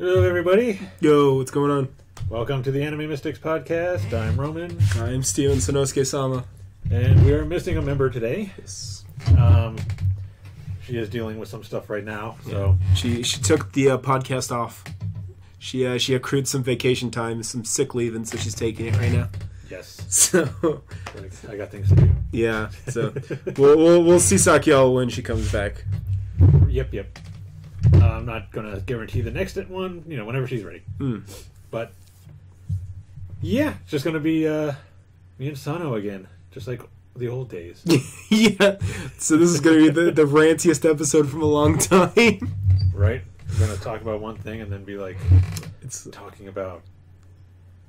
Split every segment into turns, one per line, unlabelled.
Hello, everybody.
Yo, what's going on?
Welcome to the Anime Mystics podcast. I'm Roman,
I'm Steven Sonosuke Sama.
and we are missing a member today. Um, she is dealing with some stuff right now, so
She she took the uh, podcast off. She uh, she accrued some vacation time, some sick leave, and so she's taking it right now.
yes,
So
I got things to do.
yeah, so we'll we'll, we'll see Sachiel when she comes back.
Yep, yep. Uh, I'm not gonna guarantee the next one. You know, whenever she's ready.
Hmm.
But yeah, it's just gonna be uh, me and Sano again, just like the old days.
yeah. So this is gonna be the, the rantiest episode from a long time.
right? We're gonna talk about one thing and then be like
It's
talking about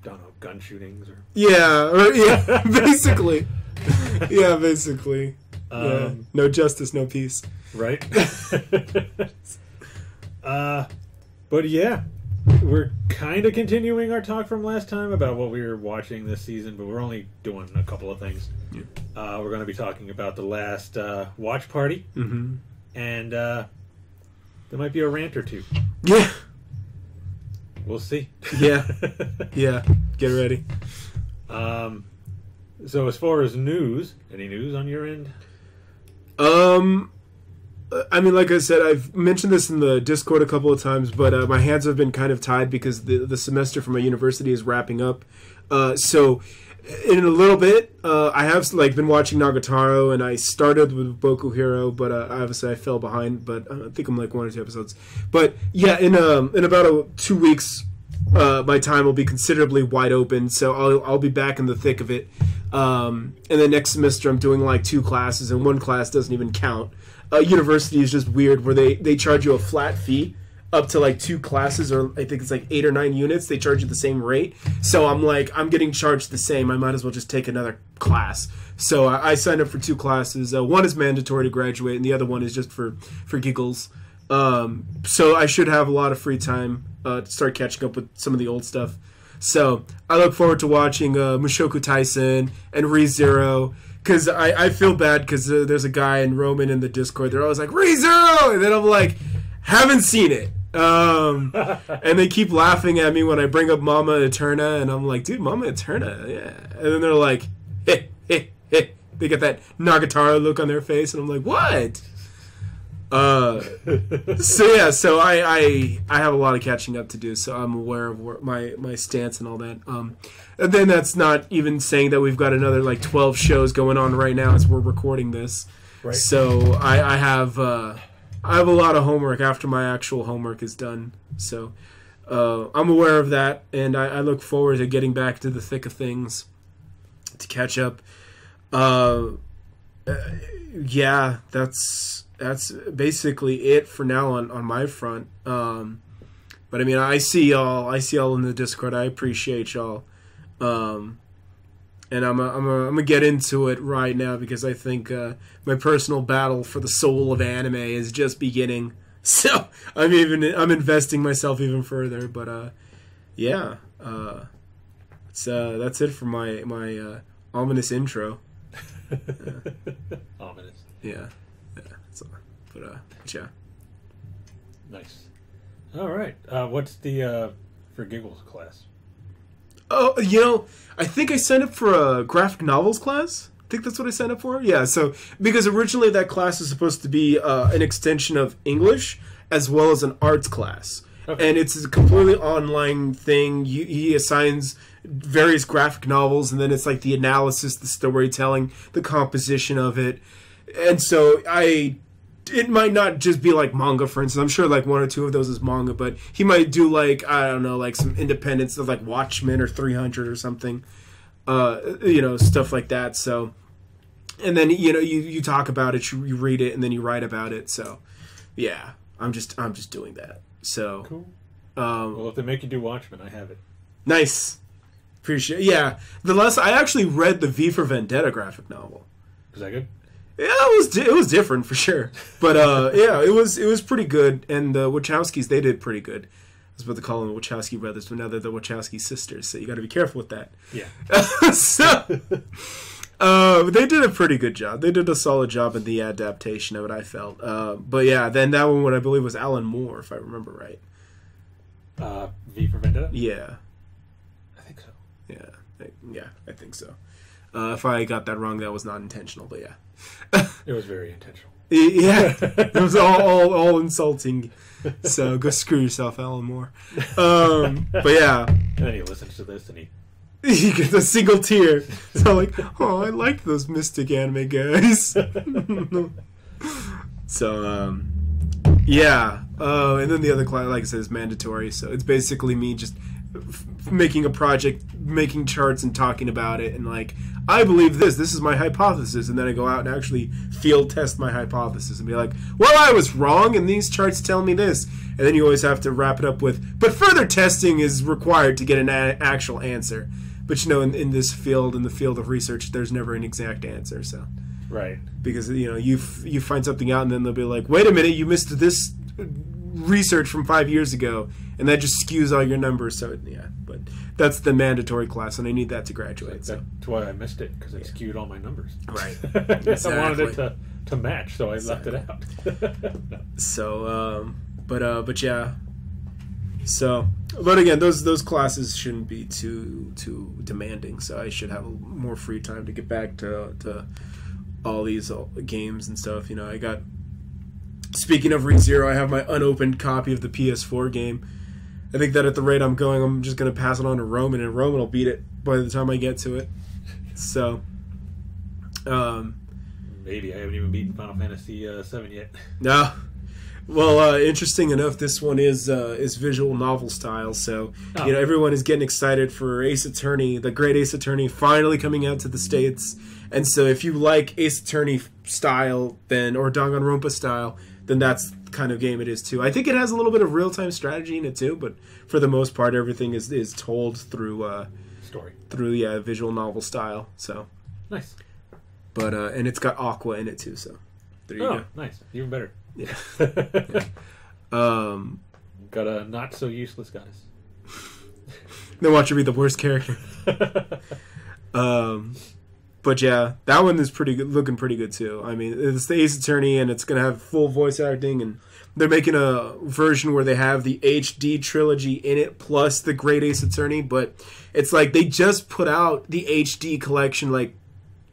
I don't know gun shootings or
yeah, or, yeah, basically. Yeah, basically. yeah.
um,
No justice, no peace.
right. uh, but yeah, we're kind of continuing our talk from last time about what we were watching this season, but we're only doing a couple of things.
Yeah.
Uh, we're going to be talking about the last uh, watch party,
Mm-hmm.
and uh, there might be a rant or two.
Yeah.
We'll see.
Yeah. Yeah. Get ready.
um. So as far as news, any news on your end?
Um, I mean, like I said, I've mentioned this in the Discord a couple of times, but uh, my hands have been kind of tied because the the semester for my university is wrapping up. Uh, so in a little bit, uh, I have like been watching Nagatoro, and I started with Boku Hero, but uh, obviously I fell behind. But I think I'm like one or two episodes. But yeah, in um in about a, two weeks, uh, my time will be considerably wide open, so I'll I'll be back in the thick of it. Um, and then next semester, I'm doing like two classes, and one class doesn't even count. Uh, university is just weird, where they they charge you a flat fee up to like two classes, or I think it's like eight or nine units. They charge you the same rate. So I'm like, I'm getting charged the same. I might as well just take another class. So I, I signed up for two classes. Uh, one is mandatory to graduate, and the other one is just for for giggles. Um, so I should have a lot of free time uh, to start catching up with some of the old stuff. So I look forward to watching uh, Mushoku Tensei and ReZero because I, I feel bad because uh, there's a guy in Roman in the Discord. They're always like ReZero, and then I'm like, haven't seen it. Um, and they keep laughing at me when I bring up Mama Eterna, and I'm like, dude, Mama Eterna, yeah. And then they're like, hey, hey, hey. They get that Nagatoro look on their face, and I'm like, what? Uh, so yeah, so I, I I have a lot of catching up to do, so I'm aware of where, my my stance and all that. Um, and then that's not even saying that we've got another like 12 shows going on right now as we're recording this.
Right.
So I, I have uh, I have a lot of homework after my actual homework is done. So uh, I'm aware of that, and I, I look forward to getting back to the thick of things to catch up. Uh, uh, yeah, that's that's basically it for now on, on my front. Um, but I mean, I see y'all. I see y'all in the Discord. I appreciate y'all. Um, and I'm a, I'm a, I'm gonna get into it right now because I think uh, my personal battle for the soul of anime is just beginning. So I'm even I'm investing myself even further. But uh, yeah, uh, it's uh, that's it for my my uh, ominous intro.
Ominous.
Yeah, yeah. That's all. But uh, but yeah.
Nice. All right. Uh, what's the uh, for giggles class?
Oh, you know, I think I signed up for a graphic novels class. I think that's what I signed up for. Yeah, so because originally that class is supposed to be uh, an extension of English as well as an arts class,
Okay.
and it's a completely online thing. You, he assigns various graphic novels, and then it's like the analysis, the storytelling, the composition of it, and so I it might not just be like manga, for instance. I'm sure like one or two of those is manga, but he might do like I don't know, like some independence of like Watchmen or 300 or something, uh, you know, stuff like that. So, and then you know you you talk about it, you, you read it, and then you write about it. So, yeah, I'm just I'm just doing that. So,
Cool.
um,
Well, if they make you do Watchmen, I have it.
nice, appreciate. Yeah, the last I actually read the V for Vendetta graphic novel.
Is that good?
Yeah, it was it was different for sure, but uh, yeah, it was it was pretty good, and the Wachowskis they did pretty good. I was about to call them the Wachowski brothers, but now they're the Wachowski sisters, so you got to be careful with that.
Yeah.
so, uh, they did a pretty good job. They did a solid job in the adaptation of it. I felt, uh, but yeah, then that one, what I believe was Alan Moore, if I remember right.
Uh, V for Vendetta.
Yeah,
I think so.
yeah, I- yeah. I think so. Uh, if I got that wrong, that was not intentional, but yeah.
It was very intentional.
Yeah, it was all, all all insulting. So go screw yourself, Alan Moore. Um, but yeah,
And then he listens to this and he.
you get a single tear. So like, oh, I liked those Mystic anime guys. so um, yeah, uh, and then the other class, like I said, is mandatory. So it's basically me just making a project, making charts, and talking about it, and like. I believe this. This is my hypothesis, and then I go out and actually field test my hypothesis and be like, "Well, I was wrong, and these charts tell me this." And then you always have to wrap it up with, "But further testing is required to get an a- actual answer." But you know, in, in this field, in the field of research, there's never an exact answer. So
Right.
because you know you f- you find something out, and then they'll be like, "Wait a minute, you missed this research from five years ago," and that just skews all your numbers. So yeah, but that's the mandatory class, and I need that to graduate. So
That's why I missed it because it skewed all my numbers.
Right.
I wanted it to, to match, so I left it out.
so um, but uh, but yeah. So, but again, those those classes shouldn't be too too demanding. So I should have more free time to get back to to all these games and stuff. You know, I got. Speaking of ReZero, I have my unopened copy of the PS4 game. I think that at the rate I'm going, I'm just gonna pass it on to Roman, and Roman will beat it by the time I get to it. So, um,
Maybe I haven't even beaten Final Fantasy uh, Seven yet.
no. Well, uh, interesting enough, this one is uh, is visual novel style, so
Oh.
you know everyone is getting excited for Ace Attorney, the Great Ace Attorney, finally coming out to the states. And so, if you like Ace Attorney style, then or Danganronpa style, then that's the kind of game it is too. I think it has a little bit of real time strategy in it too, but for the most part, everything is is told through uh,
Story.
through yeah visual novel style. So,
Nice.
but uh, and it's got Aqua in it too. So there you
Oh, nice. Even better.
Yeah. go. Um,
Got a not so useless goddess.
then watch her be the worst character. Um, but yeah, that one is pretty good, looking pretty good too. I mean, it's the Ace Attorney, and it's gonna have full voice acting, and they're making a version where they have the HD trilogy in it plus the Great Ace Attorney. But it's like they just put out the HD collection like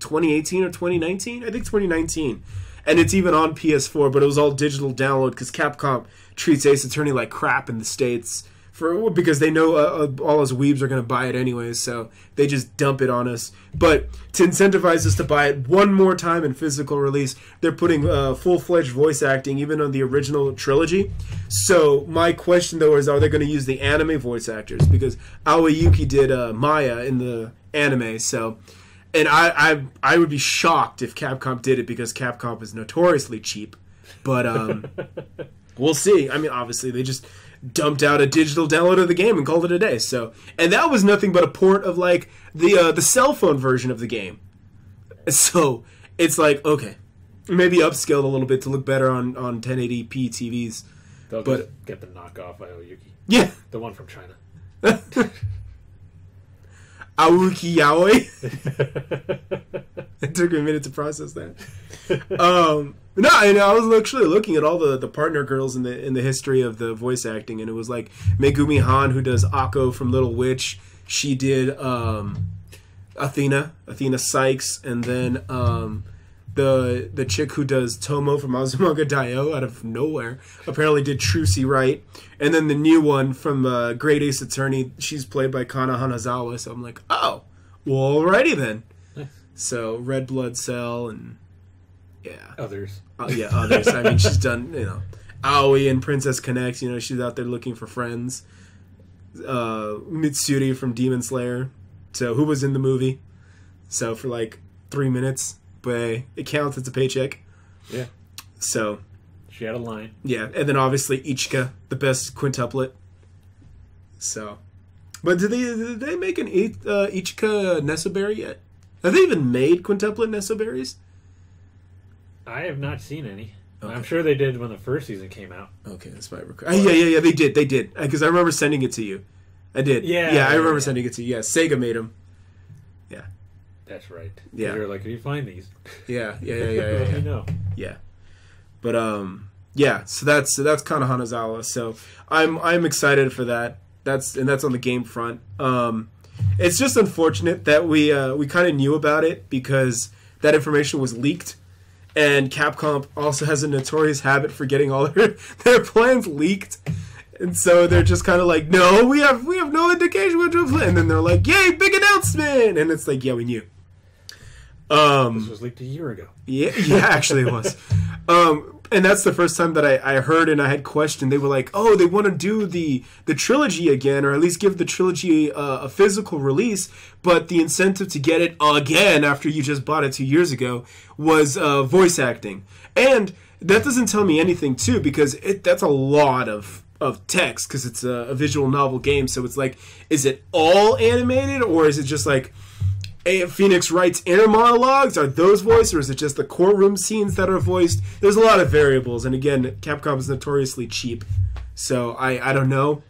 2018 or 2019, I think 2019, and it's even on PS4, but it was all digital download because Capcom treats Ace Attorney like crap in the states for because they know uh, uh, all us weebs are going to buy it anyways, so they just dump it on us. But to incentivize us to buy it one more time in physical release, they're putting uh, full fledged voice acting even on the original trilogy. So my question though is, are they going to use the anime voice actors? Because Aoyuki did uh, Maya in the anime, so. And I, I I would be shocked if Capcom did it because Capcom is notoriously cheap. But um, we'll see. I mean, obviously they just dumped out a digital download of the game and called it a day. So, and that was nothing but a port of like the uh, the cell phone version of the game. So it's like okay, maybe upscaled a little bit to look better on on 1080p TVs.
They'll
But-
get the knockoff Aoyuki.
Yeah,
The one from China.
Aoki Yaoi. it took me a minute to process that. um, no, and I was actually looking at all the, the partner girls in the in the history of the voice acting, and it was like Megumi Han, who does Akko from Little Witch. She did um, Athena, Athena Cykes, and then um, the the chick who does Tomo from Azumanga Daioh out of nowhere apparently did Trucy right, and then the new one from uh, Great Ace Attorney, she's played by Kana Hanazawa. So I'm like, oh, well, alrighty then.
Nice.
So Red Blood Cell and yeah,
Others.
uh, yeah, others. I mean, she's done you know, Aoi and Princess Connect. You know, she's out there looking for friends. Uh, Mitsuri from Demon Slayer, so who was in the movie? So for like three minutes, but it counts. It's a paycheck.
Yeah.
So
She had a line.
yeah, and then obviously Ichika, the best quintuplet. So, but did they did they make an uh, Ichika Nesoberi yet? Have they even made quintuplet Nesoberis?
I have not seen any.
Okay.
I'm sure they did when the first season came out.
Okay, that's my record. yeah, yeah, yeah. They did, they did, because I remember sending it to you. I did.
Yeah,
yeah. I remember
yeah.
sending it to you. Yeah, Sega made them.
That's right.
Yeah.
You're like, can you find these?
Yeah, yeah, yeah, yeah,
Let
yeah.
me know.
yeah. But um, yeah. So that's so that's kind of Hanazawa. So I'm I'm excited for that. that's and that's on the game front. Um, it's just unfortunate that we uh, we kind of knew about it because that information was leaked, and Capcom also has a notorious habit for getting all their their plans leaked. And so they're just kind of like, no, we have we have no indication what you're playing. And then they're like, yay, big announcement! And it's like, yeah, we knew. Um,
This was leaked a year ago.
yeah, yeah, actually it was. Um, and that's the first time that I, I heard and I had questioned. They were like, "Oh, they want to do the the trilogy again, or at least give the trilogy uh, a physical release." But the incentive to get it again after you just bought it two years ago was uh, voice acting, and that doesn't tell me anything too, because it that's a lot of of text because it's a, a visual novel game. So it's like, is it all animated, or is it just like a- Phoenix writes inner monologues. Are those voiced, or is it just the courtroom scenes that are voiced? There's a lot of variables, and again, Capcom is notoriously cheap, so I I don't know,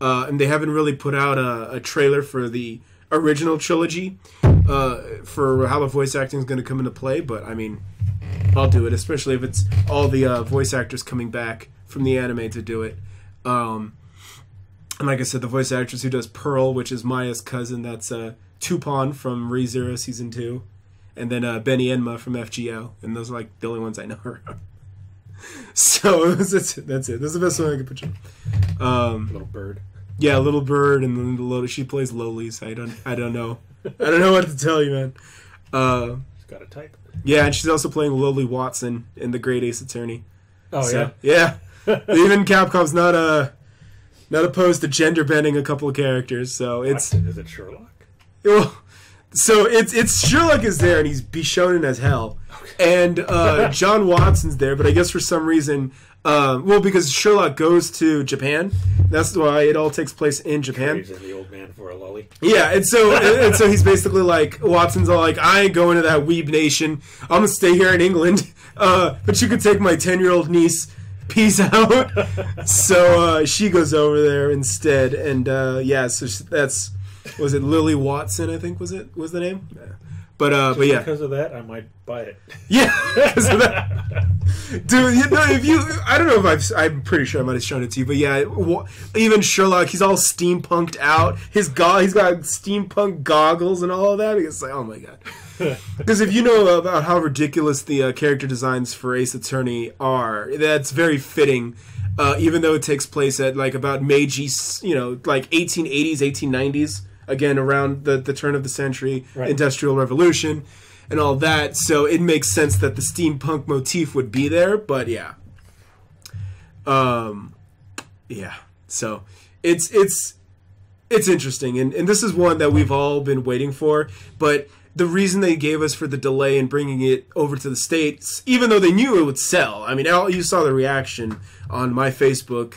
uh, and they haven't really put out a, a trailer for the original trilogy uh, for how the voice acting is going to come into play. But I mean, I'll do it, especially if it's all the uh, voice actors coming back from the anime to do it. Um, and like I said, the voice actress who does Pearl, which is Maya's cousin, that's uh, Tupon from ReZero season two, and then uh, Beni-enma from FGO, and those are like the only ones I know around. So that's it. That's it. That's the best one I could put you. Um,
Little bird.
yeah, Little Bird, and then the Lotus. She plays Lolies. I don't. I don't know. I don't know what to tell you, man. Uh,
She's got a type.
yeah, and she's also playing Lily Watson in The Great Ace Attorney.
Oh
So,
yeah.
yeah. Even Capcom's not uh not opposed to gender bending a couple of characters, so it's
is it Sherlock?
well, so it's it's Sherlock is there and he's Bishonen as hell, and uh, John Watson's there, but I guess for some reason, uh, well, because Sherlock goes to Japan, that's why it all takes place in Japan.
In the old man for a lolly.
Yeah, and so and so he's basically like Watson's all like, I ain't going to that weeb nation. I'm gonna stay here in England. Uh, but you could take my ten year old niece. Peace out. so uh, she goes over there instead, and uh, yeah, so that's was it Lily Watson? I think was it was the name. Yeah. But uh, but yeah,
Because of that, I might buy it.
yeah, 'cause of that. dude. You know, if you, I don't know if I've, I'm pretty sure I might have shown it to you, but yeah, even Sherlock, he's all steampunked out. His go, he's got steampunk goggles and all of that. It's like, oh my god. Because if you know about how ridiculous the uh, character designs for Ace Attorney are, that's very fitting. Uh, even though it takes place at like about Meiji, you know, like 1880s, 1890s, again around the, the turn of the century,
Right.
Industrial Revolution, and all that. So it makes sense that the steampunk motif would be there. But yeah, um, yeah. So it's it's it's interesting, and and this is one that we've all been waiting for, but. The reason they gave us for the delay in bringing it over to the states, even though they knew it would sell. I mean, you saw the reaction on my Facebook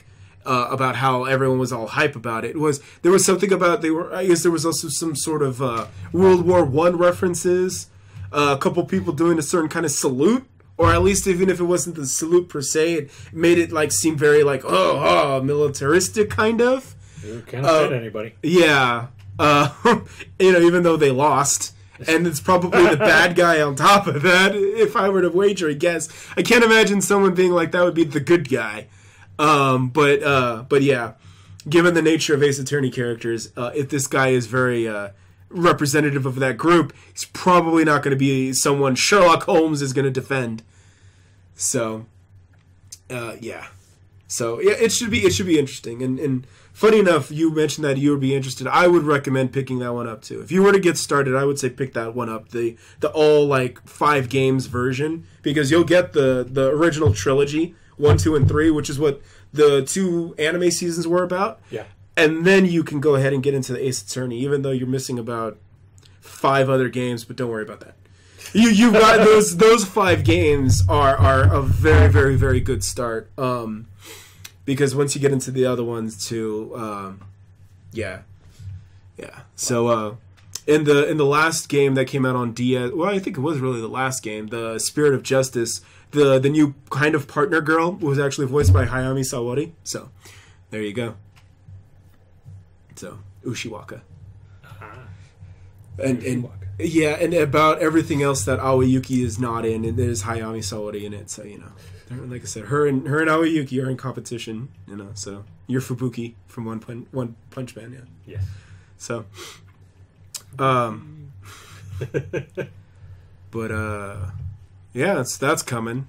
uh, about how everyone was all hype about it. Was there was something about they were? I guess there was also some sort of uh, World War One references. Uh, a couple people doing a certain kind of salute, or at least even if it wasn't the salute per se, it made it like seem very like oh, oh militaristic kind of.
You can't
Uh,
anybody.
Yeah. Uh, you know, even though they lost. And it's probably the bad guy on top of that. If I were to wager a guess, I can't imagine someone being like that would be the good guy. Um, but uh, but yeah, given the nature of Ace Attorney characters, uh, if this guy is very uh, representative of that group, he's probably not going to be someone Sherlock Holmes is going to defend. So, uh, yeah. So yeah, it should be it should be interesting. And and funny enough, you mentioned that you would be interested. I would recommend picking that one up too. If you were to get started, I would say pick that one up. The the all like five games version because you'll get the the original trilogy one, two, and three, which is what the two anime seasons were about.
Yeah.
And then you can go ahead and get into the Ace Attorney, even though you're missing about five other games. But don't worry about that. You you've got those those five games are are a very very very good start. Um, because once you get into the other ones too, um, yeah, yeah. So uh, in the in the last game that came out on DS, well, I think it was really the last game, the Spirit of Justice. The the new kind of partner girl was actually voiced by Hayami Saori. So there you go. So Ushiwaka.
Ah,
And and
Ushiwaka.
Yeah, and about everything else that Aoyuki is not in, and there's Hayami Saori in it. So you know, like I said, her and her and Aoyuki are in competition. You know, so you're Fubuki from One Punch One Punch Man. Yeah.
Yes.
So, um, but uh, yeah, that's that's coming.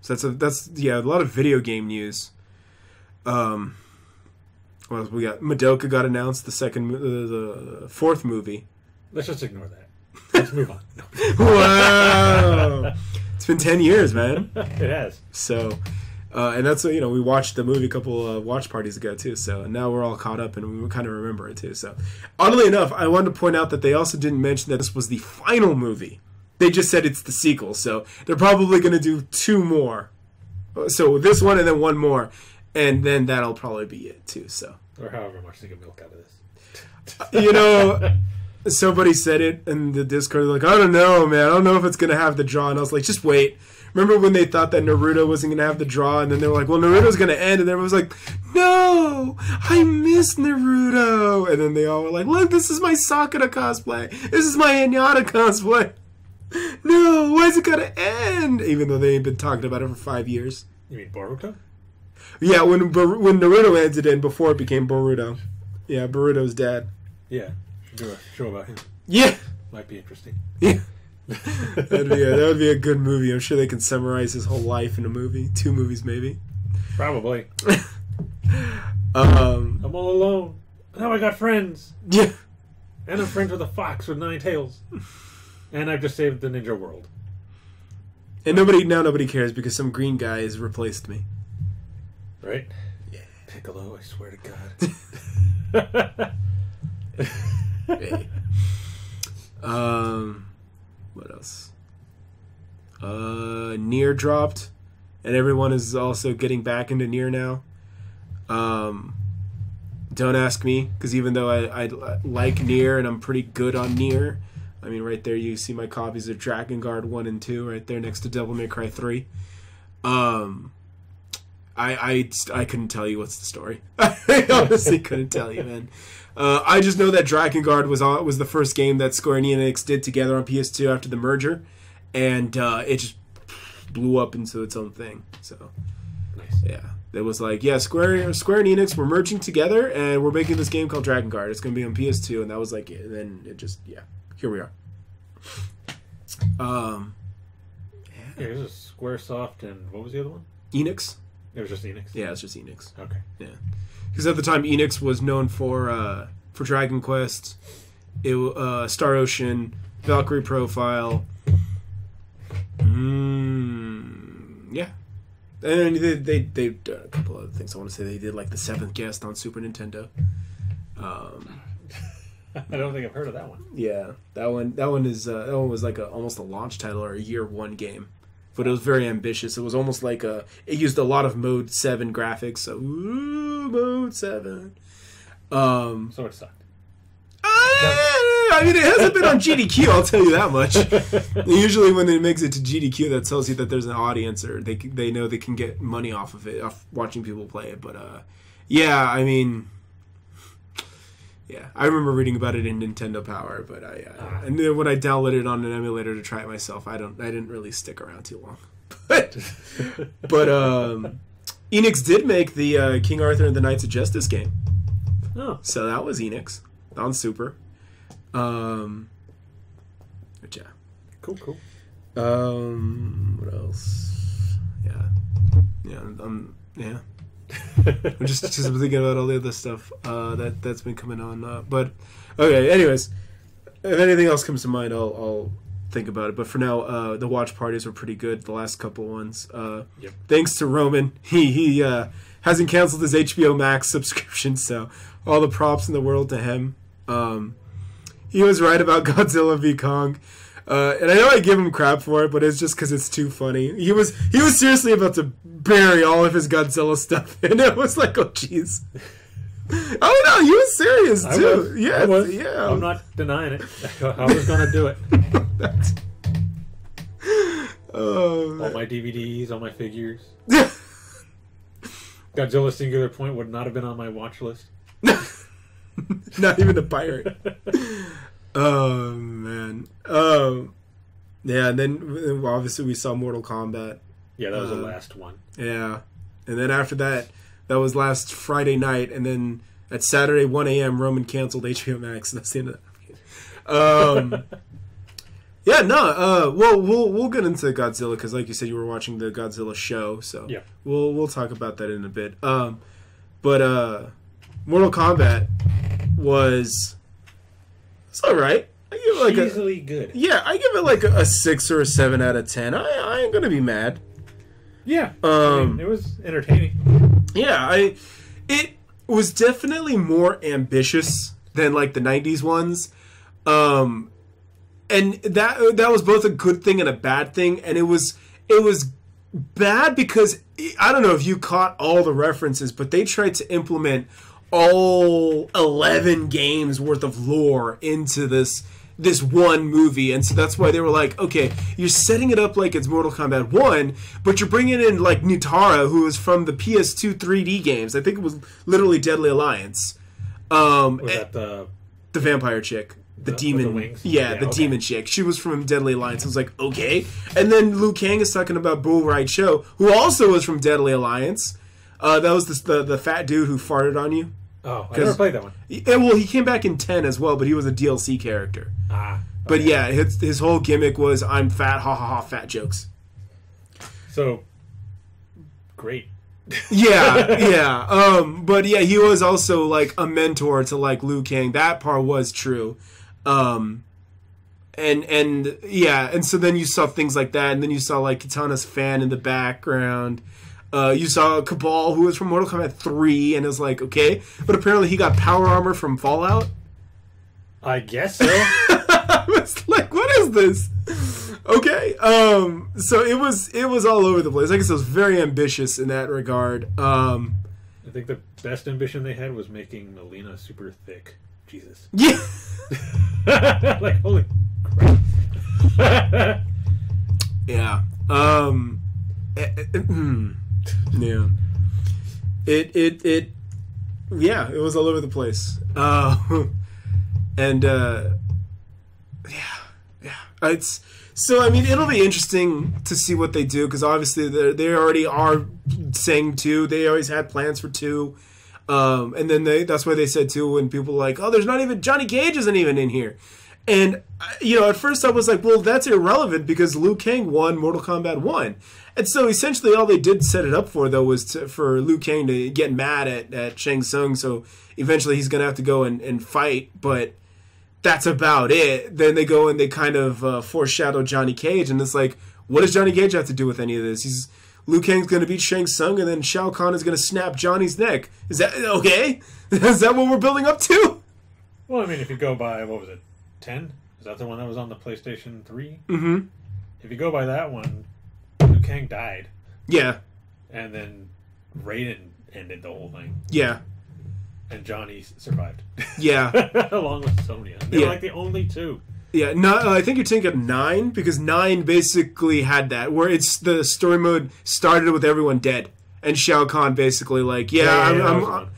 So that's a, that's yeah, a lot of video game news. Um, what else we got? Madoka got announced the second, uh, the fourth movie.
Let's just ignore that. Let's move on.
Wow, it's been ten years, man.
it has.
So, uh, and that's you know we watched the movie a couple uh, watch parties ago too. So and now we're all caught up and we kind of remember it too. So, oddly enough, I wanted to point out that they also didn't mention that this was the final movie. They just said it's the sequel. So they're probably going to do two more. Uh, so this one and then one more, and then that'll probably be it too. So
Or however much they can milk out of this.
Uh, you know. Somebody said it in the Discord, like, I don't know, man. I don't know if it's gonna have the draw. And I was like, just wait. Remember when they thought that Naruto wasn't gonna have the draw, and then they were like, well, Naruto's gonna end, and everyone was like, no, I miss Naruto. And then they all were like, look, this is my Sakura cosplay. This is my Hinata cosplay. No, why is it gonna end? Even though they ain't been talking about it for five years.
You mean Boruto?
Yeah, when when Naruto ended in before it became Boruto. Yeah, Boruto's dad.
Yeah. Do a show about him.
Yeah.
Might be interesting.
Yeah. That'd be a, that would be a good movie. I'm sure they can summarize his whole life in a movie, two movies maybe.
Probably.
Um,
I'm all alone. Now I got friends.
yeah,
And I'm friends with a fox with nine tails. And I've just saved the ninja world.
and nobody now nobody cares because some green guy has replaced me.
Right?
Yeah.
Piccolo, I swear to God.
Hey. um, what else? Uh, NieR dropped, and everyone is also getting back into NieR now. Um, don't ask me because even though I, I like NieR and I'm pretty good on NieR, I mean right there you see my copies of Drakengard one and two right there next to Devil May Cry three. Um, I I I couldn't tell you what's the story. I honestly couldn't tell you, man. Uh, I just know that Drakengard was on, was the first game that Square Enix did together on PS2 after the merger, and uh, it just blew up into its own thing. So
nice.
yeah, it was like yeah, Square Square and Enix were merging together, and we're making this game called Drakengard. It's going to be on PS2, and that was like. And then it just yeah, here we are. Um,
Yeah, it was Squaresoft and what was the other one?
Enix.
It was just Enix.
Yeah, it's just Enix.
Okay.
Yeah, because at the time Enix was known for uh, for Dragon Quest, it, uh, Star Ocean, Valkyrie Profile. Mm, yeah, and they they they've done a couple other things. I want to say they did like the Seventh Guest on Super Nintendo. Um,
I don't think I've heard of that one.
yeah, that one that one is uh, that one was like a almost a launch title or a year one game. But it was very ambitious. It was almost like a. It used a lot of Mode Seven graphics. So ooh, Mode Seven. Um,
So it sucked.
I mean, it hasn't been on GDQ. I'll tell you that much. Usually, when it makes it to GDQ, that tells you that there's an audience, or they they know they can get money off of it, off watching people play it. But uh, yeah, I mean, yeah, I remember reading about it in Nintendo Power, but I uh, and then when I downloaded it on an emulator to try it myself, I don't, I didn't really stick around too long. But but um, Enix did make the uh, King Arthur and the Knights of Justice game.
Oh,
So that was Enix on Super. Um, but yeah.
cool, cool.
Um, what else? Yeah, yeah. Um, yeah. I'm just just thinking about all the other stuff uh, that that's been coming on. Uh, but okay. Anyways, if anything else comes to mind, I'll I'll think about it. But for now, uh, the watch parties were pretty good. The last couple ones. Uh,
Yep.
Thanks to Roman, he he uh, hasn't canceled his HBO Max subscription, so all the props in the world to him. Um, he was right about Godzilla v Kong. Uh, and I know I give him crap for it, but it's just because it's too funny. He was he was seriously about to bury all of his Godzilla stuff, and it was like, oh jeez. Oh no, he was serious
I
too.
was.
Yeah,
was.
yeah.
I'm not denying it. I was gonna do it.
Oh,
All my DVDs, all my figures. Godzilla Singular Point would not have been on my watch list.
not even the pirate. Oh man. Oh Yeah, and then obviously we saw Mortal Kombat.
Yeah, that was the
Uh,
last one.
Yeah, and then after that, that was last Friday night, and then at Saturday 1 a.m. Roman canceled HBO Max. And that's the end of that. Um. Yeah, no. Uh, well, we'll we'll get into Godzilla because, like you said, you were watching the Godzilla show, so
Yeah.
we'll we'll talk about that in a bit. Um, but uh, Mortal Kombat was it's all right. I give it like a,
Easily good.
yeah, I give it like a, a six or a seven out of ten. I I ain't gonna be mad.
Yeah. I
Um,
mean, it was entertaining.
Yeah, I it was definitely more ambitious than like the '90s ones, um, and that that was both a good thing and a bad thing. And it was it was bad because I don't know if you caught all the references, but they tried to implement all 11 games worth of lore into this this one movie. And so that's why they were like okay you're setting it up like it's Mortal Kombat 1 but you're bringing in like Nitara who is from the PS2 3D games. I think it was literally Deadly Alliance. Um
Was that the
the vampire chick the,
The-
demon
the wings?
yeah,
Yeah,
the
okay.
demon chick. She was from deadly alliance. I was like okay. And then liu kang is talking about Bo' Rai Cho who also was from deadly alliance. Uh, that was the, the the fat dude who farted on you
Oh, I never played that one.
yeah, well he came back in 10 as well but he was a dlc character
Ah.
but yeah his, his whole gimmick was i'm fat ha ha ha fat jokes
So great.
yeah yeah um but yeah he was also like a mentor to like liu kang that part was true um and and yeah and so then you saw things like that and then you saw like Kitana's fan in the background uh, you saw Kabal, who was from Mortal Kombat 3, and it was like, okay. But apparently he got power armor from Fallout.
I guess so.
I was like, what is this? Okay. Um, so it was it was all over the place. I guess it was very ambitious in that regard. Um,
I think the best ambition they had was making Mileena super thick. Jesus.
yeah.
like holy crap.
Yeah. Um eh, eh, eh, hmm. Yeah. It it it yeah, it was all over the place. Uh and uh yeah. Yeah. It's so I mean it'll be interesting to see what they do because obviously they they already are saying two. They always had plans for two. Um, and then they that's why they said too when people were like, oh, there's not even Johnny Cage isn't even in here. And you know, at first I was like, well, that's irrelevant because Liu Kang won Mortal Kombat one, and so essentially all they did set it up for though was to, for Liu Kang to get mad at at Shang Tsung, so eventually he's gonna have to go and, and fight, but that's about it. Then they go and they kind of uh, foreshadow Johnny Cage, and it's like, what does Johnny Cage have to do with any of this? He's Liu Kang's gonna beat Shang Tsung, and then Shao Kahn is gonna snap Johnny's neck. Is that okay? is that what we're building up to?
well, I mean, if you go by what was it, ten? Is that the one that was on the PlayStation Three?
Mm-hmm.
If you go by that one, Kang died,
Yeah,
and then Raiden ended the whole thing,
yeah,
and Johnny survived
yeah.
along with Sonya. They
Yeah.
were like the only two.
Yeah, no, uh, I think you're thinking of nine because nine basically had that where it's the story mode started with everyone dead and Shao Kahn basically like, yeah,
Yeah,
I'm,
that
I'm-
was one.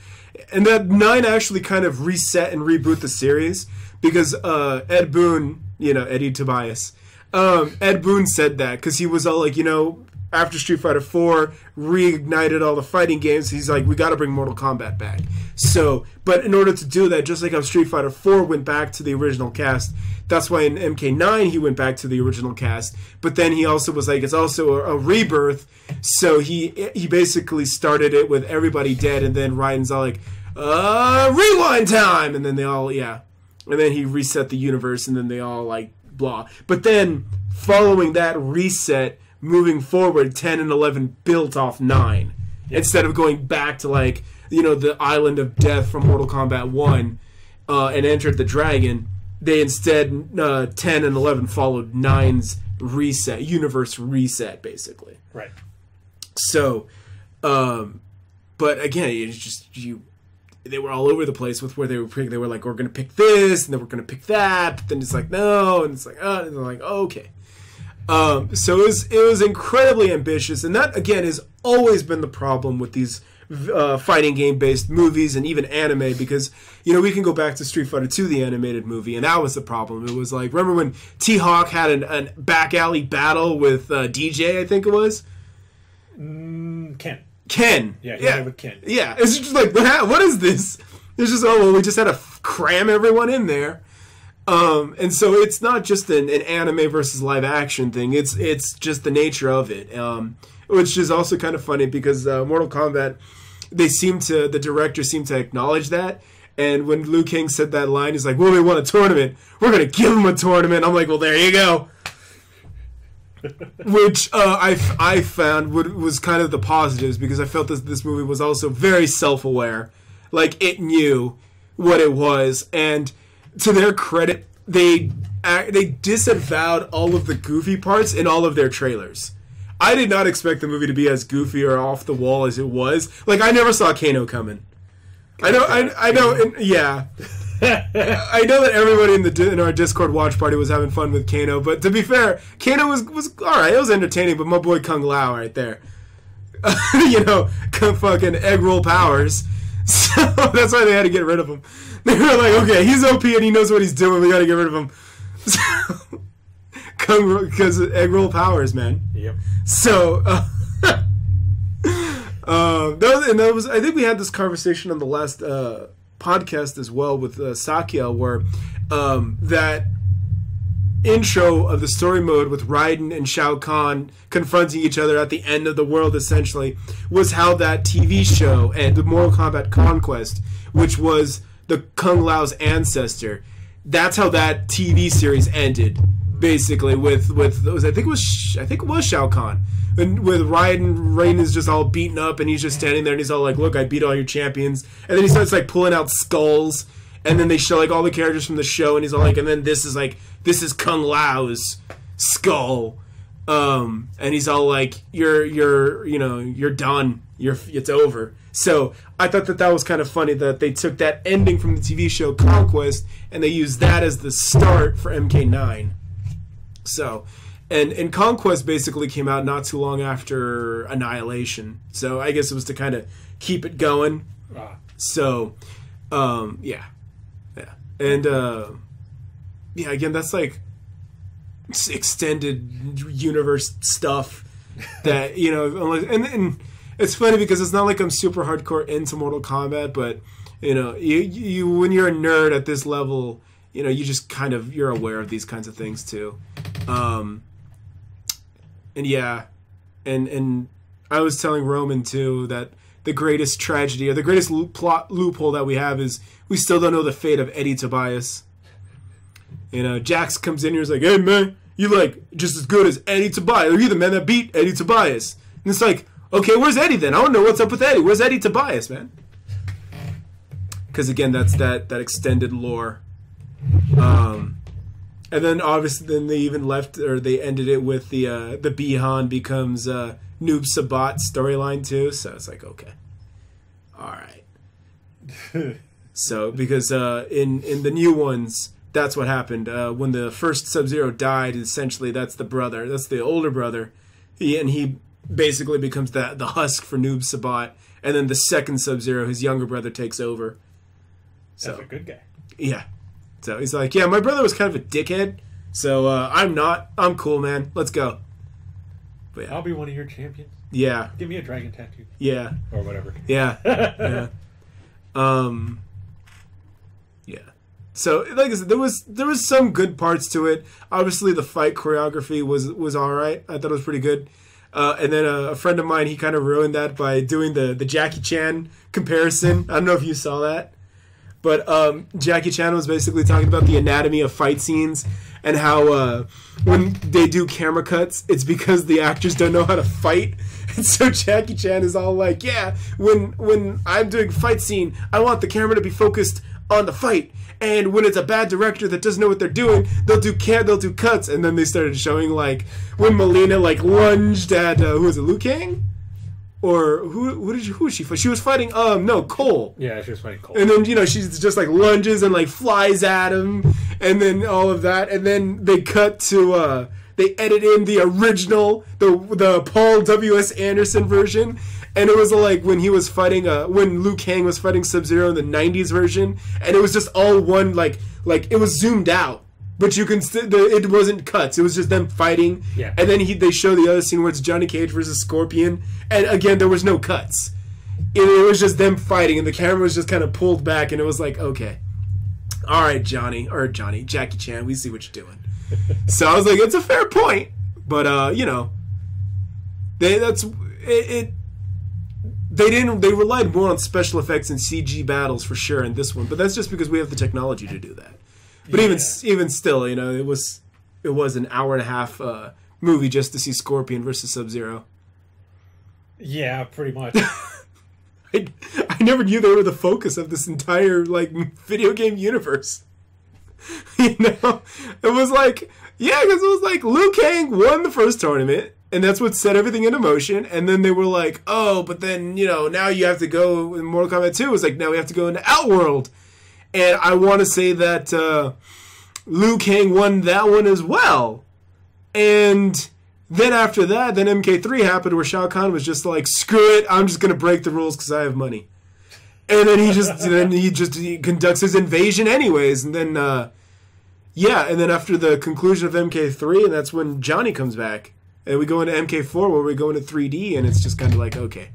and that nine actually kind of reset and reboot the series because uh, Ed Boon, you know Eddie Tobias, um, Ed Boon said that because he was all like, you know, after Street Fighter Four reignited all the fighting games, he's like, we got to bring Mortal Kombat back. So, but in order to do that, just like how Street Fighter Four went back to the original cast, that's why in MK9 he went back to the original cast. But then he also was like, it's also a, a rebirth. So he he basically started it with everybody dead, and then Raiden's all like, uh, rewind time, and then they all yeah, and then he reset the universe, and then they all like blah. But then following that reset, moving forward, ten and eleven built off nine instead of going back to like you know the island of death from Mortal Kombat One uh, and entered the dragon. They instead uh, ten and eleven followed nine's reset, universe reset, basically.
Right.
So, um, but again, it's just you. They were all over the place with where they were. Pick, they were like, "We're going to pick this," and then we're going to pick that. But then it's like, "No," and it's like, "Oh," and they're like, oh, "Okay." Um, so it was it was incredibly ambitious, and that again has always been the problem with these uh, fighting game based movies and even anime because you know we can go back to Street Fighter 2 the animated movie and that was the problem it was like remember when T Hawk had an, an back alley battle with uh, DJ I think it was
Mm. Ken. Yeah,
yeah.
yeah. with Ken.
yeah it's just like what, what is this? It's just oh well we just had to f- cram everyone in there. Um, and so it's not just an, an anime versus live action thing. It's it's just the nature of it. Um, which is also kind of funny because uh, Mortal Kombat they seem to the director seemed to acknowledge that. And when Liu Kang said that line he's like well they won a tournament. We're gonna give them a tournament. I'm like well there you go which uh, I, I found would, was kind of the positives because I felt this this movie was also very self aware, like it knew what it was, and to their credit, they they disavowed all of the goofy parts in all of their trailers. I did not expect the movie to be as goofy or off the wall as it was. Like I never saw Kano coming. I know, I, I know, and, yeah. I know that everybody in the in our Discord watch party was having fun with Kano, but to be fair, Kano was was all right. It was entertaining, but my boy Kung Lao right there, you know, fucking egg roll powers. So that's why they had to get rid of him. They were like, okay, he's OP and he knows what he's doing. We got to get rid of him. So, Kung because egg roll powers, man.
Yep.
So, uh, um, that was, and that was. I think we had this conversation on the last uh, podcast as well with uh, Sachiel, where um, that intro of the story mode with Raiden and Shao Kahn confronting each other at the end of the world, essentially, was how that TV show and the Mortal Kombat Conquest, which was the Kung Lao's ancestor, that's how that TV series ended, basically with with was, I think it was I think it was Shao Kahn. And with Raiden, Raiden is just all beaten up, and he's just standing there, and he's all like, "Look, I beat all your champions." And then he starts like pulling out skulls, and then they show like all the characters from the show, and he's all like, "And then this is like this is Kung Lao's skull," um, and he's all like, "You're you're you know you're done. You're it's over." So I thought that that was kind of funny that they took that ending from the TV show Conquest and they used that as the start for MK9. So, and and Conquest basically came out not too long after Annihilation. So I guess it was to kind of keep it going.
Ah,
So, um, yeah, yeah, and uh, yeah, again, that's like extended universe stuff that you know, unless, and and it's funny because it's not like I'm super hardcore into Mortal Kombat, but you know, you you when you're a nerd at this level, you know, you just kind of you're aware of these kinds of things too. Um, and yeah, and and I was telling Roman too that the greatest tragedy or the greatest lo- plot loophole that we have is we still don't know the fate of Eddie Tobias. You know, Jax comes in here is like, "Hey man, you like just as good as Eddie Tobias? Are you the man that beat Eddie Tobias?" And it's like, okay, where's Eddie then? I don't know what's up with Eddie. Where's Eddie Tobias, man? Because again, that's that that extended lore. Um, and then obviously, then they even left or they ended it with the uh, the Bi-Han becomes uh, Noob Saibot storyline too. So it's like okay, all right. So because uh, in in the new ones, that's what happened uh, when the first Sub Zero died. Essentially, that's the brother. That's the older brother. He and he basically becomes the the husk for Noob Saibot, and then the second Sub Zero, his younger brother, takes over.
that's
So
a good guy.
yeah. So he's like, yeah, my brother was kind of a dickhead. So uh, I'm not. I'm cool, man. Let's go. But yeah,
I'll be one of your champions.
yeah,
Give me a dragon tattoo
yeah,
or whatever.
yeah, yeah. Um, yeah. So like I said, there was there was some good parts to it. Obviously, the fight choreography was was all right. I thought it was pretty good. Uh, and then a, a friend of mine, he kind of ruined that by doing the the Jackie Chan comparison. I don't know if you saw that. But um, Jackie Chan was basically talking about the anatomy of fight scenes and how uh, when they do camera cuts, it's because the actors don't know how to fight. And so Jackie Chan is all like, "Yeah, when when I'm doing fight scene, I want the camera to be focused on the fight." And when it's a bad director that doesn't know what they're doing, they'll do can they'll do cuts, and then they started showing like when Mileena like lunged at uh, who was it, Liu Kang, or who who did you, who was she? fight? She was fighting um no Cole,
Yeah, she was fighting Cole.
and then you know she's just like lunges and like flies at him and then all of that and then they cut to uh they edit in the original the the Paul W.S. Anderson version and it was like when he was fighting uh when Liu Kang was fighting Sub Zero in the '90s version, and it was just all one like like it was zoomed out, but you can st- the, it wasn't cuts. It was just them fighting,
Yeah.
and then he they show the other scene where it's Johnny Cage versus Scorpion, and again there was no cuts. It, it was just them fighting, and the camera was just kind of pulled back, and it was like okay. All right, Johnny or Johnny Jackie Chan, we see what you're doing. so I was like, it's a fair point, but uh, you know, they that's it, it. They didn't. They relied more on special effects and CG battles for sure in this one, but that's just because we have the technology to do that. But even
Yeah.
even still, you know, it was it was an hour and a half uh, movie just to see Scorpion versus Sub Zero.
Yeah, pretty much.
I, I never knew they were the focus of this entire like video game universe. you know, it was like yeah, because it was like Liu Kang won the first tournament, and that's what set everything into motion. And then they were like, oh, but then you know now you have to go in Mortal Kombat Two. It was like now we have to go into Outworld, and I want to say that uh, Liu Kang won that one as well, and. Then after that, then MK3 happened where Shao Kahn was just like, "Screw it, I'm just gonna break the rules because I have money." And then he just then he just he conducts his invasion anyways, and then uh, yeah, and then after the conclusion of MK3, and that's when Johnny comes back, and we go into MK4 where we go into 3D, and it's just kind of like okay,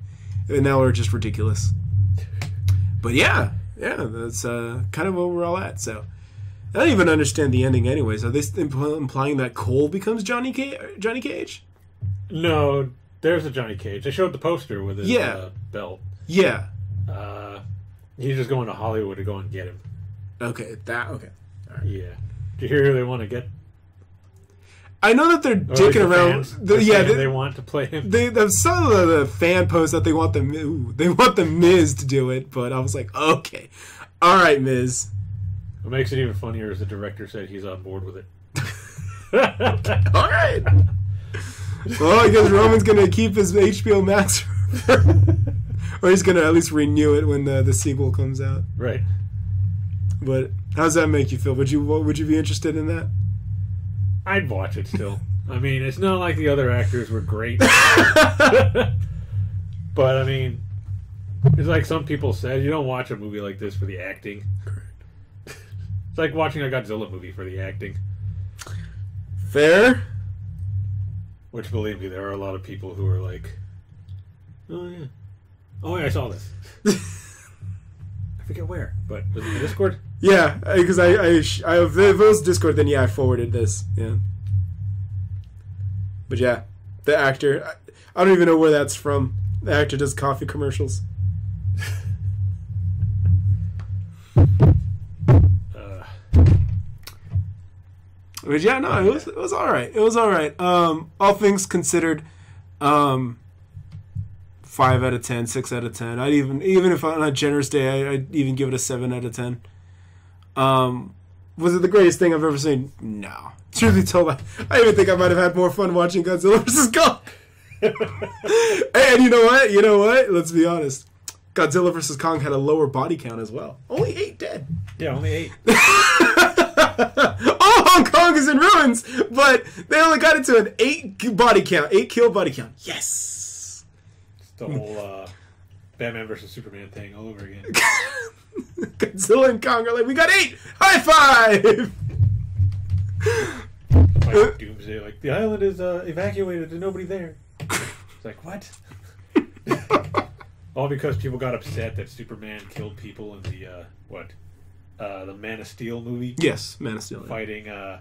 and now we're just ridiculous. But yeah, yeah, that's uh, kind of where we're all at. So I don't even understand the ending, anyways. Are they impl- implying that Cole becomes Johnny Cage? Johnny Cage?
no, there's a Johnny Cage. They showed the poster with his
Yeah.
uh, belt.
Yeah.
Uh, he's just going to Hollywood to go and get him.
Okay. That okay.
Yeah. Do you hear who they want to get?
I know that they're
Or
dicking
the
around. the- yeah, they,
they want to play him.
they have some of the fan posts that they want the ooh, they want the Miz to do it, but I was like, okay, all right, Miz.
What makes it even funnier is the director said he's on board with it.
All right. well, I guess Roman's gonna keep his HBO Max, or he's gonna at least renew it when the, the sequel comes out.
right.
But how does that make you feel? Would you would you be interested in that?
I'd watch it still. I mean, it's not like the other actors were great. but I mean, it's like some people said, you don't watch a movie like this for the acting. It's like watching a Godzilla movie for the acting.
Fair.
Which, believe me, there are a lot of people who are like, "Oh yeah, oh yeah, I saw this." I forget where, but was it the Discord?
Yeah, because I, I, I, if it was Discord, then yeah, I forwarded this. Yeah. But yeah, the actor, I, I don't even know where that's from. The actor does coffee commercials.
Uh,
But yeah, no, it was it was all right. It was all right. Um, all things considered, um, five out of ten, six out of ten. I'd even even if on a generous day, I, I'd even give it a seven out of ten. Um, was it the greatest thing I've ever seen? No. Truth be told, I, I even think I might have had more fun watching Godzilla vs Kong. and you know what? You know what? Let's be honest. Godzilla vs Kong had a lower body count as well. Only eight dead.
yeah, only eight.
All Hong Kong is in ruins, but they only got it to an eight body count, eight kill body count. Yes.
It's the whole uh, Batman versus Superman thing all over again.
Godzilla and Kong are like, we got eight. High five.
like Doomsday, like the island is uh, evacuated and nobody there. It's like what? All because people got upset that Superman killed people in the uh, what? Uh, the Man of Steel movie
yes, Man of Steel.
fighting uh,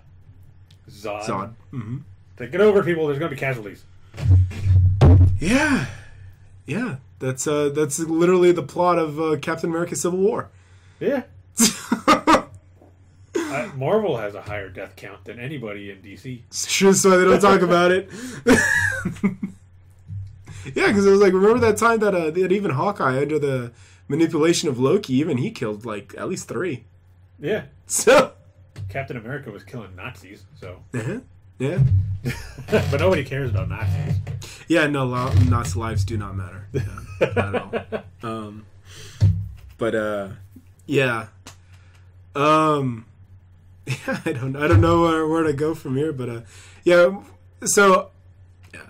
Zod.
Zod. hmm
It's like, get over people. There's gonna be casualties.
Yeah, yeah. That's uh, that's literally the plot of uh, Captain America: Civil War.
Yeah. Uh, Marvel has a higher death count than anybody in DC.
Sure, so they don't talk about it. yeah, because it was like, remember that time that uh, that even Hawkeye, under the manipulation of Loki, even he killed like at least three.
Yeah.
So,
Captain America was killing Nazis, so.
uh-huh. Yeah,
but nobody cares about Nazis.
yeah. No, lo- Nazi lives do not matter. Yeah, at all. Um, but uh, yeah, um, yeah. I don't, I don't know where, where to go from here, but uh, yeah. So, yeah,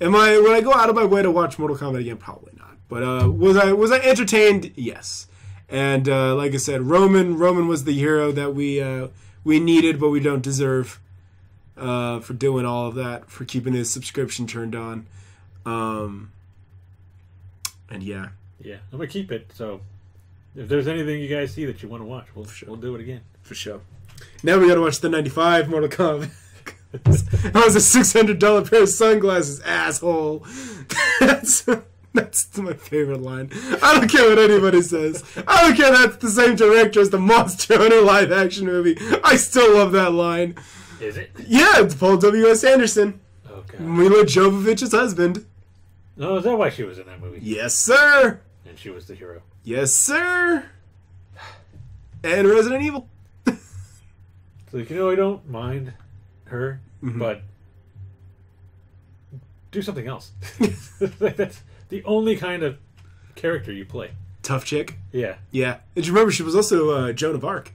Am I would I go out of my way to watch Mortal Kombat again? Probably not. But uh, was I was I entertained? Yes. And uh, like I said, Roman Roman was the hero that we uh, we needed, but we don't deserve uh, for doing all of that, for keeping his subscription turned on. Um, and yeah,
Yeah, I'm gonna keep it. So if there's anything you guys see that you want to watch, we'll
Sure.
we'll do it again.
for sure. Now we gotta watch the '95 Mortal Kombat. that was a six hundred dollar pair of sunglasses, asshole. That's that's my favorite line. I don't care what anybody says. I don't care that's the same director as the Monster Hunter live action movie. I still love that line.
Is it?
Yeah, it's Paul W. S. Anderson,
Oh god.
Milla Jovovich's husband.
No, is that why she was in that movie?
Yes, sir.
And she was the hero.
Yes, sir. And Resident Evil.
So you know, I don't mind her,
Mm-hmm.
but do something else. That's the only kind of character you play.
Tough chick.
Yeah.
Yeah. Did you remember she was also uh, Joan of Arc?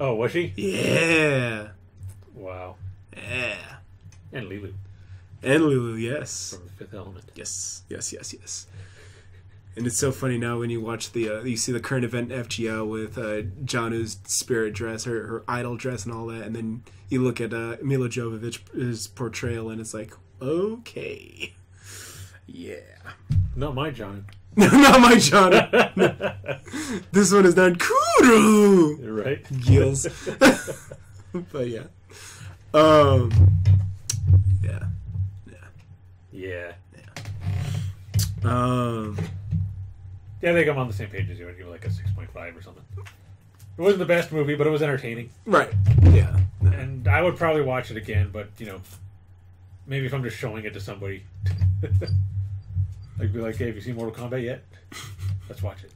Oh, was she?
Yeah.
Wow.
Yeah.
And Leeloo.
And Leeloo, yes.
from Fifth Element.
Yes, yes, yes, yes. And it's so funny now when you watch the, uh, you see the current event FGO with uh, Janu's spirit dress, her, her idol dress, and all that, and then you look at uh, Milla Jovovich's portrayal, and it's like, okay, yeah.
Not my John.
No, not my John. this one is not Kuru.
Right?
Gilles. but yeah. Um. Yeah.
Yeah.
Um.
Yeah, I think I'm on the same page as you. I'd give it like a 6.5 or something. It wasn't the best movie, but it was entertaining.
Right. Yeah.
And I would probably watch it again, but, you know, maybe if I'm just showing it to somebody. I'd be like, hey, have you seen Mortal Kombat yet? Let's watch it.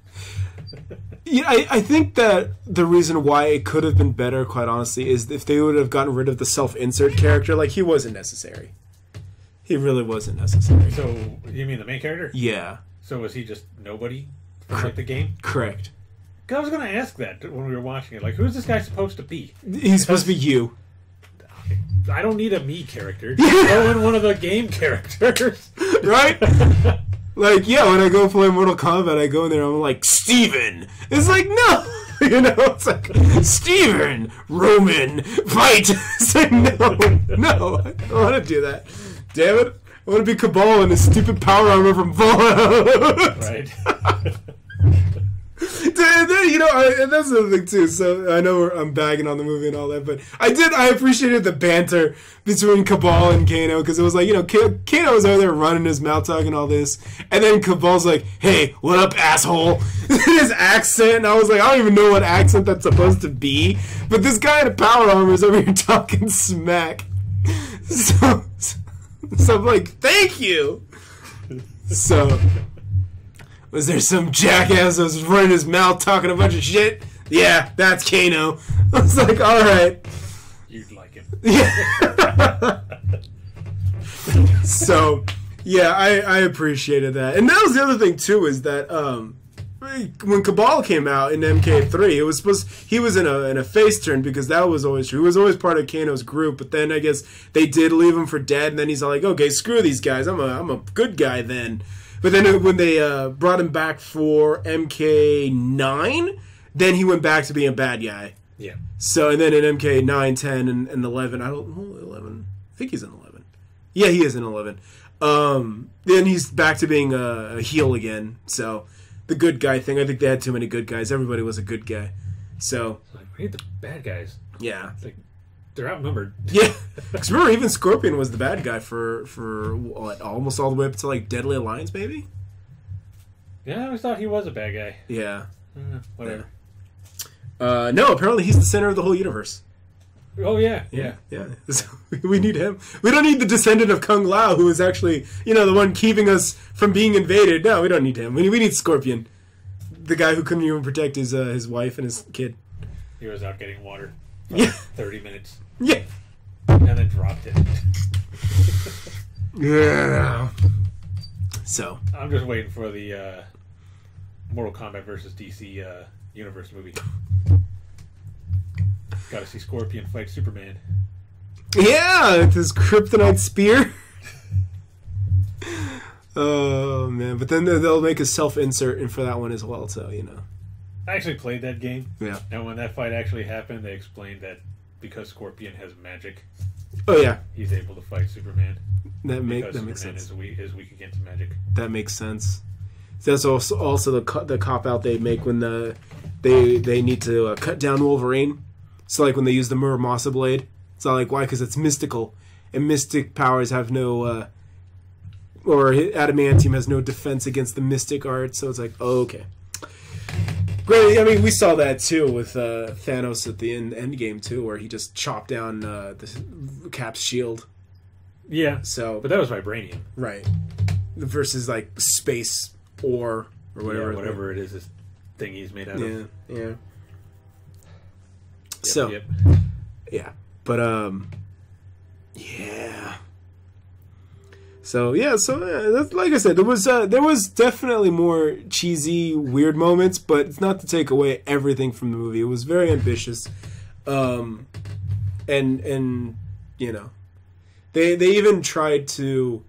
Yeah, I, I think that the reason why it could have been better, quite honestly, is if they would have gotten rid of the self-insert character. Like he wasn't necessary. He really wasn't necessary.
So, you mean the main character?
Yeah.
So was he just nobody from like the game?
Correct.
'Cause I was going to ask that when we were watching it. Like, who's this guy supposed to be?
He's supposed to be you.
I don't need a me character. Throw in one of the game characters.
right? like, yeah, when I go play Mortal Kombat, I go in there, I'm like, Steven! It's like, no! You know, it's like, Steven! Roman! Fight! It's like, no, no, I don't want to do that. Damn it. I want to be Kabal in his stupid power armor from Fallout!
right?
You know, I, and that's the thing too. So I know I'm bagging on the movie and all that, but I did. I appreciated the banter between Kabal and Kano because it was like, you know, Kano was over there running his mouth, talking all this, and then Kabal's like, "Hey, what up, asshole?" his accent, and I was like, I don't even know what accent that's supposed to be, but this guy in a power armor is over here talking smack. So, so I'm like, thank you. So. Was there some jackass that was running his mouth talking a bunch of shit? Yeah, that's Kano. I was like, all right.
You'd like him.
Yeah. so, yeah, I, I appreciated that. And that was the other thing, too, is that um, when Kabal came out in MK3, it was supposed he was in a in a face turn because that was always true. He was always part of Kano's group, but then I guess they did leave him for dead, and then he's all like, okay, screw these guys. I'm a I'm a good guy then. But then when they uh, brought him back for MK9, then he went back to being a bad guy.
Yeah.
So and then in MK 9, 10, and, and 11, I don't know, 11. I think he's in 11. Yeah, he is in 11. Um, then he's back to being a, a heel again. So the good guy thing, I think they had too many good guys. Everybody was a good guy. So
Like, we need the bad guys.
yeah,
It's like, they're outnumbered.
yeah. Because remember, even Scorpion was the bad guy for for what almost all the way up to like Deadly Alliance, maybe.
Yeah, I always thought he was a bad guy.
Yeah.
Uh, whatever.
Uh, no, apparently he's the center of the whole universe.
Oh, yeah. Yeah.
Yeah, so we need him. We don't need the descendant of Kung Lao, who is actually, you know, the one keeping us from being invaded. No, we don't need him. We, we need Scorpion, the guy who couldn't even protect his uh, his wife and his kid.
He was out getting water
Yeah.
30 minutes
Yeah,
and then dropped it.
yeah. So
I'm just waiting for the uh, Mortal Kombat versus DC uh, Universe movie. Got to see Scorpion fight Superman.
yeah, with his kryptonite spear. Oh man! But then they'll make a self insert in for that one as well. So you know,
I actually played that game,
yeah.
and when that fight actually happened, they explained that because Scorpion has magic,
Oh yeah,
he's able to fight Superman.
that make
because
that makes
Superman
sense.
is weak, is weak against magic.
That makes sense. That's also also the co- the cop out they make when the they they need to uh, cut down Wolverine. So like when they use the Muramasa blade, it's not like why because it's mystical, and mystic powers have no. Uh, or adamantium has no defense against the mystic art, so it's like, oh, okay. Great. I mean, we saw that too with uh, Thanos at the end, end game too, where he just chopped down uh, the Cap's shield.
Yeah,
So,
but that was vibranium.
right, versus like space ore or whatever.
yeah, whatever it is, this thing he's made out of.
Yeah, yeah. So
yep.
yeah, but um, yeah. So yeah, so uh, like I said, there was uh, there was definitely more cheesy, weird moments, but it's not to take away everything from the movie. It was very ambitious, um, and and you know, they they even tried to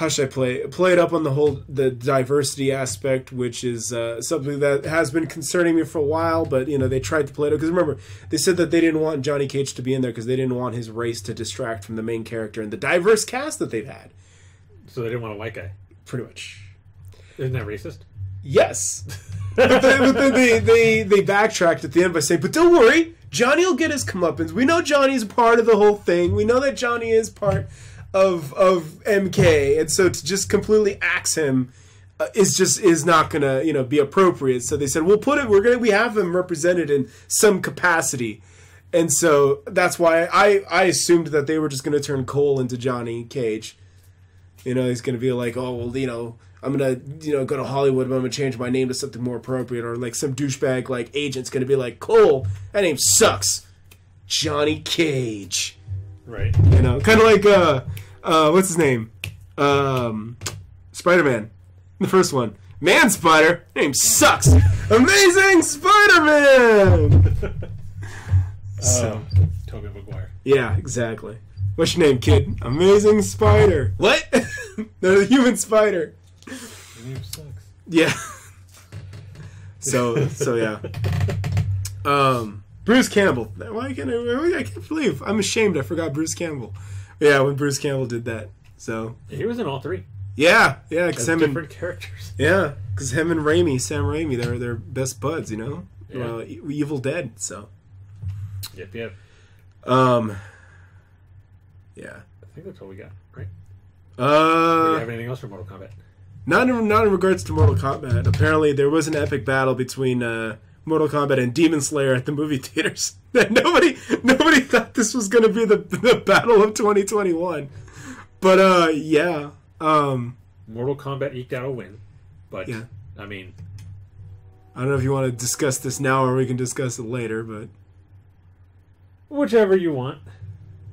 how should I play play it up on the whole the diversity aspect, which is uh, something that has been concerning me for a while. But you know they tried to play it up because remember they said that they didn't want Johnny Cage to be in there because they didn't want his race to distract from the main character and the diverse cast that they've had.
So they didn't want a white guy.
Pretty much,
Isn't that racist?
yes. but, then, but then they, they they backtracked at the end by saying, "But don't worry, Johnny will get his comeuppance. We know Johnny's part of the whole thing. We know that Johnny is part of of MK, and so to just completely axe him uh, is just is not gonna you know be appropriate. So they said, "We'll put it. We're gonna we have him represented in some capacity." And so that's why I, I assumed that they were just going to turn Cole into Johnny Cage. You know, he's going to be like, oh, well, you know, I'm going to, you know, go to Hollywood, but I'm going to change my name to something more appropriate. Or like some douchebag like agent's going to be like, Cole, that name sucks. Johnny Cage.
Right.
You know, kind of like, uh, uh, what's his name? Um, Spider Man. The first one. Man Spider. Name sucks. Amazing Spider Man! so.
Um, Toby Maguire.
Yeah, exactly. What's your name, kid? Amazing Spider. What? no, the human spider.
Your name sucks.
Yeah. so so yeah. Um, Bruce Campbell. Why can't I? I can't believe I'm ashamed. I forgot Bruce Campbell. Yeah, when Bruce Campbell did that. So
He was in all three.
yeah, yeah, because him and
different characters.
yeah, because him and Raimi, Sam Raimi, they're they're best buds. You know,
Yeah.
well, Evil Dead. So
Yep, yep.
um, yeah.
I think that's all we got, right? Do you
Uh,
have anything else for Mortal Kombat?
Not in, not in regards to Mortal Kombat. Apparently, there was an epic battle between uh, Mortal Kombat and Demon Slayer at the movie theaters. Nobody nobody thought this was going to be the the battle of 2021. But uh, yeah, um,
Mortal Kombat eked out a win, but
Yeah.
I mean,
I don't know if you want to discuss this now or we can discuss it later. But
whichever you want.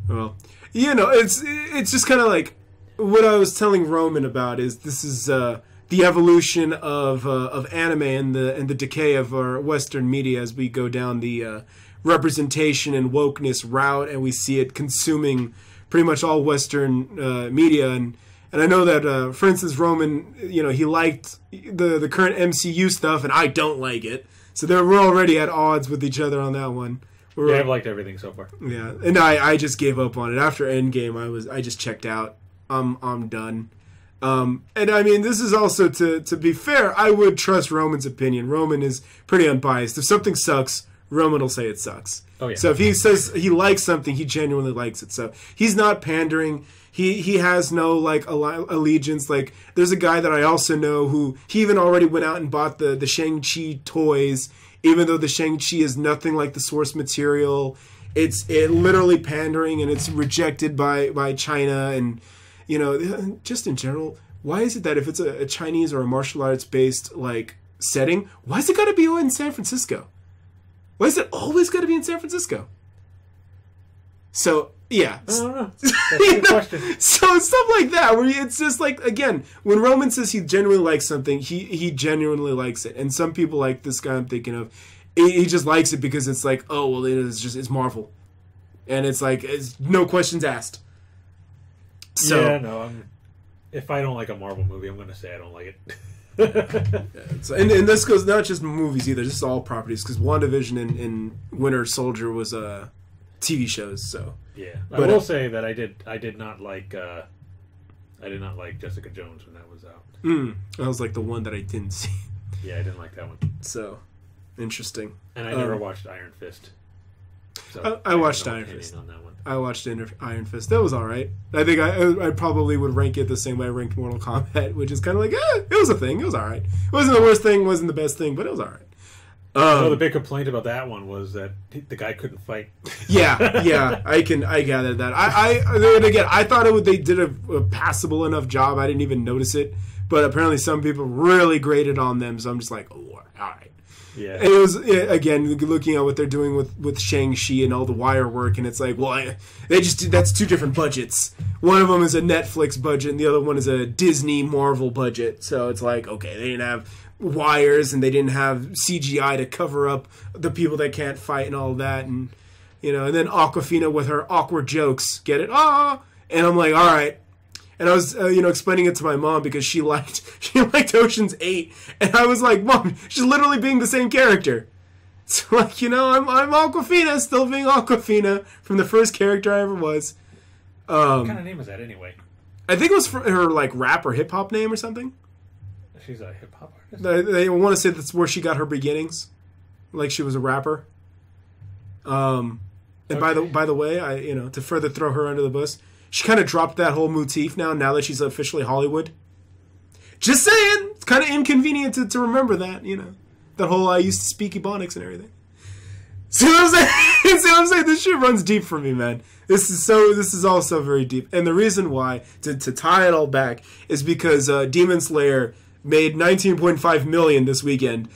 well, you know, it's it's just kind of like what I was telling Roman about is this is uh, the evolution of uh, of anime and the and the decay of our Western media as we go down the uh, representation and wokeness route, and we see it consuming pretty much all Western uh, media. And and I know that, uh, for instance, Roman, you know, he liked the the current MCU stuff, and I don't like it. So they're, we're already at odds with each other on that one. We're,
Yeah, I've liked everything so far.
yeah, and I, I just gave up on it after Endgame. I was I just checked out. I'm I'm done. Um, and I mean, this is also to to be fair. I would trust Roman's opinion. Roman is pretty unbiased. If something sucks, Roman will say it sucks.
Oh, yeah.
So if he says he likes something, he genuinely likes it. So he's not pandering. He he has no like alle- allegiance. Like there's a guy that I also know who he even already went out and bought the the Shang Chi toys, even though the Shang Chi is nothing like the source material. It's it literally pandering and it's rejected by by China and you know just in general. Why is it that if it's a, a Chinese or a martial arts based like setting, why is it got to be in San Francisco? Why is it always got to be in San Francisco? So yeah,
I don't know. That's a good question.
so stuff like that where it's just like again when roman says he genuinely likes something he he genuinely likes it and some people like this guy i'm thinking of he, he just likes it because it's like oh well it is just it's marvel and it's like it's no questions asked so
yeah, no, I'm. if I don't like a Marvel movie, I'm going to say I don't like it.
So, and, and this goes not just movies either. This is all properties because WandaVision and, and Winter Soldier was uh, TV shows. So
yeah, I will
uh,
say that I did. I did not like. Uh, I did not like Jessica Jones when that was out.
mm, that was like the one that I didn't see.
Yeah, I didn't like that one,
So interesting.
and I never
Um,
watched Iron Fist. So
I- I
have
watched
no
Iron Fist.
on that one.
I watched Inter- Iron Fist. That was all right. I think I I probably would rank it the same way I ranked Mortal Kombat, which is kind of like eh, it was a thing. It was all right. It wasn't the worst thing. Wasn't the best thing, but it was all right.
Oh, the
Um,
big complaint about that one was that the guy couldn't fight.
yeah, yeah, I can I gathered that. I, I and again, I thought it would, they did a, a passable enough job. I didn't even notice it, but apparently some people really graded on them. So I'm just like, oh, all right.
Yeah,
it was again looking at what they're doing with with Shang Chi and all the wire work, and it's like, well, I, they just that's two different budgets. One of them is a Netflix budget, and the other one is a Disney Marvel budget. So it's like, okay, they didn't have wires and they didn't have CGI to cover up the people that can't fight and all that, and you know, and then Awkwafina with her awkward jokes, get it? Ah, and I'm like, all right. And I was, uh, you know, explaining it to my mom because she liked she liked Ocean's Eight, and I was like, "Mom, she's literally being the same character." So, like, you know, I'm I'm Awkwafina, still being Awkwafina from the first character I ever was. Um, what
kind of name is that anyway?
I think it was for her like rap or hip hop name or something.
She's a hip hop artist.
They, they want to say that's where she got her beginnings, like she was a rapper. Um, and by the by the way, I you know to further throw her under the bus, she kind of dropped that whole motif now. Now that she's officially Hollywood, just saying, it's kind of inconvenient to, to remember that you know that whole I used to speak Ebonics and everything. See what I'm saying? See what I'm saying? This shit runs deep for me, man. This is so. This is all so very deep, and the reason why to, to tie it all back is because uh, Demon Slayer made 19.5 million this weekend,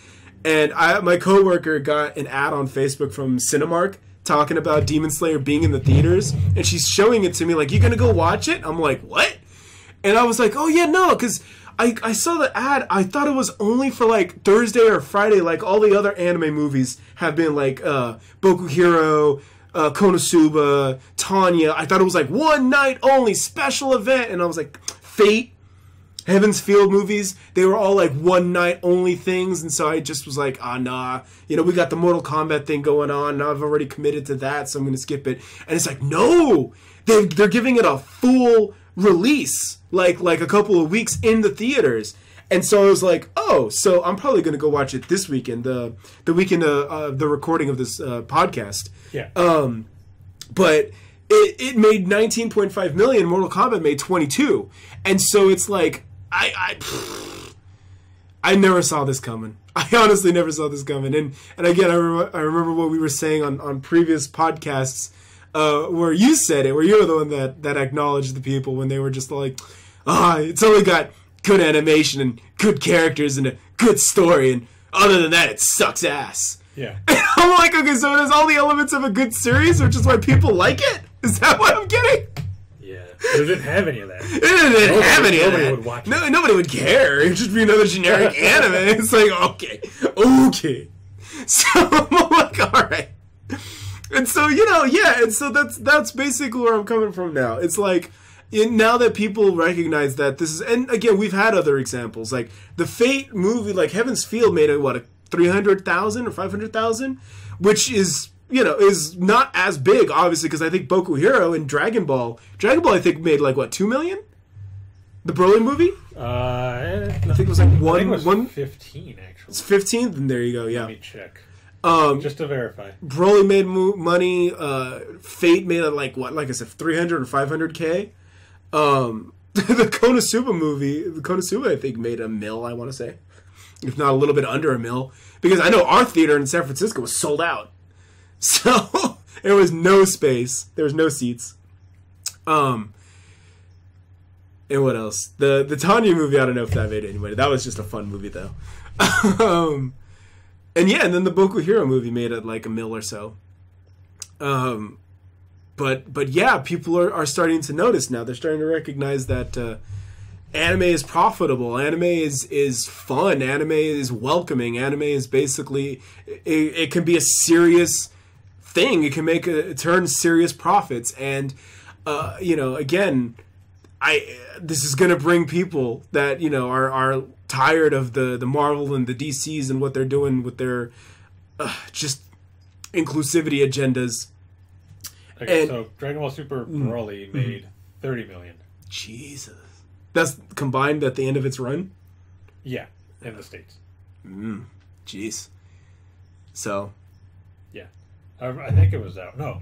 and I my coworker got an ad on Facebook from Cinemark talking about Demon Slayer being in the theaters, and she's showing it to me like, "You gonna go watch it?" I'm like, "What?" And I was like, "Oh yeah, no," because I, I saw the ad. I thought it was only for like Thursday or Friday, like all the other anime movies have been, like uh, Boku Hero, uh, Konosuba, Tanya. I thought it was like one night only special event, and I was like, Fate, Heaven's Feel movies. They were all like one night only things, and so I just was like, ah, nah. You know, we got the Mortal Kombat thing going on, and I've already committed to that, so I'm gonna skip it. And it's like, no, they they're giving it a full release, like like a couple of weeks in the theaters. And so I was like, oh, so I'm probably gonna go watch it this weekend, the the weekend uh, uh, the recording of this uh, podcast
Yeah.
Um, but it, it made 19.5 million mortal kombat made 22 and so it's like i i i never saw this coming i honestly never saw this coming and and again i, rem- I remember what we were saying on on previous podcasts uh, where you said it where you were the one that that acknowledged the people when they were just like ah it's only got good animation and good characters and a good story and other than that it sucks ass
yeah.
I'm like, okay, so it has all the elements of a good series, which is why people like it. Is that what I'm getting?
They didn't have any of that.
It didn't have any of
nobody
that.
would watch
no, nobody would care. It'd just be another generic anime. It's like, okay, okay. So I'm like, all right. And so you know, yeah, and so that's that's basically where I'm coming from now. It's like in, now that people recognize that this is, and again, we've had other examples like the Fate movie, like Heaven's Feel made a what a three hundred thousand or five hundred thousand, which is you know is not as big obviously because I think Boku Hero and Dragon Ball, Dragon Ball I think made like what two million, the Broly movie.
Uh, I
I think it was like one
was
one
15 actually.
fifteenth, and there you go, yeah.
Let me check
Um,
just to verify.
Broly made mo- money. Uh, Fate made like what, like I said, three hundred or five hundred k. Um, the Konosuba movie, the Konosuba, I think made a mill. I want to say, if not a little bit under a mill, because I know our theater in San Francisco was sold out. So there was no space. There was no seats. Um. And what else? The the Tanya movie. I don't know if that made any money. That was just a fun movie though. um, and yeah, and then the Boku Hero movie made it like a mill or so. Um, but but yeah, people are, are starting to notice now. They're starting to recognize that uh, anime is profitable. Anime is is fun. Anime is welcoming. Anime is basically it, it can be a serious thing. It can make a turn serious profits. And uh, you know, again, I this is gonna bring people that you know are are tired of the the Marvel and the DCs and what they're doing with their uh, just inclusivity agendas.
Okay,
And-
so Dragon Ball Super
Mm.
Broly made thirty million.
Jesus, that's combined at the end of its run.
Yeah, in the states.
Mm, Jeez. So
I, I think it was out. No,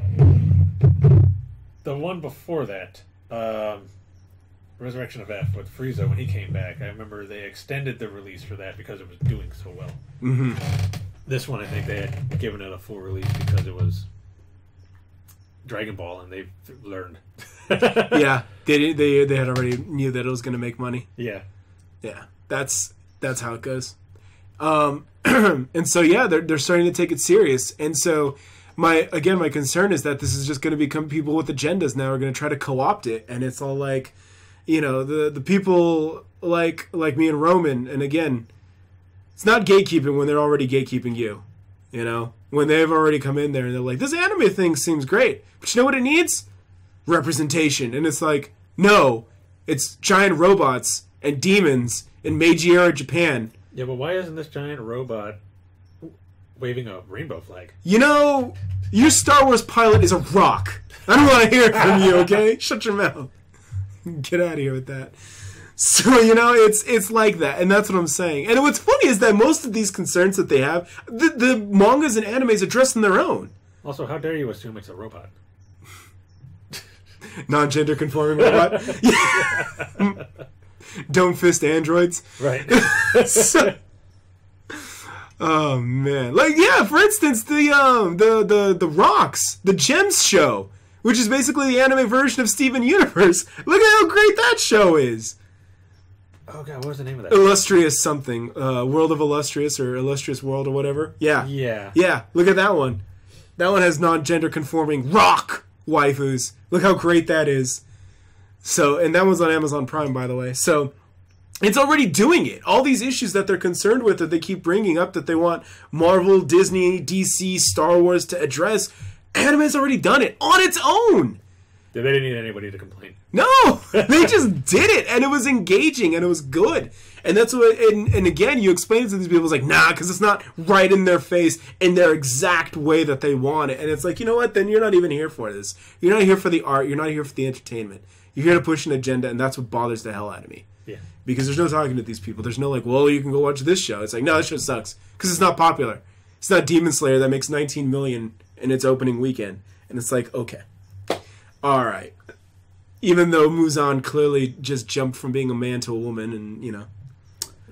the one before that, um, Resurrection of F with Frieza when he came back. I remember they extended the release for that because it was doing so well.
mhm.
This one, I think they had given it a full release because it was Dragon Ball, and they've learned.
yeah, they they they had already knew that it was gonna make money.
yeah,
Yeah, that's that's how it goes. Um, and so yeah, they're they're starting to take it serious. And so my again, my concern is that this is just going to become people with agendas now are going to try to co-opt it, and it's all like, you know, the the people like like me and Roman. And again, it's not gatekeeping when they're already gatekeeping you. You know, when they've already come in there and they're like, this anime thing seems great, but you know what it needs? Representation. And it's like, no, it's giant robots and demons in Meiji era Japan.
yeah. But why isn't this giant robot waving a rainbow flag?
You know, your Star Wars pilot is a rock. I don't want to hear from you, okay? Shut your mouth. Get out of here with that. So you know, it's it's like that, and that's what I'm saying. And what's funny is that most of these concerns that they have, the, the mangas and animes address in their own.
Also, how dare you assume it's a robot?
Non-gender conforming robot. Don't fist androids.
Right.
So- oh man, like yeah. For instance, the um the the the rocks, the Gems show, which is basically the anime version of Steven Universe. Look at how great that show is.
oh god, what was the name of that?
Illustrious something, uh, World of Illustrious or Illustrious World or whatever. Yeah,
Yeah.
yeah. Look at that one. That one has non-gender conforming rock waifus. Look how great that is. So, and that one's on Amazon Prime, by the way. So, it's already doing it. All these issues that they're concerned with that they keep bringing up that they want Marvel, Disney, DC, Star Wars to address, anime's already done it on its own.
They didn't need anybody to complain.
No, they just did it, and it was engaging, and it was good, and that's what. And, and again, you explain it to these people, it's like, nah, because it's not right in their face in their exact way that they want it, and it's like, you know what? Then you're not even here for this. You're not here for the art. You're not here for the entertainment. You're here to push an agenda, and that's what bothers the hell out of me. Because there's no talking to these people. There's no like, well, you can go watch this show. It's like, no, this show sucks because it's not popular. It's not Demon Slayer that makes 19 million in its opening weekend, and it's like, okay, all right. Even though Muzan clearly just jumped from being a man to a woman, and you know,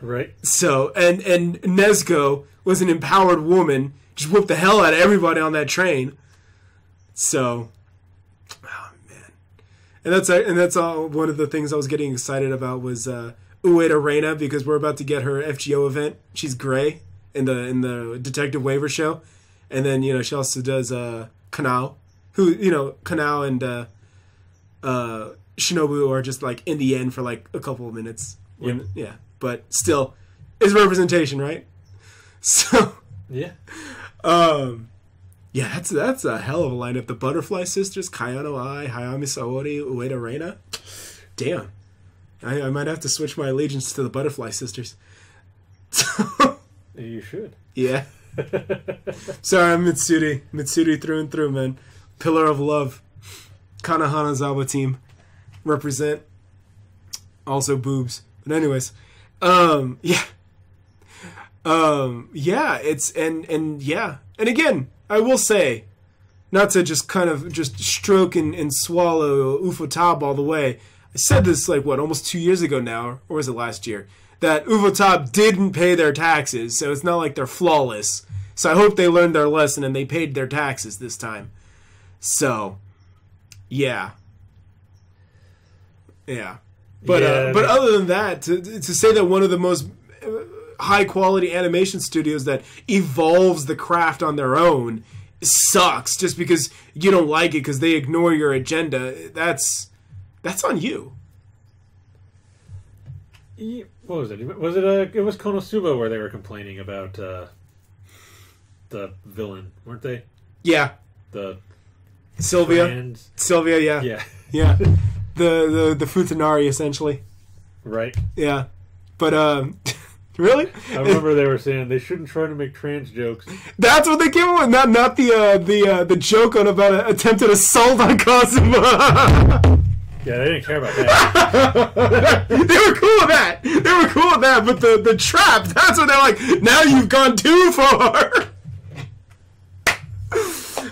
Right.
so and and Nezuko was an empowered woman, just whooped the hell out of everybody on that train. So, and that's and that's all. One of the things I was getting excited about was uh, Ueda Reina because we're about to get her FGO event. She's Gray in the in the Detective Waver show, and then you know she also does uh, Kanao, who you know Kanao and uh, uh, Shinobu are just like in the end for like a couple of minutes. When,
Yep.
Yeah, but still, it's representation, right? So,
Yeah.
um, yeah, that's that's a hell of a lineup. The Butterfly Sisters, Kayano Ai, Hayami Saori, Ueda Reina. Damn, I, I might have to switch my allegiance to the Butterfly Sisters.
You should.
yeah, sorry, I'm Mitsuri, Mitsuri through and through, man. Pillar of love, Kana Hanazawa team, represent. Also boobs, but anyways, um, yeah. Um, yeah, it's and and yeah, and again, I will say, not to just kind of just stroke and, and swallow Ufotable all the way. I said this like what almost two years ago now, or was it last year? That Ufotable didn't pay their taxes, so it's not like they're flawless. So I hope they learned their lesson and they paid their taxes this time. So, yeah, yeah. But
Yeah,
uh, but other than that, to, to say that one of the most high quality animation studios that evolves the craft on their own sucks just because you don't like it because they ignore your agenda that's that's on you
Ye- What was it? Was it a? It was Konosuba where they were complaining about uh, the villain, weren't they?
yeah
The
sylvia
trans-
sylvia yeah
Yeah.
yeah the the the futanari essentially.
Right.
Yeah, but um, really,
I remember they were saying they shouldn't try to make trans jokes.
that's what they came up with. Not not the uh, the uh, the joke on about an attempted assault on Kazuma.
Yeah, they didn't care about that.
they were cool with that. They were cool with that. But the the trap. That's what they're like. Now you've gone too far.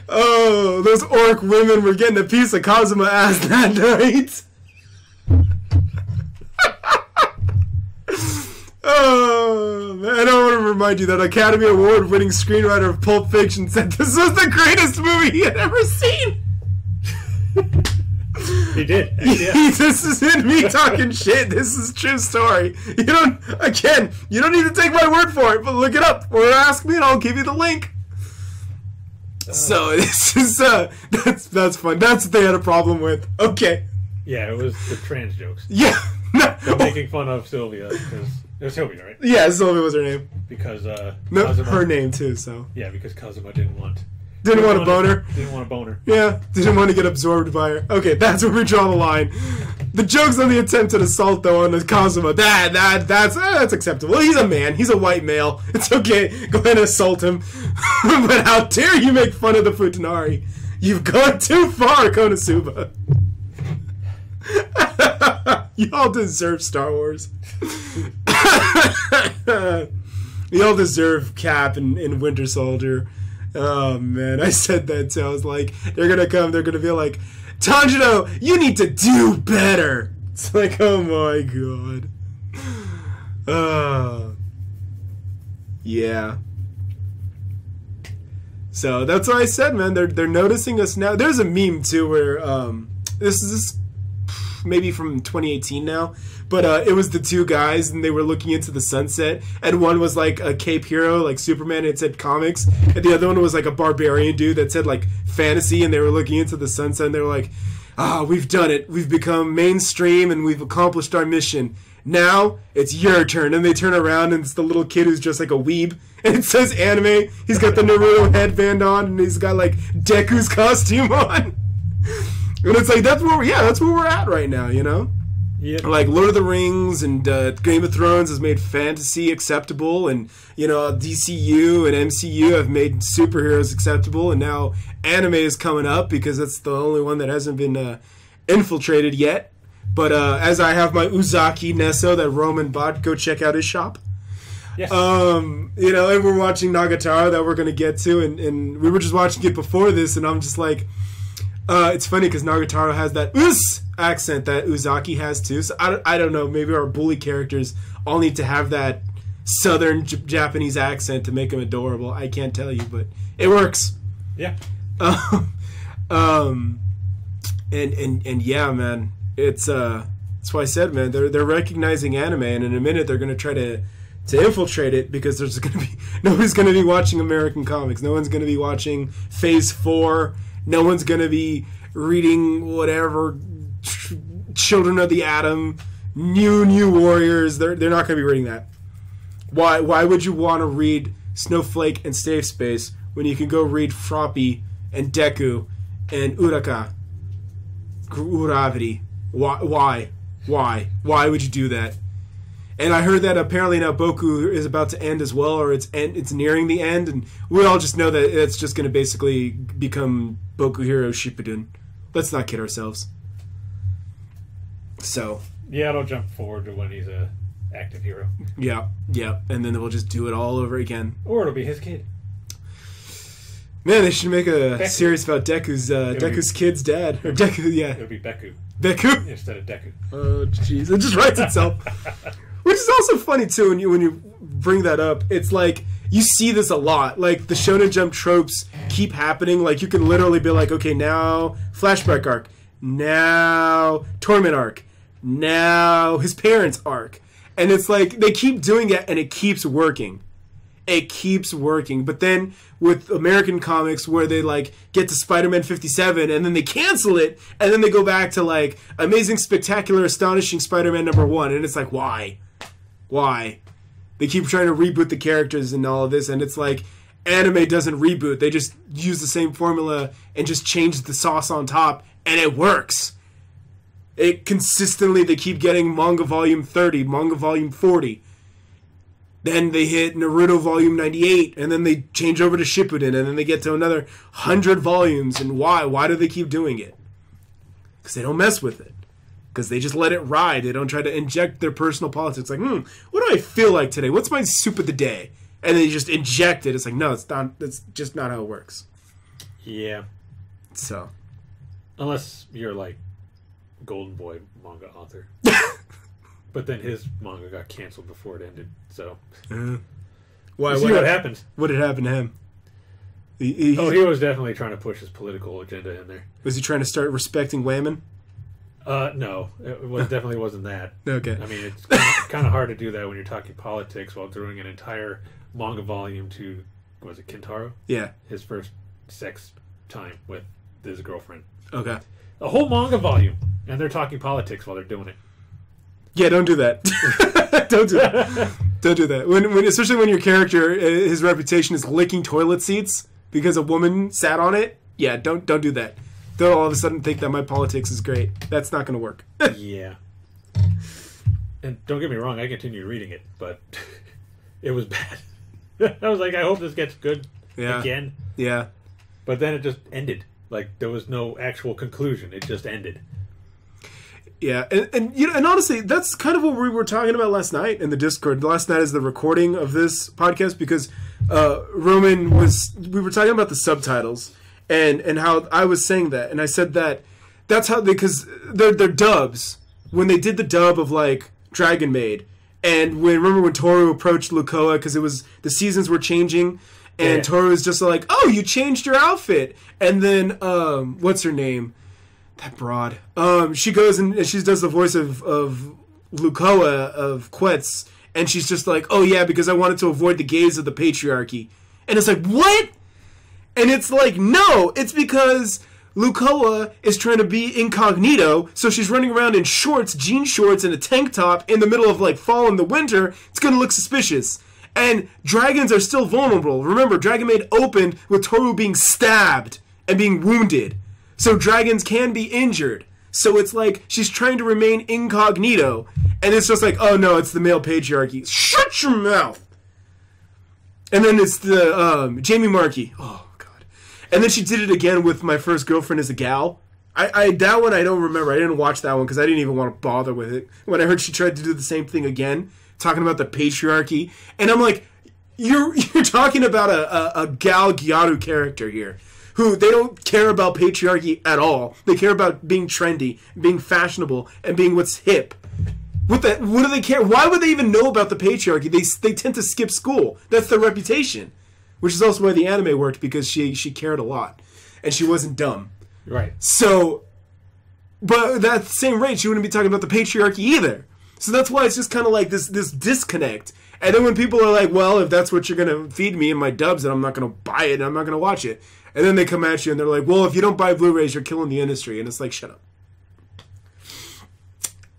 Oh, those orc women were getting a piece of Cosmo ass that night. Oh, man, I want to remind you that Academy Award winning screenwriter of Pulp Fiction said this was the greatest movie he had ever seen.
He did. Yeah.
this isn't me talking shit. This is true story. You don't, again, you don't need to take my word for it, but look it up or ask me and I'll give you the link. So this is uh that's that's fun. That's what they had a problem with. Okay.
Yeah, it was the trans jokes.
Yeah. No.
They're making fun of Sylvia because it was Sylvia, right?
Yeah, Sylvia was her name.
Because uh,
No,
Kazuma-
her name too. So
Yeah, because Kazuma didn't want
didn't want a boner.
Didn't want a boner.
Yeah, didn't want to get absorbed by her. Okay, that's where we draw the line. The jokes on the attempted assault, though, on the Kazuma, that that that's uh, that's acceptable. He's a man. He's a white male. It's okay. Go ahead and assault him. but how dare you make fun of the Futanari? You've gone too far, Konosuba. Y'all deserve Star Wars. Y'all deserve Cap and, and Winter Soldier. Oh man, I said that too. I was like, they're gonna come, they're gonna be like, Tanjiro, you need to do better. It's like, oh my god. Uh, yeah. So that's what I said, man. They're they're noticing us now. There's a meme too where um this is maybe from 2018 now, but uh, it was the two guys and they were looking into the sunset, and one was like a cape hero like Superman, and it said comics, and the other one was like a barbarian dude that said like fantasy, and they were looking into the sunset, and they were like, ah, we've done it, we've become mainstream, and we've accomplished our mission. Now it's your turn, and they turn around and it's the little kid who's just like a weeb, and it says anime. He's got the Naruto headband on, and he's got like Deku's costume on. And it's like that's where we're, yeah, that's where we're at right now, you know.
Yeah.
Like Lord of the Rings and uh, Game of Thrones has made fantasy acceptable, and you know DCU and MCU have made superheroes acceptable, and now anime is coming up because that's the only one that hasn't been uh, infiltrated yet. But uh, as I have my Uzaki Nesso that Roman bought, go check out his shop.
Yes.
Um, you know, and we're watching Nagatoro that we're gonna get to, and, and we were just watching it before this, and I'm just like, uh, it's funny because Nagatoro has that us accent that Uzaki has too. So I don't, I don't know. Maybe our bully characters all need to have that Southern J- Japanese accent to make them adorable. I can't tell you, but it works.
yeah.
Um, um, and and and yeah, man, it's uh, that's why I said, man, they're they're recognizing anime, and in a minute they're gonna try to to infiltrate it because there's gonna be nobody's gonna be watching American comics, no one's gonna be watching Phase Four, no one's gonna be reading whatever Ch- Children of the Atom, New New Warriors. They're they're not gonna be reading that. Why why would you want to read Snowflake and Safe Space when you can go read Froppy and Deku and Uraka? Uravity. Why why? Why? Why would you do that? And I heard that apparently now Boku is about to end as well, or it's end, it's nearing the end, and we all just know that it's just going to basically become Boku Hero Shippuden. Let's not kid ourselves. So
Yeah, it'll jump forward to when he's a active hero,
yeah, yeah, and then we'll just do it all over again.
or it'll be his kid.
Man, they should make a
Deku.
series about Deku's uh,
It'll be-
Deku's kid's dad or Deku, yeah,
It'll be Beku
Deku.
instead of Deku.
Oh, jeez, it just writes itself. Which is also funny too when you when you bring that up. It's like you see this a lot. Like the Shonen Jump tropes keep happening. Like you can literally be like, okay, now flashback arc, now torment arc, now his parents arc, and it's like they keep doing it and it keeps working it keeps working. But then with American comics where they like get to Spider-Man 57 and then they cancel it and then they go back to like Amazing Spectacular Astonishing Spider-Man number 1 and it's like why? Why? They keep trying to reboot the characters and all of this and it's like anime doesn't reboot. They just use the same formula and just change the sauce on top and it works. It consistently they keep getting manga volume 30, manga volume 40. Then they hit Naruto volume 98 and then they change over to Shippuden and then they get to another 100 volumes and why? Why do they keep doing it? Cuz they don't mess with it. Cuz they just let it ride. They don't try to inject their personal politics like, "Hmm, what do I feel like today? What's my soup of the day?" And they just inject it. It's like, "No, it's not that's just not how it works."
Yeah.
So,
Unless you're like Golden Boy manga author. but then his manga got canceled before it ended. So
uh, why
we'll
what,
what
hap-
happens.
what did happen to him? He, he-
Oh, he was definitely trying to push his political agenda in there.
was he trying to start respecting women?
Uh, no, it was definitely wasn't that.
Okay.
I mean, it's kind of hard to do that when you're talking politics while doing an entire manga volume to was it Kintaro,
Yeah.
his first sex time with his girlfriend.
Okay.
A whole manga volume, and they're talking politics while they're doing it.
Yeah, don't do that. don't do that. Don't do that. When, when, especially when your character, uh, his reputation is licking toilet seats because a woman sat on it. Yeah, don't don't do that. Don't all of a sudden think that my politics is great. That's not going to work.
Yeah. And don't get me wrong, I continued reading it, but it was bad. I was like, I hope this gets good
Yeah.
again.
yeah.
But then it just ended. Like there was no actual conclusion. It just ended.
Yeah, and, and you know, and honestly, that's kind of what we were talking about last night in the Discord. Last night is the recording of this podcast because uh, Roman was. We were talking about the subtitles and and how I was saying that, and I said that that's how because they're they're dubs. When they did the dub of like Dragon Maid, and when remember when Tohru approached Lucoa because it was the seasons were changing. And
Yeah.
Tohru was just like, "Oh, you changed your outfit," and then um, what's her name? that broad. Um, she goes and and she does the voice of of Lucoa of Quetz, and she's just like, "Oh yeah, because I wanted to avoid the gaze of the patriarchy." And it's like, what? And it's like, no, it's because Lucoa is trying to be incognito, so she's running around in shorts, jean shorts, and a tank top in the middle of like fall in the winter. It's gonna look suspicious. And dragons are still vulnerable. Remember, Dragon Maid opened with Tohru being stabbed and being wounded. So dragons can be injured. So it's like she's trying to remain incognito. And it's just like, oh no, it's the male patriarchy. Shut your mouth! And then it's the um, Jamie Marchi. Oh. And then she did it again with my first girlfriend as a gal. I, I that one I don't remember. I didn't watch that one because I didn't even want to bother with it. When I heard she tried to do the same thing again, talking about the patriarchy, and I'm like, you're you're talking about a, a, a gal character here, who they don't care about patriarchy at all. They care about being trendy, being fashionable, and being what's hip. What the? What do they care? Why would they even know about the patriarchy? They they tend to skip school. That's their reputation, which is also why the anime worked because she she cared a lot, and she wasn't dumb.
Right.
So, but at that same rate, she wouldn't be talking about the patriarchy either. So that's why it's just kind of like this this disconnect. And then when people are like, "Well, if that's what you're gonna feed me in my dubs, then I'm not gonna buy it, and I'm not gonna watch it," and then they come at you and they're like, "Well, if you don't buy Blu-rays, you're killing the industry," and it's like, shut up.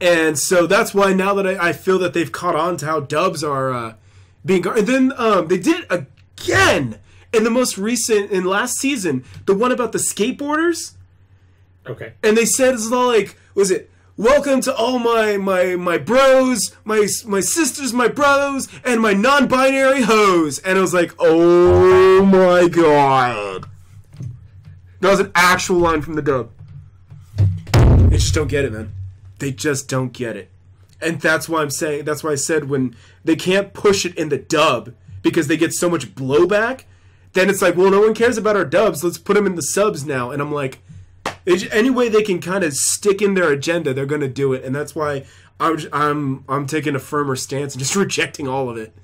And so that's why now that I, I feel that they've caught on to how dubs are uh, being, and then um, they did it again in the most recent in last season, the one about the skateboarders?
Okay.
and they said it's all like was it? Welcome to all my my my bros my my sisters my bros and my non-binary hoes. And i was like oh my god. That was an actual line from the dub. They just don't get it man. They just don't get it. And that's why i'm saying that's why i said when they can't push it in the dub because they get so much blowback then it's like well no one cares about our dubs. Let's put them in the subs now. And i'm like any way they can kind of stick in their agenda, they're going to do it, and that's why I'm I'm I'm taking a firmer stance and just rejecting all of it.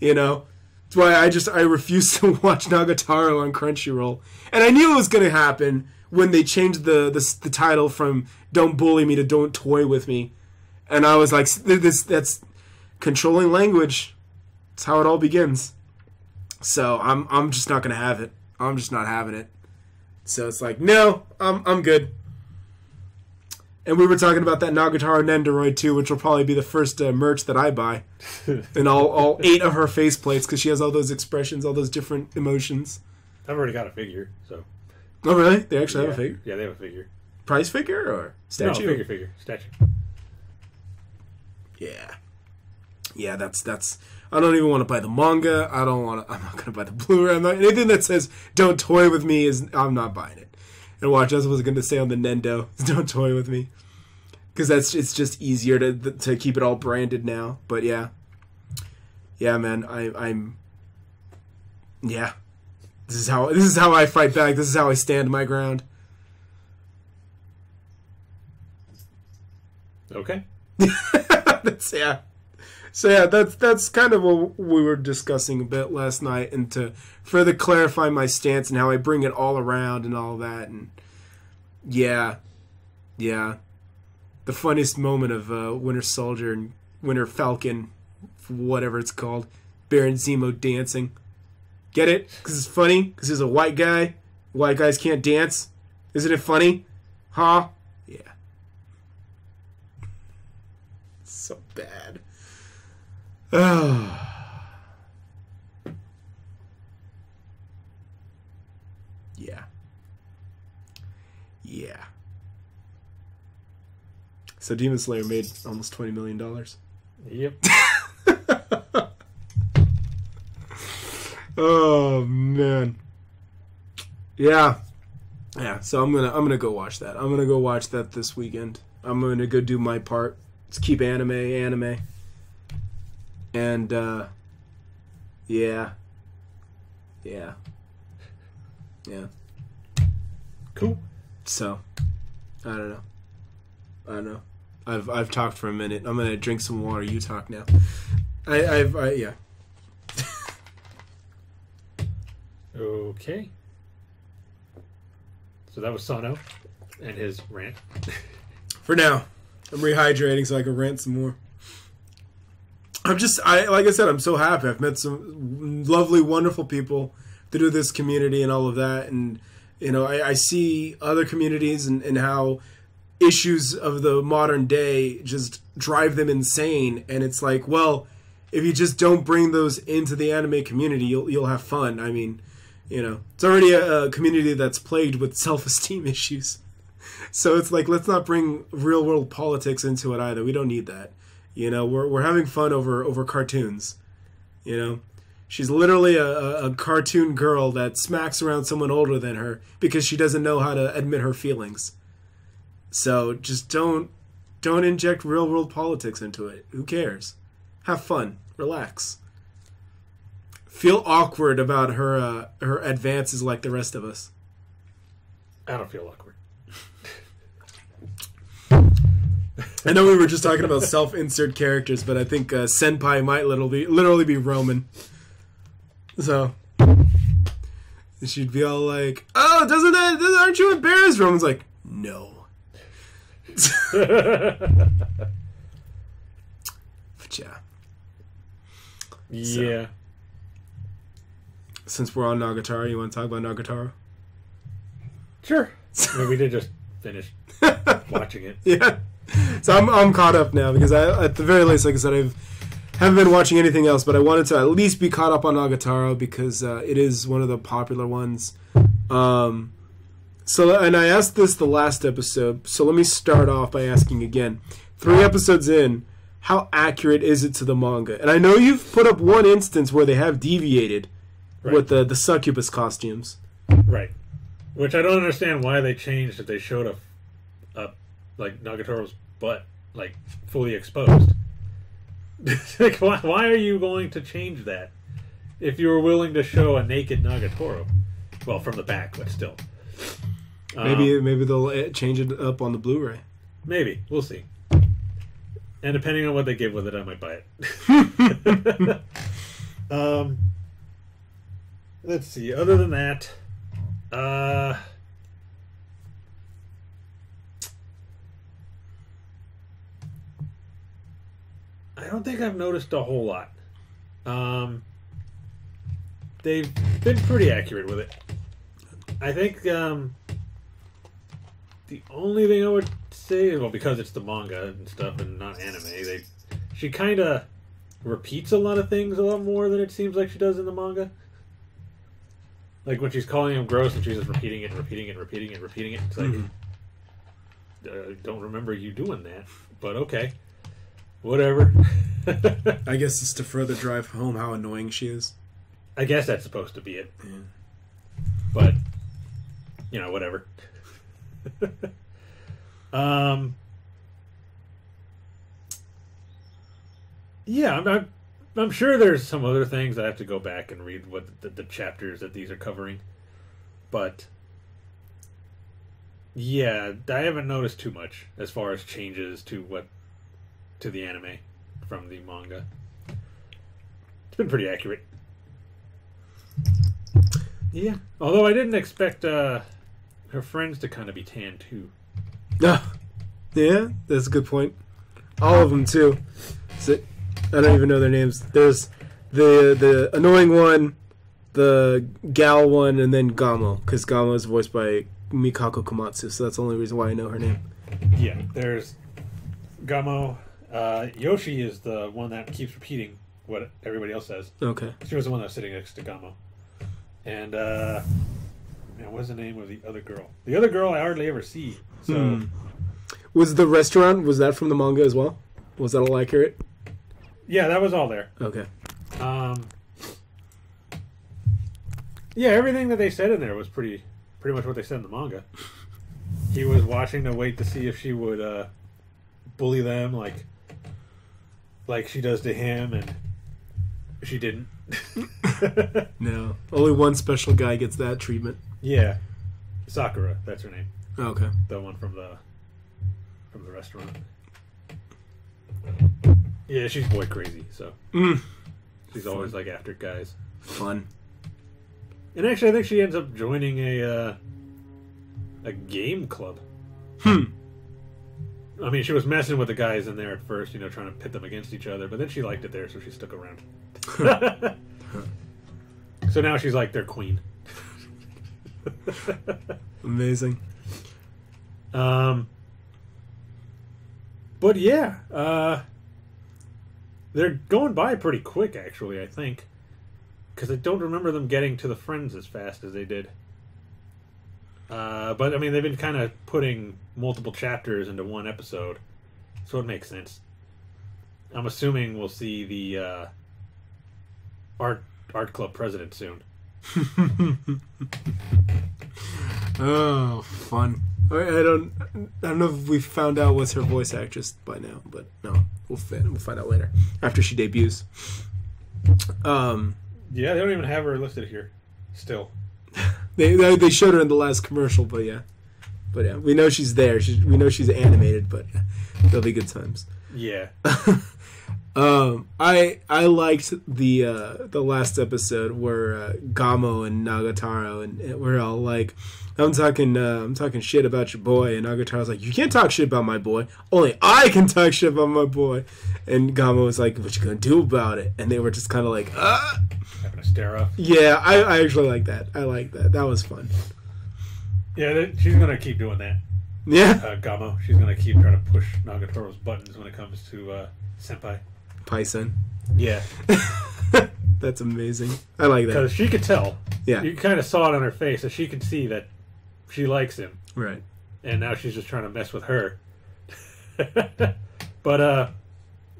You know, that's why I just I refuse to watch Nagatoro on Crunchyroll, and I knew it was going to happen when they changed the, the the title from "Don't Bully Me" to "Don't Toy with Me," and I was like, this that's controlling language. That's how it all begins. So I'm I'm just not going to have it. I'm just not having it. So it's like, no, I'm I'm good. And we were talking about that Nagatoro Nendoroid too, which will probably be the first uh, merch that I buy, and all all eight of her faceplates because she has all those expressions, all those different emotions.
I've already got a figure, so
Oh really? They actually
yeah.
have a figure.
Yeah, they have a figure.
price figure or statue?
No, figure, figure, statue.
Yeah, yeah. That's that's. I don't even want to buy the manga. I don't want to. I'm not going to buy the Blu-ray. Not, anything that says "Don't toy with me" is. I'm not buying it. And watch, as I was going to say on the Nendo, "Don't toy with me," because that's it's just easier to to keep it all branded now. But yeah, yeah, man. I I'm. Yeah, this is how this is how I fight back. This is how I stand my ground.
Okay.
that's yeah. So yeah, that's that's kind of what we were discussing a bit last night, and to further clarify my stance and how I bring it all around and all that, and yeah, yeah, the funniest moment of uh, Winter Soldier and Winter Falcon, whatever it's called, Baron Zemo dancing. Get it? Because it's funny. Because he's a white guy. White guys can't dance. Isn't it funny? Huh? Yeah. So bad. yeah. Yeah. So Demon Slayer made almost twenty million dollars.
Yep.
oh man. Yeah. Yeah, so I'm gonna I'm gonna go watch that. I'm gonna go watch that this weekend. I'm gonna go do my part. Let's keep anime anime. And uh yeah. Yeah. Yeah.
Cool.
So I don't know. I don't know. I've I've talked for a minute. I'm gonna drink some water. You talk now. I I've I, yeah.
Okay. So that was Sano and his rant.
For now, I'm rehydrating so I can rant some more. I'm just I like I said I'm so happy. I've met some lovely, wonderful people through this community and all of that, and you know I, I see other communities and, and how issues of the modern day just drive them insane. And it's like, well, if you just don't bring those into the anime community, you'll you'll have fun. I mean, you know, it's already a, a community that's plagued with self esteem issues. So it's like let's not bring real world politics into it either. We don't need that. You know, we're we're having fun over over cartoons. You know, she's literally a, a, cartoon girl that smacks around someone older than her because she doesn't know how to admit her feelings. So just don't don't inject real world politics into it. Who cares? Have fun, relax. Feel awkward about her uh, her advances like the rest of us.
I don't feel awkward.
I know we were just talking about self-insert characters, but I think uh, Senpai might literally literally be Roman. So she'd be all like, "Oh, doesn't that doesn't- aren't you embarrassed?" Roman's like, "No." But yeah,
Yeah.
since we're on Nagatoro, you want to talk about Nagatoro?
Sure. I mean, we did just finish watching it.
yeah. So I'm I'm caught up now because I at the very least, like I said, I've haven't been watching anything else, but I wanted to at least be caught up on Nagatoro because uh, it is one of the popular ones. Um, so and I asked this the last episode, so let me start off by asking again. Three episodes in, how accurate is it to the manga? And I know you've put up one instance where they have deviated
Right.
with the the succubus costumes.
Right. Which I don't understand why they changed if they showed a, a like Nagatoro's butt like fully exposed. like why, why are you going to change that if you were willing to show a naked Nagatoro? Well, from the back, but still.
Maybe
Um,
maybe they'll uh, change it up on the Blu-ray.
maybe we'll see. And depending on what they give with it, I might buy it. um, let's see. Other than that, uh, I don't think I've noticed a whole lot. Um, they've been pretty accurate with it. I think um, the only thing I would say, well, because it's the manga and stuff and not anime, they she kind of repeats a lot of things a lot more than it seems like she does in the manga. Like when she's calling him gross and she's just repeating it, and repeating it, and repeating it, and repeating it. It's like,
Mhm.
uh, don't remember you doing that, but okay, whatever.
I guess it's to further drive home how annoying she is.
I guess that's supposed to be it, but you know, whatever. um, yeah, I'm, I'm, I'm sure there's some other things I have to go back and read what the, the chapters that these are covering, but yeah, I haven't noticed too much as far as changes to what to the anime from the manga. It's been pretty accurate. Yeah, although I didn't expect uh, her friends to kind of be tan too.
Ah, yeah, that's a good point. All of them too. So, I don't even know their names. There's the the annoying one, the gal one, and then Gamo, because Gamo is voiced by Mikako Komatsu, so that's the only reason why I know her name.
Yeah, there's Gamo. Uh, Yoshi is the one that keeps repeating what everybody else says.
Okay.
She was the one that was sitting next to Gamo. And, uh, man, what's the name of the other girl? The other girl I hardly ever see. So,
Hmm. Was the restaurant was that from the manga as well? Was that all accurate?
yeah, that was all there.
Okay.
Um, yeah, everything that they said in there was pretty, pretty much what they said in the manga. He was watching to wait to see if she would uh, bully them, like, like she does to him, and she didn't.
No. Only one special guy gets that treatment.
yeah, Sakura, that's her name,
Okay.
the one from the from the restaurant. Yeah, she's boy crazy, so
Mm.
she's always like after guys.
Fun.
And actually, I think she ends up joining a uh, a game club.
Hmm.
I mean, she was messing with the guys in there at first, you know, trying to pit them against each other. But then she liked it there, so she stuck around. so now she's like their queen.
Amazing.
Um, but yeah, uh, they're going by pretty quick, actually. I think because I don't remember them getting to the friends as fast as they did. Uh, but I mean, they've been kind of putting multiple chapters into one episode, so it makes sense. I'm assuming we'll see the uh, art art club president soon.
Oh, fun. I don't. I don't know if we found out what's her voice actress by now, but no, we'll find, we'll find out later after she debuts. Um,
Yeah, they don't even have her listed here. Still,
they they they showed her in the last commercial, but yeah, but yeah, we know she's there. She's, we know she's animated, but yeah, they'll be good times.
yeah.
Um, I I liked the uh, the last episode where uh, Gamo and Nagatoro and, and we're all like, I'm talking uh, I'm talking shit about your boy, and Nagatoro's like, you can't talk shit about my boy. Only I can talk shit about my boy. And Gamo was like, what you gonna do about it? And they were just kind of like, ah.
Having a stare off.
Yeah, I, I actually like that. I like that. That was fun.
Yeah, she's gonna keep doing that.
Yeah,
Uh, Gamo, she's gonna keep trying to push Nagatoro's buttons when it comes to uh, senpai.
Paisen.
Yeah,
That's amazing. I like that.
because she could tell.
Yeah,
You kind of saw it on her face so she could see that she likes him,
right.
and now she's just trying to mess with her. but uh,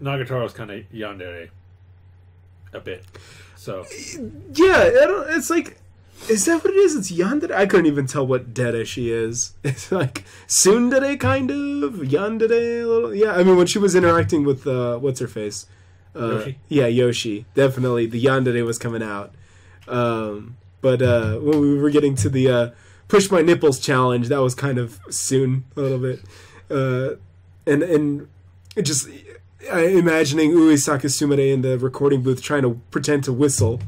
Nagatoro's kind of yandere a bit, so
Yeah, I don't, it's like, is that what it is? It's yandere. I couldn't even tell what dere she is. It's like tsundere kind of yandere. A little, yeah. I mean, when she was interacting with uh, what's her face, uh,
Yoshi?
yeah, Yoshi, definitely the yandere was coming out. Um, but uh, when we were getting to the uh, push my nipples challenge, that was kind of soon a little bit, uh, and and it just. I imagining Uesaka Sumire in the recording booth trying to pretend to whistle.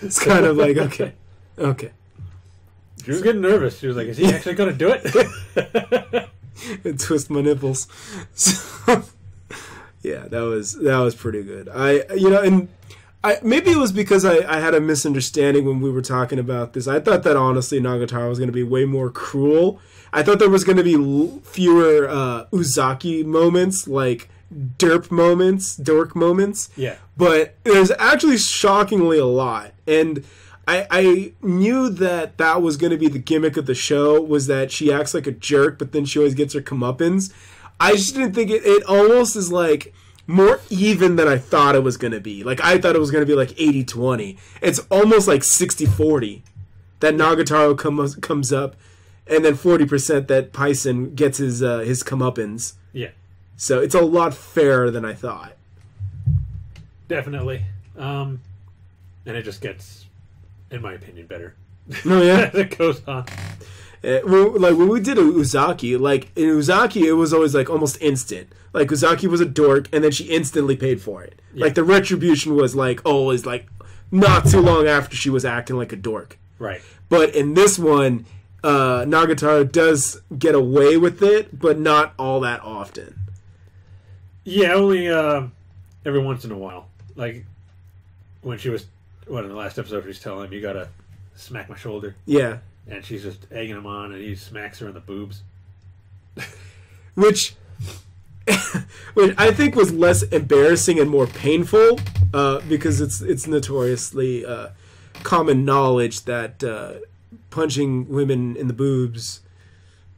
It's kind of like okay, okay.
she was getting nervous. She was like, "Is he actually gonna do it?"
and twist my nipples. So, yeah, that was that was pretty good. I you know, and I maybe it was because I, I had a misunderstanding when we were talking about this. I thought that honestly Nagatoro was going to be way more cruel. I thought there was going to be l- fewer uh, Uzaki moments, like derp moments, dork moments
yeah,
but there's actually shockingly a lot and I, I knew that that was going to be the gimmick of the show was that she acts like a jerk, but then she always gets her comeuppance. I just didn't think it. It almost is like more even than I thought it was going to be. Like I thought it was going to be like 80-20. It's almost like 60-40 that Nagatoro comes comes up, and then forty percent that Paisen gets his uh, his comeuppance.
Yeah,
So it's a lot fairer than I thought.
definitely. Um, and it just gets, in my opinion, better
Oh yeah.
as it goes on.
Uh, like when we did Uzaki, like in Uzaki, it was always like almost instant. Like Uzaki was a dork, and then she instantly paid for it. Like the retribution was like always like not too long after she was acting like a dork.
Right.
But in this one, uh, does get away with it, but not all that often.
Yeah, only uh, every once in a while. Like when she was, what in the last episode, she's telling him, "You gotta smack my shoulder,"
Yeah,
and she's just egging him on, and he smacks her in the boobs.
which which I think was less embarrassing and more painful uh, because it's it's notoriously uh, common knowledge that uh, punching women in the boobs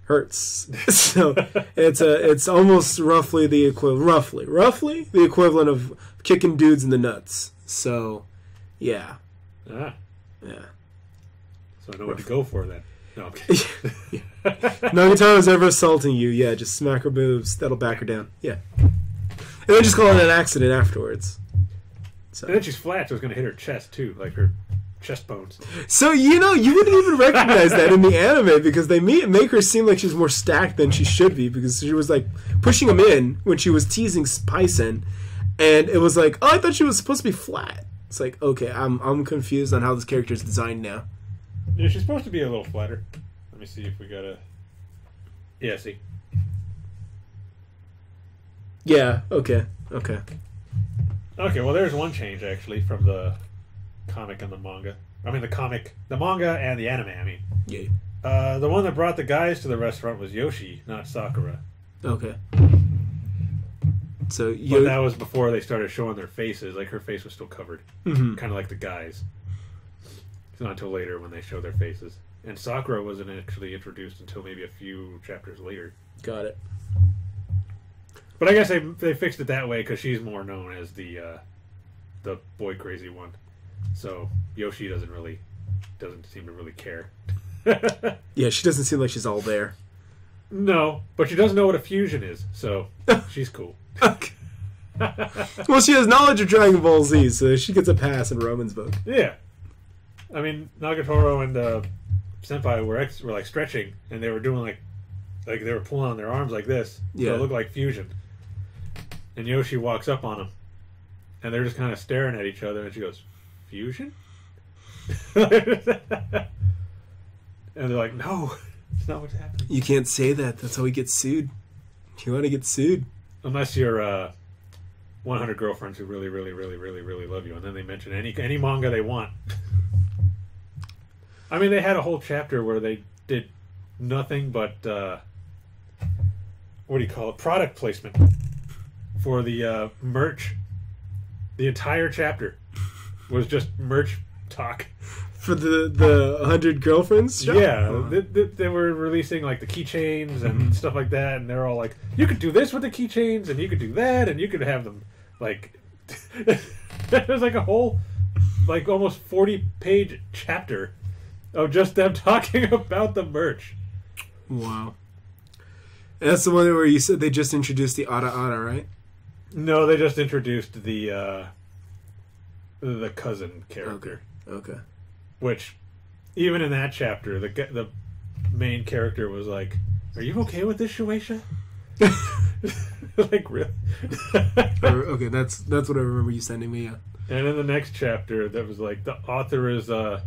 hurts. so it's a it's almost roughly the equivalent roughly roughly the equivalent of kicking dudes in the nuts. So yeah,
Ah,
yeah.
So I know what to go for then. No, I'm kidding.
Nagatoro's ever assaulting you, yeah, just smack her boobs. That'll back her down. Yeah. And then just call it an accident afterwards.
and then she's flat, so it's gonna hit her chest too, like her chest bones.
So you know you wouldn't even recognize that in the anime because they make her seem like she's more stacked than she should be because she was like pushing him in when she was teasing Paisen, and it was like, oh, I thought she was supposed to be flat. It's like, okay, I'm I'm confused on how this character is designed now.
Yeah, she's supposed to be a little flatter. Let me see if we got a. Yeah, see.
Yeah. Okay. Okay.
Okay, well, there's one change actually from the comic and the manga. I mean, the comic, the manga, and the anime. I mean,
Yeah.
uh, the one that brought the guys to the restaurant was Yoshi, not Sakura.
Okay. So
But that was before they started showing their faces. Like her face was still covered,
Mhm.
kind of like the guys. It's not until later when they show their faces. And Sakura wasn't actually introduced until maybe a few chapters later.
Got it.
But I guess they they fixed it that way because she's more known as the uh, the boy crazy one. So Yoshi doesn't really doesn't seem to really care.
Yeah, she doesn't seem like she's all there.
no, but she does know what a fusion is, so she's cool.
well, she has knowledge of Dragon Ball Z, so she gets a pass in Roman's book.
Yeah, I mean Nagatoro and uh, Senpai were ex- were like stretching, and they were doing like like they were pulling on their arms like this.
Yeah.
so it looked like fusion. And Yoshi walks up on them, and they're just kind of staring at each other, and she goes, "Fusion." and they're like, "No, it's not what's happening."
You can't say that. That's how we get sued. You want to get sued?
Unless you're uh, 100 girlfriends who really, really, really, really, really love you, and then they mention any any manga they want. I mean, they had a whole chapter where they did nothing but uh, what do you call it? Product placement for the uh, merch. The entire chapter was just merch talk.
For the the hundred girlfriends? show?
Yeah, they, they, they were releasing like the keychains and stuff like that, and they're all like, "You could do this with the keychains, and you could do that, and you could have them like." There's like a whole, like almost forty page chapter of just them talking about the merch.
Wow. And that's the one where you said they just introduced the Ada Ada, right?
No, they just introduced the uh, the cousin character,
Okay. okay.
which even in that chapter, the the main character was like, "Are you okay with this, Shueisha?" like really.
Okay, that's that's what I remember you sending me. Yeah.
And in the next chapter, that was like the author is uh,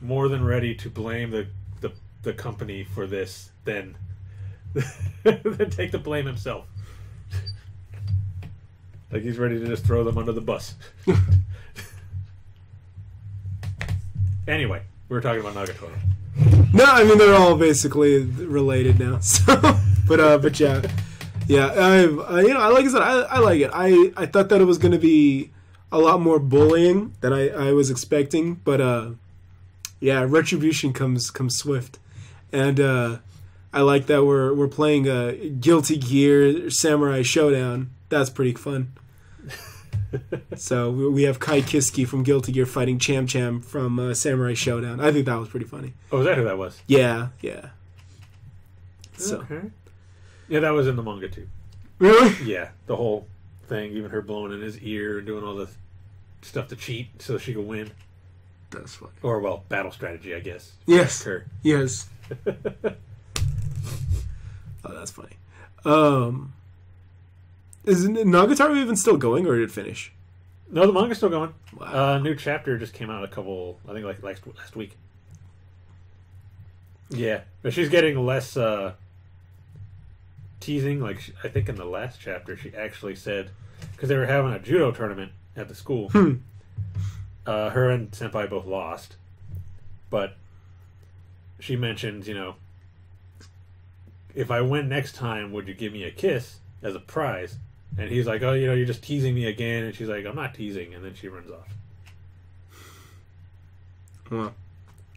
more than ready to blame the, the the company for this, then then take the blame himself. like he's ready to just throw them under the bus. anyway, we were talking about Nagatoro.
No, I mean they're all basically related now. So, but uh, but yeah, yeah. I, I you know, I like I said, I, I like it. I I thought that it was going to be a lot more bullying than I I was expecting, but uh, Yeah, retribution comes comes swift, and uh, I like that we're we're playing a Guilty Gear Samurai Shodown. That's pretty fun. so we- we have Ky Kiske from Guilty Gear fighting Cham Cham from uh, Samurai Shodown. I think that was pretty funny.
Oh, is that who that was?
Yeah, yeah. So
Okay. Yeah, that was in the manga too.
really,
Yeah, the whole thing, even her blowing in his ear and doing all the stuff to cheat so she could win.
That's funny.
Or, well, battle strategy, I guess.
Yes,
Her.
yes. oh, that's funny. Um, is Nagatoro even still going, or did it finish?
No, the manga's still going.
Wow.
Uh, new chapter just came out a couple, I think, like last, last week. Yeah, but she's getting less uh, teasing. Like, I think in the last chapter, she actually said, because they were having a judo tournament at the school,
Hmm.
Uh, her and Senpai both lost. But she mentioned, you know, if I win next time, would you give me a kiss as a prize? And he's like, oh, you know, you're just teasing me again. And she's like, I'm not teasing. And then she runs off.
Well,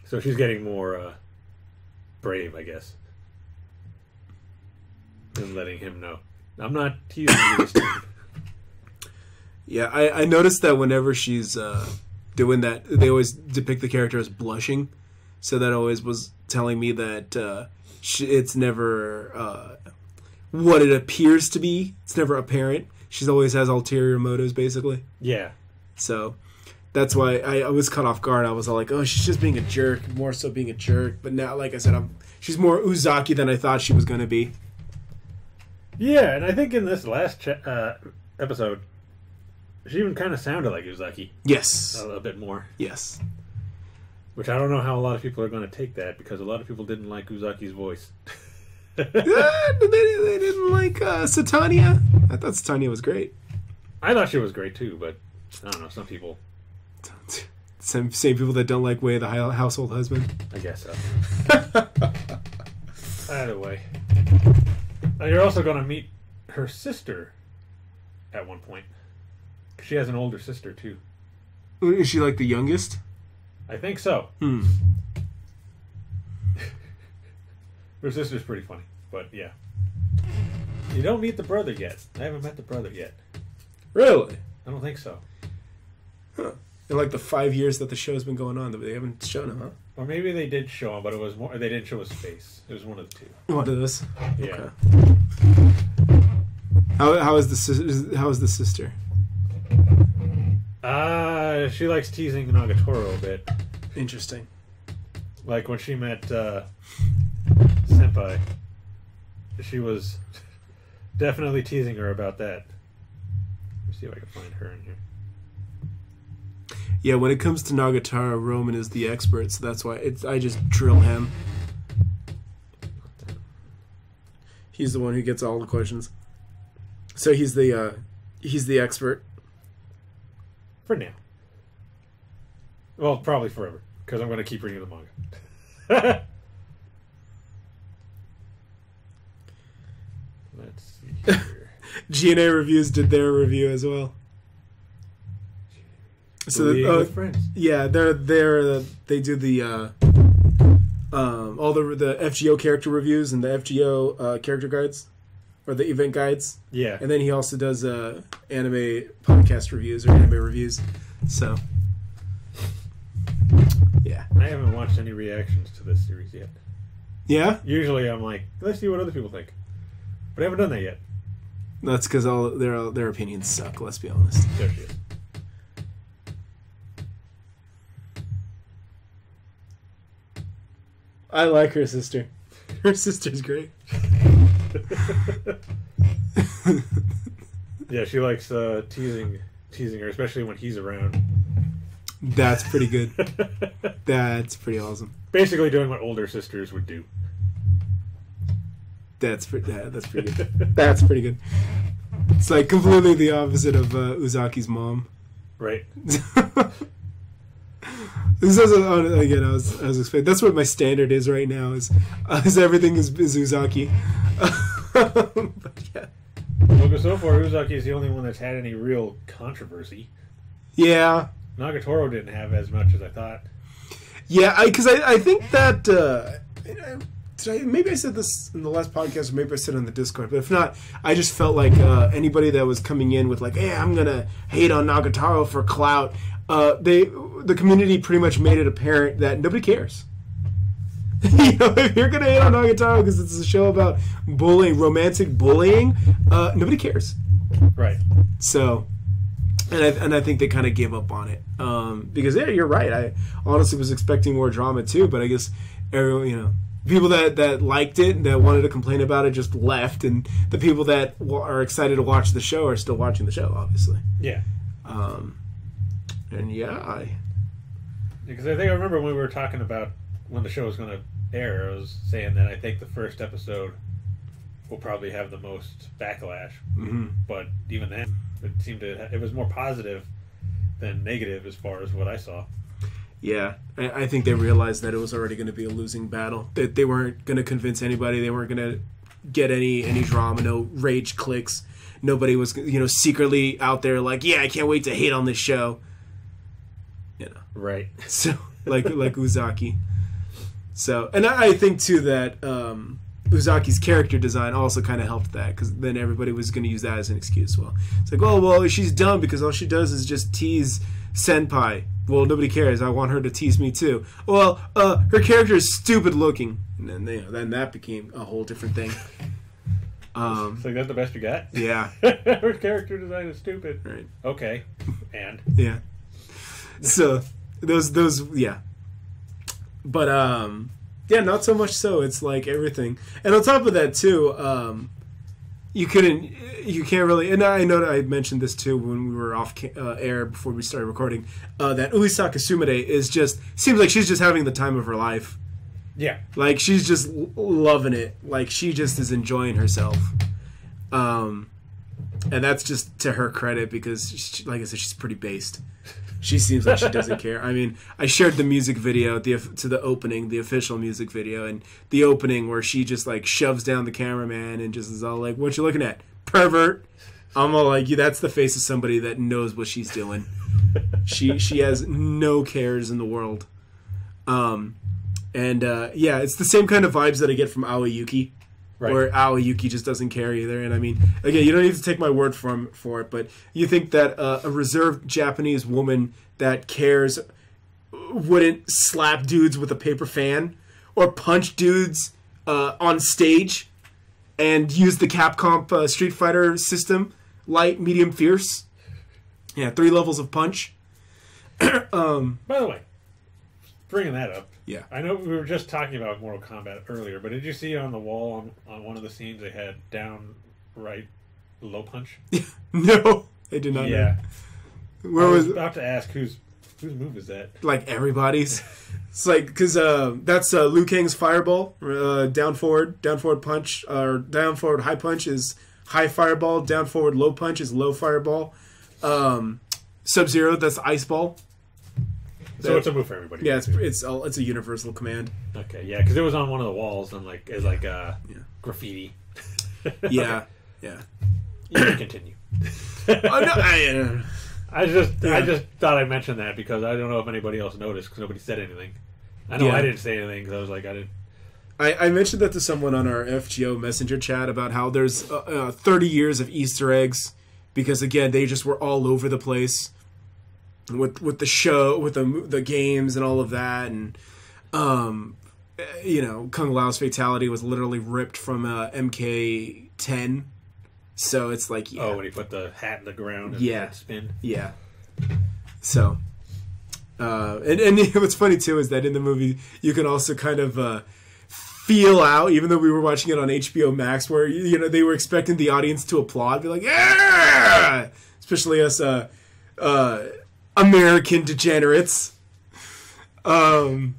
So she's getting more uh, brave, I guess. And letting him know. I'm not teasing you this time.
yeah, I, I noticed that whenever she's uh, doing that, they always depict the character as blushing. So that always was telling me that uh, it's never uh, what it appears to be. It's never apparent. She's always has ulterior motives, basically.
Yeah.
So that's why I, I was cut off guard. I was all like, "Oh, she's just being a jerk, more so being a jerk." But now, like I said, I'm she's more Uzaki than I thought she was going to be.
Yeah, and I think in this last cha- uh, episode, she even kind of sounded like Uzaki
Yes,
a little bit more.
yes.
Which I don't know how a lot of people are going to take that because a lot of people didn't like Uzaki's voice.
Uh, they, they didn't like uh, Satania. I thought Satania was great.
I thought she was great too, but I don't know. Some people,
Same same people that don't like Way the Household Husband.
I guess so. Either way, now you're also going to meet her sister at one point. She has an older sister too.
Is she like the youngest?
I think so.
Hmm.
Her sister's pretty funny, but yeah. You don't meet the brother yet. I haven't met the brother yet.
Really?
I don't think so.
In like the five years that the show's been going on, they haven't shown him, huh?
Or maybe they did show him, but it was more. They didn't show his face. It was one of the two.
What is this?
Yeah.
How how is the how is the sister?
Uh, she likes teasing Nagatoro a bit.
Interesting.
Like when she met uh, Senpai, she was definitely teasing her about that. Let me see if I can find her in here.
Yeah, when it comes to Nagatoro, Roman is the expert, so that's why it's I just drill him. He's the one who gets all the questions. So he's the uh he's the expert.
For now. Well, probably forever, because I'm going to keep reading the manga. Let's see here.
GNA reviews did their review as well. So
Bullying
uh,
friends.
yeah, they're they're they do the uh, um, all the the FGO character reviews and the FGO uh, character guides or the event guides,
Yeah.
and then he also does uh, anime podcast reviews or anime reviews. So yeah,
I haven't watched any reactions to this series yet.
yeah,
Usually I'm like, let's see what other people think. But I haven't done that yet.
that's because all their their opinions suck. Let's be honest.
There she is.
I like her sister. Her sister's great.
Yeah, she likes uh, teasing teasing her, especially when he's around.
That's pretty good. That's pretty awesome.
Basically doing what older sisters would do.
That's pretty. Yeah, that's pretty good. That's pretty good. It's like completely the opposite of uh, Uzaki's mom.
Right?
This is again. I was I was explaining. That's what my standard is right now. Is uh, is everything is, is Uzaki. but yeah,
Well, so far, Uzaki is the only one that's had any real controversy.
yeah.
Nagatoro didn't have as much as I thought.
Yeah, because I, I, think that uh, did I, maybe I said this in the last podcast, or maybe I said it on the Discord. But if not, I just felt like uh, anybody that was coming in with like, "Hey, I'm gonna hate on Nagatoro for clout," uh, they the community pretty much made it apparent that nobody cares. you know, if you're gonna hate on Nagatoro because it's a show about bullying, romantic bullying, uh, nobody cares.
Right.
So, and I, and I think they kind of gave up on it um, because yeah, you're right. I honestly was expecting more drama too, but I guess everyone, you know, people that that liked it and that wanted to complain about it just left, and the people that are excited to watch the show are still watching the show, obviously.
Yeah.
Um, and yeah, I
because I think I remember when we were talking about when the show was going to air, I was saying that I think the first episode will probably have the most backlash.
Mm-hmm.
But even then, it seemed to it was more positive than negative as far as what I saw.
Yeah, I, I think they realized that it was already going to be a losing battle. That they weren't going to convince anybody. They weren't going to get any any drama, no rage clicks. Nobody was you know secretly out there like, yeah, I can't wait to hate on this show. You know,
right?
So like like Uzaki. So and I, I think too that um, Uzaki's character design also kind of helped that because then everybody was going to use that as an excuse. Well, it's like, oh well, she's dumb because all she does is just tease senpai. Well, nobody cares. I want her to tease me too. Well, uh, her character is stupid looking, and then you know, then that became a whole different thing. Um,
so that's the best you got.
Yeah.
her character design is stupid.
Right.
Okay. And
yeah. So those those yeah. But um yeah, not so much so. It's like everything. And on top of that too, um you couldn't you can't really and i know i mentioned this too when we were off uh, air before we started recording uh, that Uesaka Sumire is just seems like she's just having the time of her life
yeah
like she's just loving it like she just is enjoying herself um and that's just to her credit because she, like i said she's pretty based she seems like she doesn't care. I mean, I shared the music video the, to the opening, the official music video, and the opening where she just like shoves down the cameraman and just is all like, "What you looking at, pervert?" I'm all like, yeah, "That's the face of somebody that knows what she's doing." she she has no cares in the world. Um, and uh, yeah, it's the same kind of vibes that I get from Aoi Yuki. Right. Where Aoi Yuki just doesn't care either, and I mean, again, you don't need to take my word for for it, but you think that uh, a reserved Japanese woman that cares wouldn't slap dudes with a paper fan or punch dudes uh, on stage and use the Capcom uh, Street Fighter system, light, medium, fierce. Yeah, three levels of punch.
um, By the way, bringing that up,
yeah,
I know we were just talking about Mortal Kombat earlier, but did you see on the wall on, on one of the scenes they had down right low punch?
no, I did not.
Yeah, know. where I was, was about to ask whose whose move is that?
Like everybody's. it's like because uh, that's uh, Liu Kang's fireball, uh, down forward, down forward punch, or down forward high punch is high fireball, down forward low punch is low fireball. Um, Sub Zero, that's ice ball.
So it's a move for everybody.
Yeah, it's it's a, it's a universal command.
Okay, yeah, because it was on one of the walls and like it's like uh, yeah. graffiti.
yeah, yeah.
You can continue. oh, no, I, uh, I just yeah. I just thought I mentioned that because I don't know if anybody else noticed because nobody said anything. I know yeah. I didn't say anything because I was like I didn't.
I, I, mentioned that to someone on our FGO messenger chat about how there's uh, uh, 30 years of Easter eggs because again they just were all over the place with with the show, with the the games and all of that, and um, you know, Kung Lao's fatality was literally ripped from uh, MK10. So it's like,
yeah. oh, when he put the hat in the ground,
yeah,
spin,
yeah. So, uh, and and what's funny too is that in the movie you can also kind of uh, feel out, even though we were watching it on HBO Max, where you know they were expecting the audience to applaud, be like, yeah, especially us. Uh, uh, American degenerates. Um,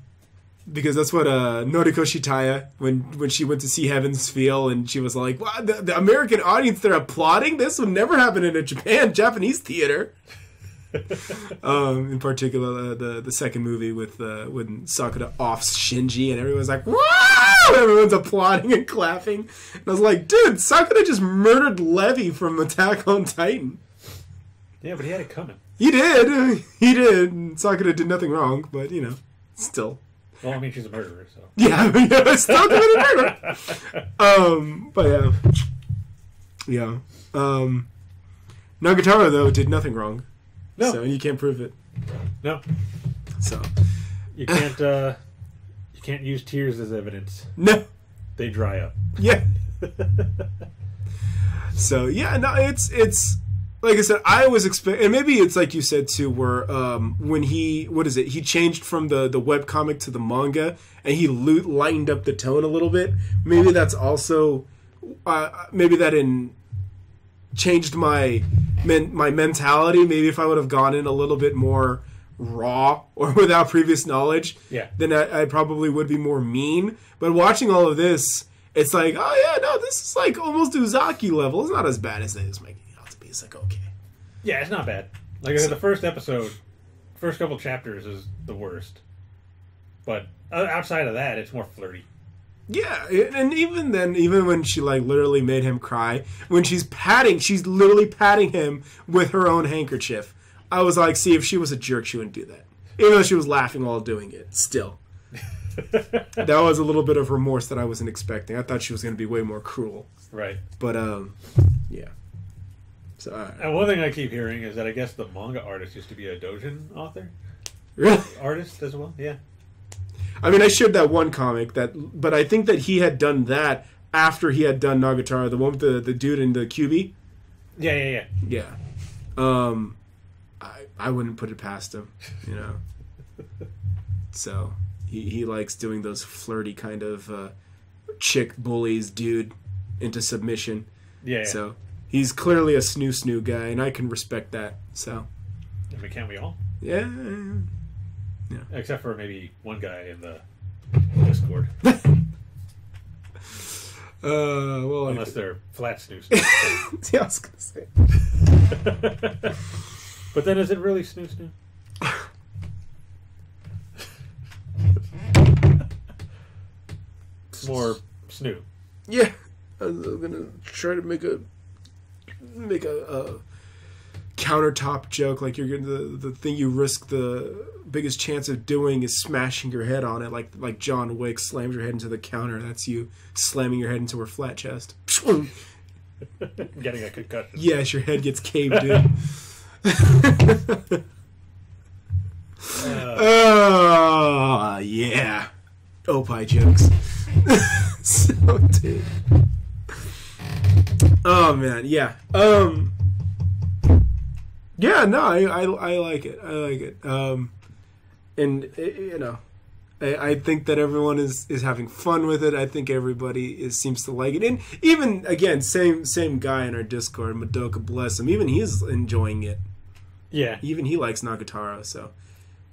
because that's what uh, Noriko Shitaya when when she went to see Heaven's Feel and she was like, "Wow, the, the American audience they're applauding. This would never happen in a Japan Japanese theater." um, in particular, uh, the the second movie with uh, when Sakura offs Shinji and everyone's like, "Wow!" Everyone's applauding and clapping. And I was like, "Dude, Sakura just murdered Levi from Attack on Titan."
Yeah, but he had it coming.
He did. He did. Sakura did nothing wrong, but you know. Still.
Well, I mean, she's a murderer, so.
Yeah, yeah, still committed murder. Um, but yeah, yeah. Um, Nagatoro though did nothing wrong,
No,
so you can't prove it.
no,
So
you can't. uh You can't use tears as evidence.
no,
They dry up.
yeah. so yeah, no, it's it's like I said, I was expect, and maybe it's like you said too, where um, when he what is it? He changed from the the web comic to the manga, and he lo- lightened up the tone a little bit. Maybe that's also uh, maybe that in changed my men, my mentality. Maybe if I would have gone in a little bit more raw or without previous knowledge,
Yeah.
then I, I probably would be more mean. But watching all of this, it's like, oh yeah, no, this is like almost Uzaki level. It's not as bad as they was making it out to be. It's like okay,
Yeah, it's not bad. Like I said, the first episode, first couple chapters is the worst. But outside of that, it's more flirty.
yeah, and even then, even when she like literally made him cry, when she's patting, she's literally patting him with her own handkerchief. I was like, see, if she was a jerk, she wouldn't do that. Even though she was laughing while doing it, still. that was a little bit of remorse that I wasn't expecting. I thought she was going to be way more cruel,
Right.
but um, yeah. Uh,
And one thing I keep hearing is that I guess the manga artist used to be a Dojin author,
really,
artist as well. Yeah.
I mean, I shared that one comic that, but I think that he had done that after he had done Nagatoro, the one with the the dude in the QB.
Yeah, yeah, yeah.
Yeah. Um, I I wouldn't put it past him, you know. so he he likes doing those flirty kind of uh, chick bullies dude into submission.
Yeah, yeah.
So he's clearly a snoo snoo guy, and I can respect that. So
I mean, can't we all?
yeah. Yeah.
Except for maybe one guy in the Discord.
Uh, well,
Unless they're flat snooze.
yeah, I was gonna say.
but then is it really snoo snoo? More snoo.
Yeah, I'm gonna try to make a make a, a countertop joke. Like you're gonna the, the thing you risk the biggest chance of doing is smashing your head on it, like like John Wick slams your head into the counter. That's you slamming your head into her flat chest.
Getting a concussion.
yes, your head gets caved in.
Uh,
Oh yeah, opie jokes. so dude. Oh man, yeah. Um. Yeah, no, I, I, I like it. I like it. Um, and eh, you know, I, I think that everyone is is having fun with it. I think everybody is seems to like it. And even again, same same guy in our Discord, Madoka bless him. Even he's enjoying it
yeah.
even he likes Nagatoro. So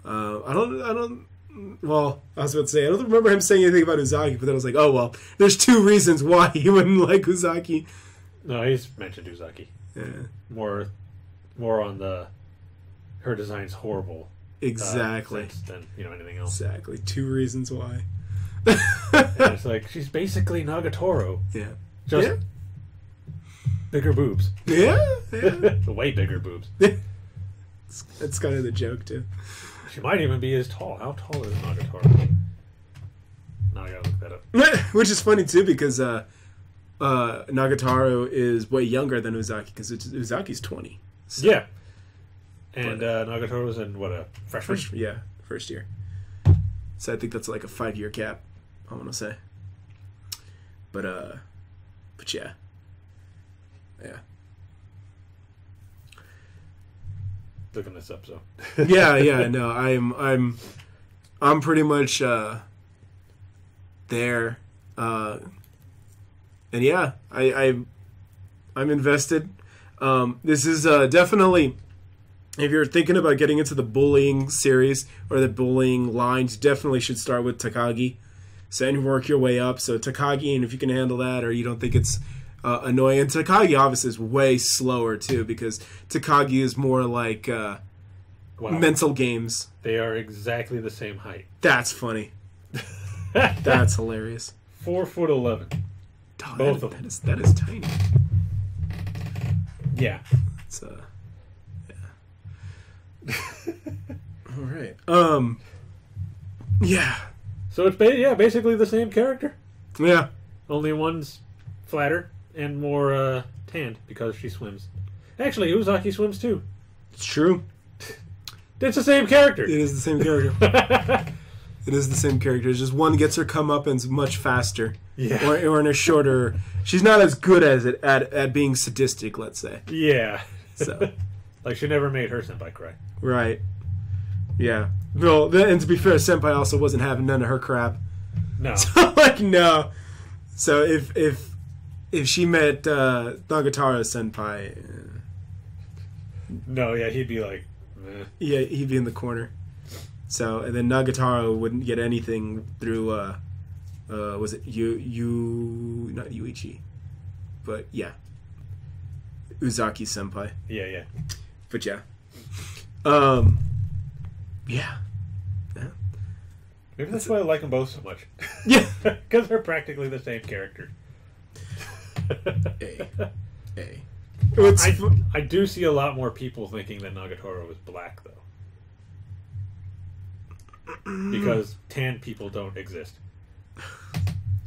uh, I don't, I don't. Well, I was about to say I don't remember him saying anything about Uzaki, but then I was like, oh well, there's two reasons why he wouldn't like Uzaki.
No, he's mentioned Uzaki.
Yeah,
More, more on the her design's horrible. uh,
exactly,
sense than you know anything else.
exactly. Two reasons why.
It's like she's basically Nagatoro,
yeah,
just
yeah,
bigger boobs,
yeah. yeah.
way bigger boobs.
It's, it's kind of the joke too.
She might even be as tall. How tall is Nagatoro? Now I gotta look that up.
Which is funny too because uh, uh, Nagatoro is way younger than Uzaki because Uzaki's twenty. So-
Yeah. And uh, Nagatoro's in what a freshman.
First, yeah, first year. So I think that's like a five year gap. I want to say. But uh, but yeah, yeah,
Looking this up, so
yeah, yeah. No, I'm I'm I'm pretty much uh there. Uh, and yeah, I I I'm invested. Um, this is uh, definitely if you're thinking about getting into the bullying series or the bullying lines, definitely should start with Takagi. So and work your way up. So Takagi, and if you can handle that, or you don't think it's uh, annoying, and Takagi obviously is way slower too because Takagi is more like uh,
wow,
mental games.
they are exactly the same height.
That's funny. That's hilarious.
Four foot eleven.
Oh,
Both
that,
of them.
is that is tiny.
Yeah.
It's uh, yeah. All right. Um. Yeah.
So it's ba- yeah, basically the same character.
Yeah.
Only one's flatter and more uh, tanned because she swims. Actually, Uzaki swims too.
It's true.
It's the same character.
It is the same character. It is the same character. It's just one gets her come up comeuppance much faster,
yeah.
or, or in a shorter. She's not as good as it at, at being sadistic. Let's say.
yeah.
So
like she never made her senpai cry.
right. Yeah. Well, and to be fair, Senpai also wasn't having none of her crap.
No.
So like no. So if if if she met uh, Nagatoro Senpai, uh,
No, yeah, he'd be like, Meh.
yeah, he'd be in the corner. So and then Nagatoro wouldn't get anything through. Uh, uh, was it you you not Yuichi, but yeah, Uzaki Senpai.
yeah, yeah.
But yeah, um, yeah,
Maybe that's why I like them both so much.
yeah.
Because they're practically the same character.
Hey. Hey. It's,
I, I do see a lot more people thinking that Nagatoro was black, though. Because tan people don't exist.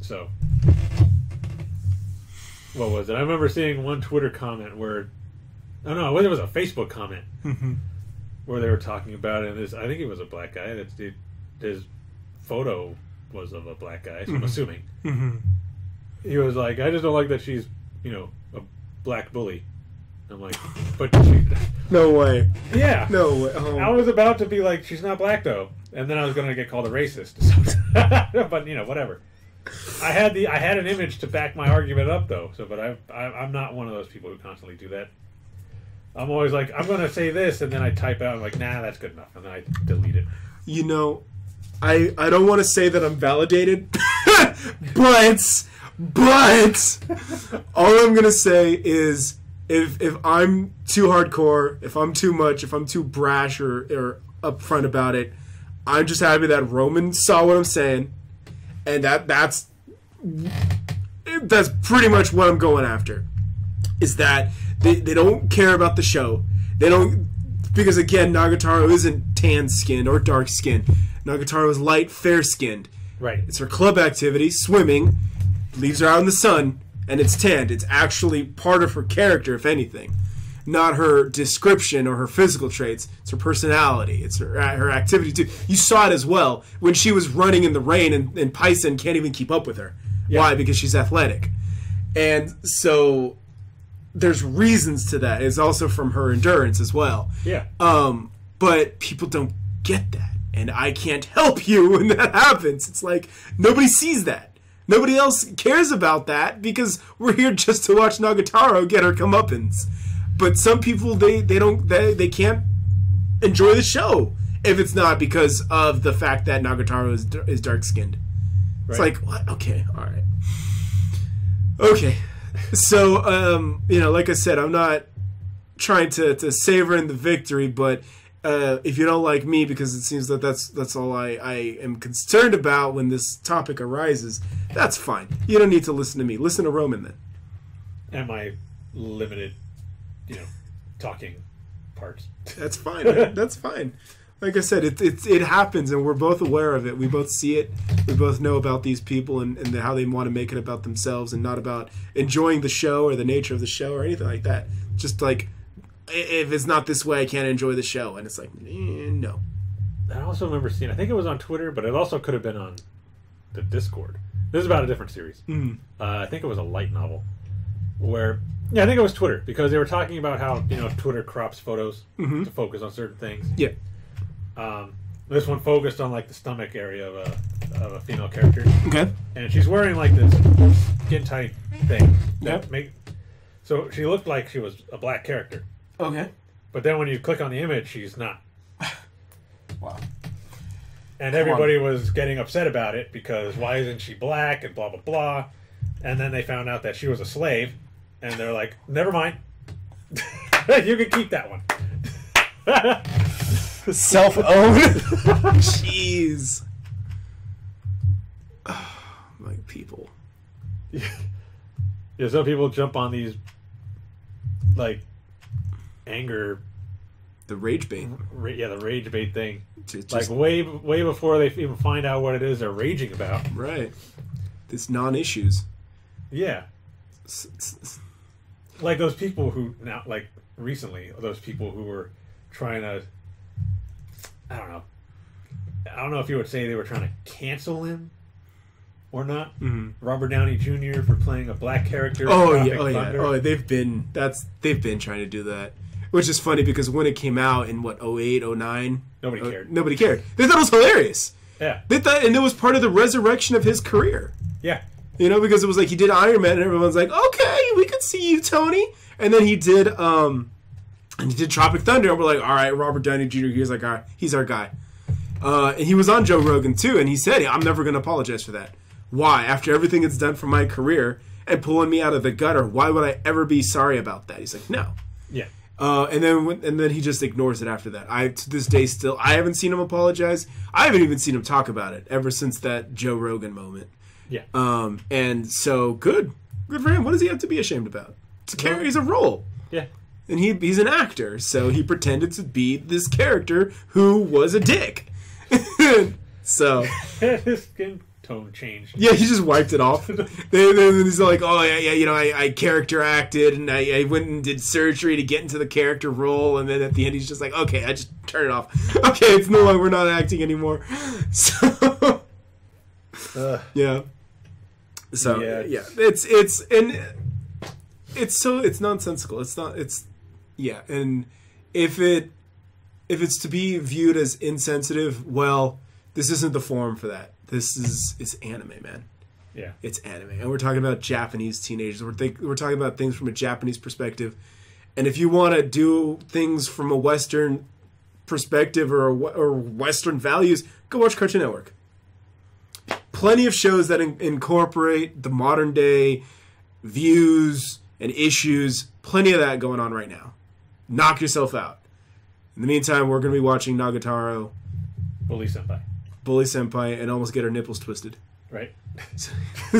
So. What was it? I remember seeing one Twitter comment where. Oh no, it was a Facebook comment
Mhm.
where they were talking about it. And this, I think it was a black guy. That it, his photo was of a black guy, so I'm assuming.
Mhm.
He was like, I just don't like that she's, you know, a black bully. I'm like, but she,
No way.
yeah.
No way. Oh.
I was about to be like, she's not black though, and then I was going to get called a racist. but you know, whatever. I had the I had an image to back my argument up though. So, but I, I I'm not one of those people who constantly do that. I'm always like, I'm going to say this, and then I type out, I'm like, nah, that's good enough, and then I delete it.
you know, I I don't want to say that I'm validated, but but all I'm gonna say is if if I'm too hardcore, if I'm too much, if I'm too brash or or upfront about it, I'm just happy that Roman saw what I'm saying, and that that's that's pretty much what I'm going after. Is that they, they don't care about the show. They don't because again, Nagatoro isn't tan skinned or dark skinned. Nagatoro is light, fair skinned.
Right.
It's her club activity, swimming, leaves her out in the sun, and it's tanned. It's actually part of her character, if anything. Not her description or her physical traits. It's her personality. It's her her activity too. You saw it as well when she was running in the rain and, and Python can't even keep up with her. Why? Because she's athletic. And so there's reasons to that. It's also from her endurance as well.
Yeah.
Um, but people don't get that, and I can't help you when that happens. It's like nobody sees that. Nobody else cares about that because we're here just to watch Nagatoro get her comeuppance. But some people they they don't they, they can't enjoy the show if it's not because of the fact that Nagatoro is is dark skinned. It's like what? Okay, all right, okay. So um, you know, like I said, I'm not trying to, to savor in the victory, but uh, if you don't like me, because it seems that that's that's all I, I am concerned about when this topic arises, that's fine. You don't need to listen to me. Listen to Roman then.
and my limited, you know, talking parts.
That's fine. man. that's fine. Like I said, it, it it happens, and we're both aware of it. We both see it. We both know about these people and, and how they want to make it about themselves and not about enjoying the show or the nature of the show or anything like that. Just like i- if it's not this way, I can't enjoy the show, and it's like eh, no.
I also remember seeing. I think it was on Twitter, but it also could have been on the Discord. This is about a different series.
Mm.
Uh, I think it was a light novel, where yeah, I think it was Twitter because they were talking about how you know Twitter crops photos
Mhm.
to focus on certain things.
Yeah.
Um, this one focused on like the stomach area of a of a female character,
Okay.
and she's wearing like this skin tight thing that
Yep.
make. So she looked like she was a black character,
Okay.
but then when you click on the image, she's not.
Wow.
And everybody was getting upset about it because why isn't she black and blah blah blah. And then they found out that she was a slave, and they're like, never mind, you can keep that one.
Self owned. Jeez. like people.
Yeah. yeah, some people jump on these like anger
The rage bait.
Ra- yeah, the rage bait thing.
Just,
Like way way before they even find out what it is they're raging about.
right. This non-issues.
Yeah,
S- s- s-
like those people who now like recently those people who were trying to I don't know. I don't know if you would say they were trying to cancel him or not.
Mhm.
Robert Downey Jr. for playing a black character.
Oh yeah, oh yeah, oh they've been that's they've been trying to do that, which is funny because when it came out in what 08, 09,
Nobody
uh,
cared.
Nobody cared. They thought it was hilarious.
Yeah,
They thought, and it was part of the resurrection of his career.
yeah,
You know, because it was like he did Iron Man, and everyone's like, "Okay, we could see you, Tony." And then he did, um, and he did Tropic Thunder, and we're like, "All right, Robert Downey Jr. He's like, all right, he's our guy." Uh, and he was on Joe Rogan too, and he said, "I'm never going to apologize for that. Why? After everything it's done for my career and pulling me out of the gutter, why would I ever be sorry about that?" He's like, "No."
yeah.
Uh, and then and then he just ignores it after that. I to this day still I haven't seen him apologize. I haven't even seen him talk about it ever since that Joe Rogan moment.
Yeah.
Um, and so good, good for him. What does he have to be ashamed about? He's a role,
yeah.
and he he's an actor, so he pretended to be this character who was a dick. so
tone changed.
yeah, he just wiped it off. then, then he's like, "Oh yeah, yeah, you know, I, I character acted, and I, I went and did surgery to get into the character role." And then at the end, he's just like, "Okay, I just turn it off. Okay, it's no longer we're not acting anymore." So
Ugh.
yeah, so
Yeah.
yeah, it's it's and it's so it's nonsensical. It's not. It's yeah, and if it if it's to be viewed as insensitive, well, this isn't the forum for that. This is it's anime, man
yeah.
it's anime, and we're talking about Japanese teenagers. We're think, we're talking about things from a Japanese perspective, and if you want to do things from a Western perspective or or Western values, go watch Cartoon Network. Plenty of shows that in, incorporate the modern day views and issues. Plenty of that going on right now. Knock yourself out. In the meantime, we're going to be watching Nagatoro,
Bully senpai.
Bully Senpai, and almost get our nipples twisted.
Right.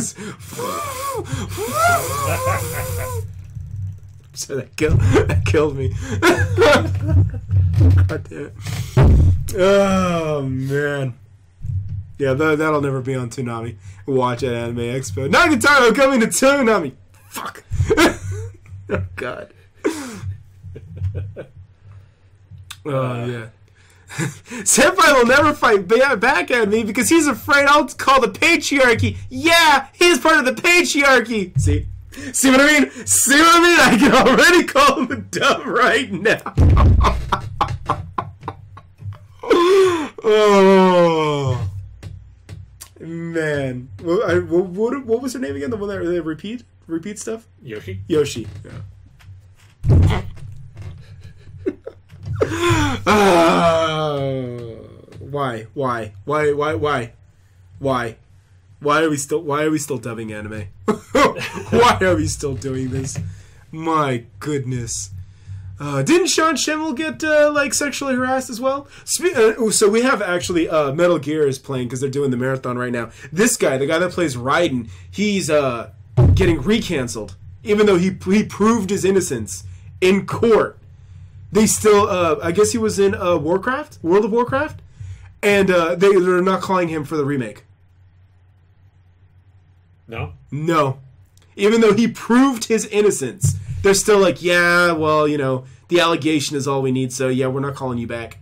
so that killed, that killed me. God damn it. Oh man. Yeah, that, that'll never be on Toonami. Watch at Anime Expo. Nagatoro coming to Toonami. Fuck. oh God. Oh yeah. Senpai will never fight back at me because he's afraid I'll call the patriarchy. Yeah, he's part of the patriarchy. See? See what I mean? See what I mean? I can already call him a dumb right now. oh. Man. What, I, what, what, what was her name again? The one that that repeat? Repeat stuff?
Yoshi.
Yoshi. Yeah. Why? Why? Why? Why? Why? Why? Why are we still? Why are we still dubbing anime? why are we still doing this? My goodness. Uh, didn't Sean Schemmel get uh, like sexually harassed as well? Spe- uh, so we have actually uh, Metal Gear is playing because they're doing the marathon right now. This guy, the guy that plays Raiden, he's uh, getting recanceled, even though he he proved his innocence in court. They still, uh, I guess he was in uh, Warcraft, World of Warcraft, and uh, they they're not calling him for the remake.
No.
No. Even though he proved his innocence, they're still like, yeah, well, you know, the allegation is all we need, so yeah, we're not calling you back.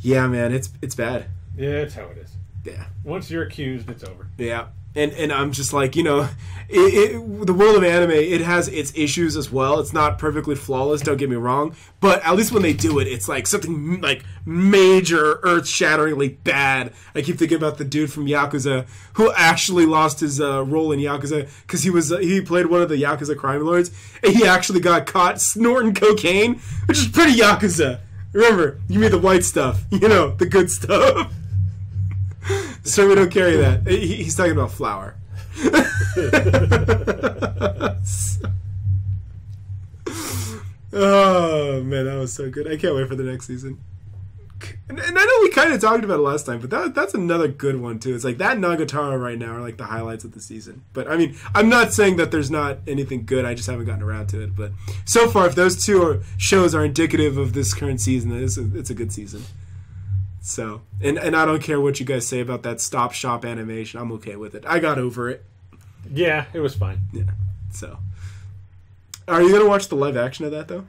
Yeah, man, it's it's bad.
Yeah, that's how it is.
Yeah.
Once you're accused, it's over.
Yeah. And and I'm just like, you know, it, it, the world of anime, it has its issues as well. It's not perfectly flawless, don't get me wrong, but at least when they do it, it's like something like major, earth-shatteringly bad. I keep thinking about the dude from Yakuza who actually lost his uh, role in Yakuza because he was uh, he played one of the Yakuza crime lords, and he actually got caught snorting cocaine, which is pretty Yakuza. Remember, you mean the white stuff, you know, the good stuff. Sir, we don't carry that. He- He's talking about flour. oh man, that was so good. I can't wait for the next season. And, and I know we kind of talked about it last time, but that that's another good one too. It's like that Nagatoro right now are like the highlights of the season. But I mean, I'm not saying that there's not anything good. I just haven't gotten around to it. But so far, if those two are, shows are indicative of this current season, it's a, it's a good season. So, and and I don't care what you guys say about that stop shop animation. I'm okay with it. I got over it.
Yeah, it was fine.
Yeah. So, are you gonna watch the live action of that though?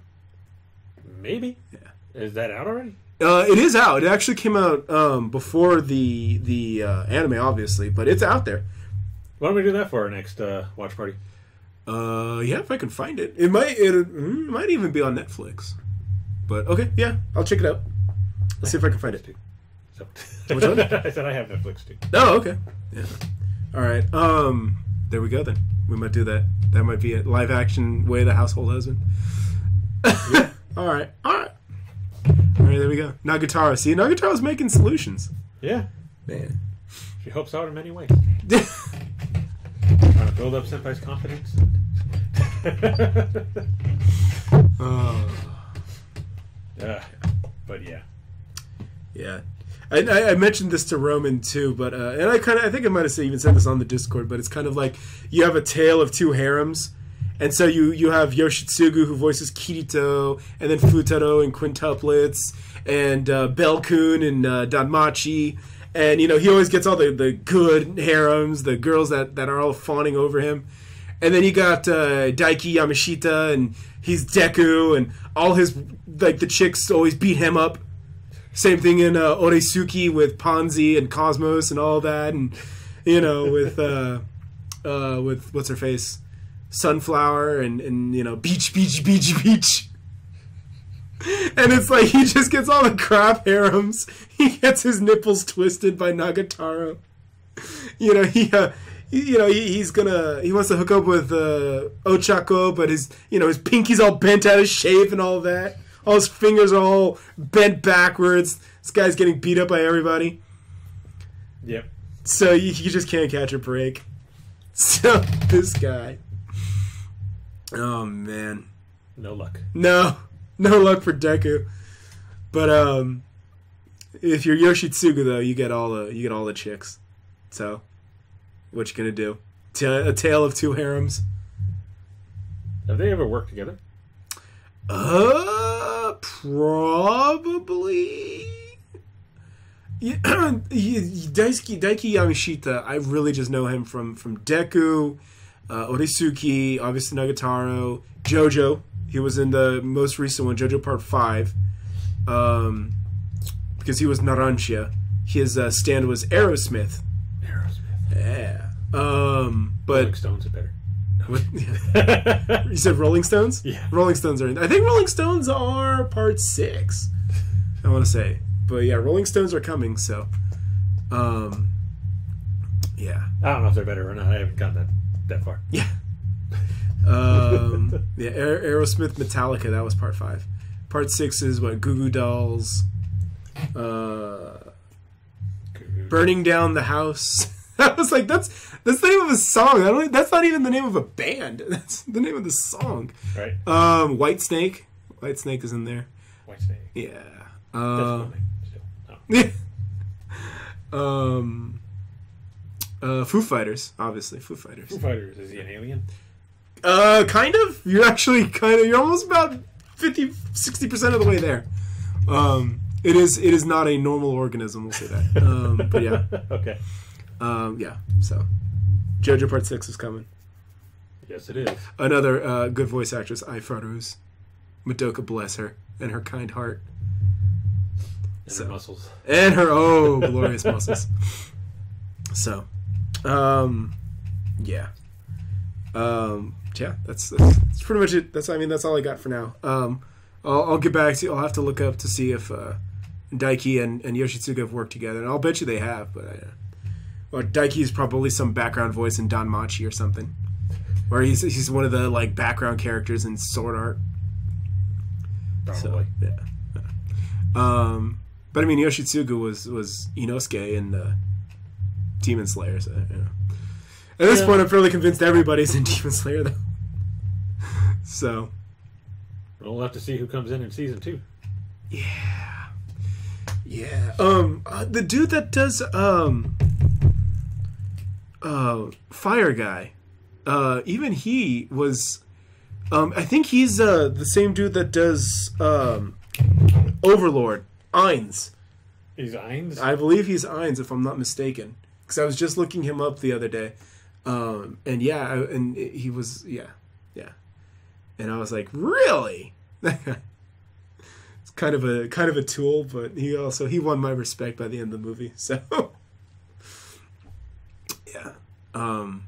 Maybe.
Yeah.
Is that out already?
Uh, it is out. It actually came out um, before the the uh, anime, obviously, but it's out there.
Why don't we do that for our next uh, watch party?
Uh, yeah, if I can find it, it might it, mm, it might even be on Netflix. But okay, yeah, I'll check it out. Let's see if I can find it.
So,
Which one?
I said I have Netflix too.
Oh, okay. Yeah. All right. Um, there we go. Then we might do that. That might be a live action way the household husband. All right. All right. All right. There we go. Nagatoro. See, Nagatoro's making solutions.
Yeah,
Man.
she helps out in many ways. Trying to build up Senpai's confidence.
oh.
uh, but yeah,
Yeah. I, I, mentioned this to Roman too, but uh, and I kind of I think I might have even said this on the Discord, but it's kind of like you have a tale of two harems, and so you you have Yoshitsugu who voices Kirito, and then Futaro and quintuplets, and uh, Belkun and uh, Danmachi, and you know he always gets all the, the good harems, the girls that, that are all fawning over him, and then you got uh, Daiki Yamashita, and he's Deku, and all his like the chicks always beat him up. Same thing in uh, Oresuki with Pansy and Cosmos and all that, and you know with uh, uh, with what's her face, Sunflower and and you know Beach Beach Beach Beach. And it's like he just gets all the crap harems. He gets his nipples twisted by Nagatoro. You know he. Uh, you know he, he's gonna he wants to hook up with uh, Ochako, but his you know his pinky's all bent out of shape and all that. All his fingers are all bent backwards. This guy's getting beat up by everybody.
yep.
So you, you just can't catch a break. So this guy. Oh man.
No luck.
No. No luck for Deku. But um if you're Yoshitsugu though, you get all the you get all the chicks. So what you gonna do? T- a tale of two harems.
Have they ever worked together?
Uh, probably. Daisuke, Daiki Yamashita, I really just know him from from Deku, uh, Oresuki, obviously Nagatoro, JoJo. He was in the most recent one, JoJo Part Five, um, because he was Narancia. His uh, stand was Aerosmith.
Aerosmith.
Yeah. Um,
Rolling
but
Stones are better.
What, you said Rolling Stones.
Yeah.
Rolling Stones are. In, I think Rolling Stones are part six. I want to say, but yeah, Rolling Stones are coming. So, um, yeah,
I don't know if they're better or not. I haven't gotten that that far.
yeah, um, yeah. Aer- Aerosmith, Metallica. That was part five. Part six is what Goo Goo Dolls. Uh, burning down the house. I was like, that's that's the name of a song. I don't. That's not even the name of a band. That's the name of the song.
Right.
Um, White Snake. White Snake is in there.
White Snake.
Yeah.
That's
Uh,
funny. Still. Oh.
um. Uh, Foo Fighters, obviously Foo Fighters.
Foo Fighters. Is he an alien?
Uh, kind of. You're actually kind of. You're almost about 50, 60 percent of the way there. Um, it is. It is not a normal organism. We'll say that. Um, but yeah.
okay.
Um, yeah. So, JoJo Part Six is coming.
Yes, it is.
Another uh, good voice actress, Fairouz. Madoka bless her and her kind heart
And
So-
her muscles.
and her oh glorious muscles. So, um, yeah, um, yeah. That's, that's that's pretty much it. That's I mean that's all I got for now. Um, I'll, I'll get back to you. I'll have to look up to see if uh, Daiki and, and Yoshitsugu have worked together, and I'll bet you they have. But I, well, Daiki is probably some background voice in Danmachi or something, or he's he's one of the like background characters in Sword Art.
Probably.
So, yeah. Um, but I mean, Yoshitsugu was was Inosuke in uh, Demon Slayer. So, you know. At this
Yeah.
point, I'm fairly convinced everybody's in Demon Slayer, though. so,
We'll have to see who comes in in season two.
yeah, Yeah. Um, uh, the dude that does um, uh, Fire Guy, uh, even he was. Um, I think he's uh the same dude that does um, Overlord, Ainz.
He's Ainz.
I believe he's Ainz, if I'm not mistaken. Because I was just looking him up the other day, um, and yeah, I, and he was yeah, yeah, and I was like, really? it's kind of a kind of a tool, but he also he won my respect by the end of the movie. So um,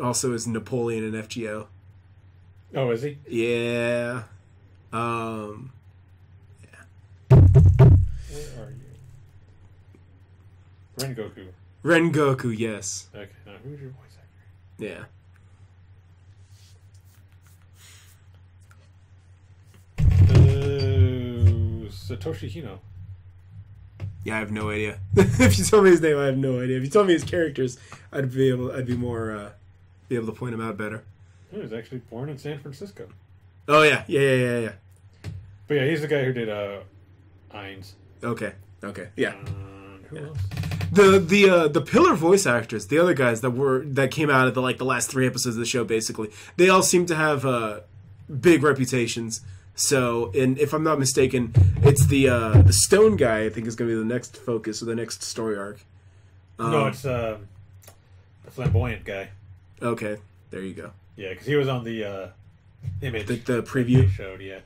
also is Napoleon in FGO.
oh, is he?
Yeah, um,
Where are you? Rengoku.
Rengoku. Yes,
Okay, now who's your voice actor?
yeah.
Uh, Satoshi Hino.
Yeah, I have no idea. if you told me his name, I have no idea. If you told me his characters, I'd be able, I'd be more, uh, be able to point him out better.
He was actually born in San Francisco.
Oh yeah, yeah, yeah, yeah, yeah.
But yeah, he's the guy who did uh, Ainz.
Okay, okay, yeah.
Um, who else?
The the uh, the pillar voice actors, the other guys that were that came out of the like the last three episodes of the show, basically, they all seem to have uh, big reputations. So, and if I'm not mistaken, it's the uh, the Stone guy. I think is going to be the next focus or the next story arc. Um,
no, it's uh, the flamboyant guy.
okay. There you go.
Yeah, because he was on the uh, image
The, the preview.
showed. Yeah,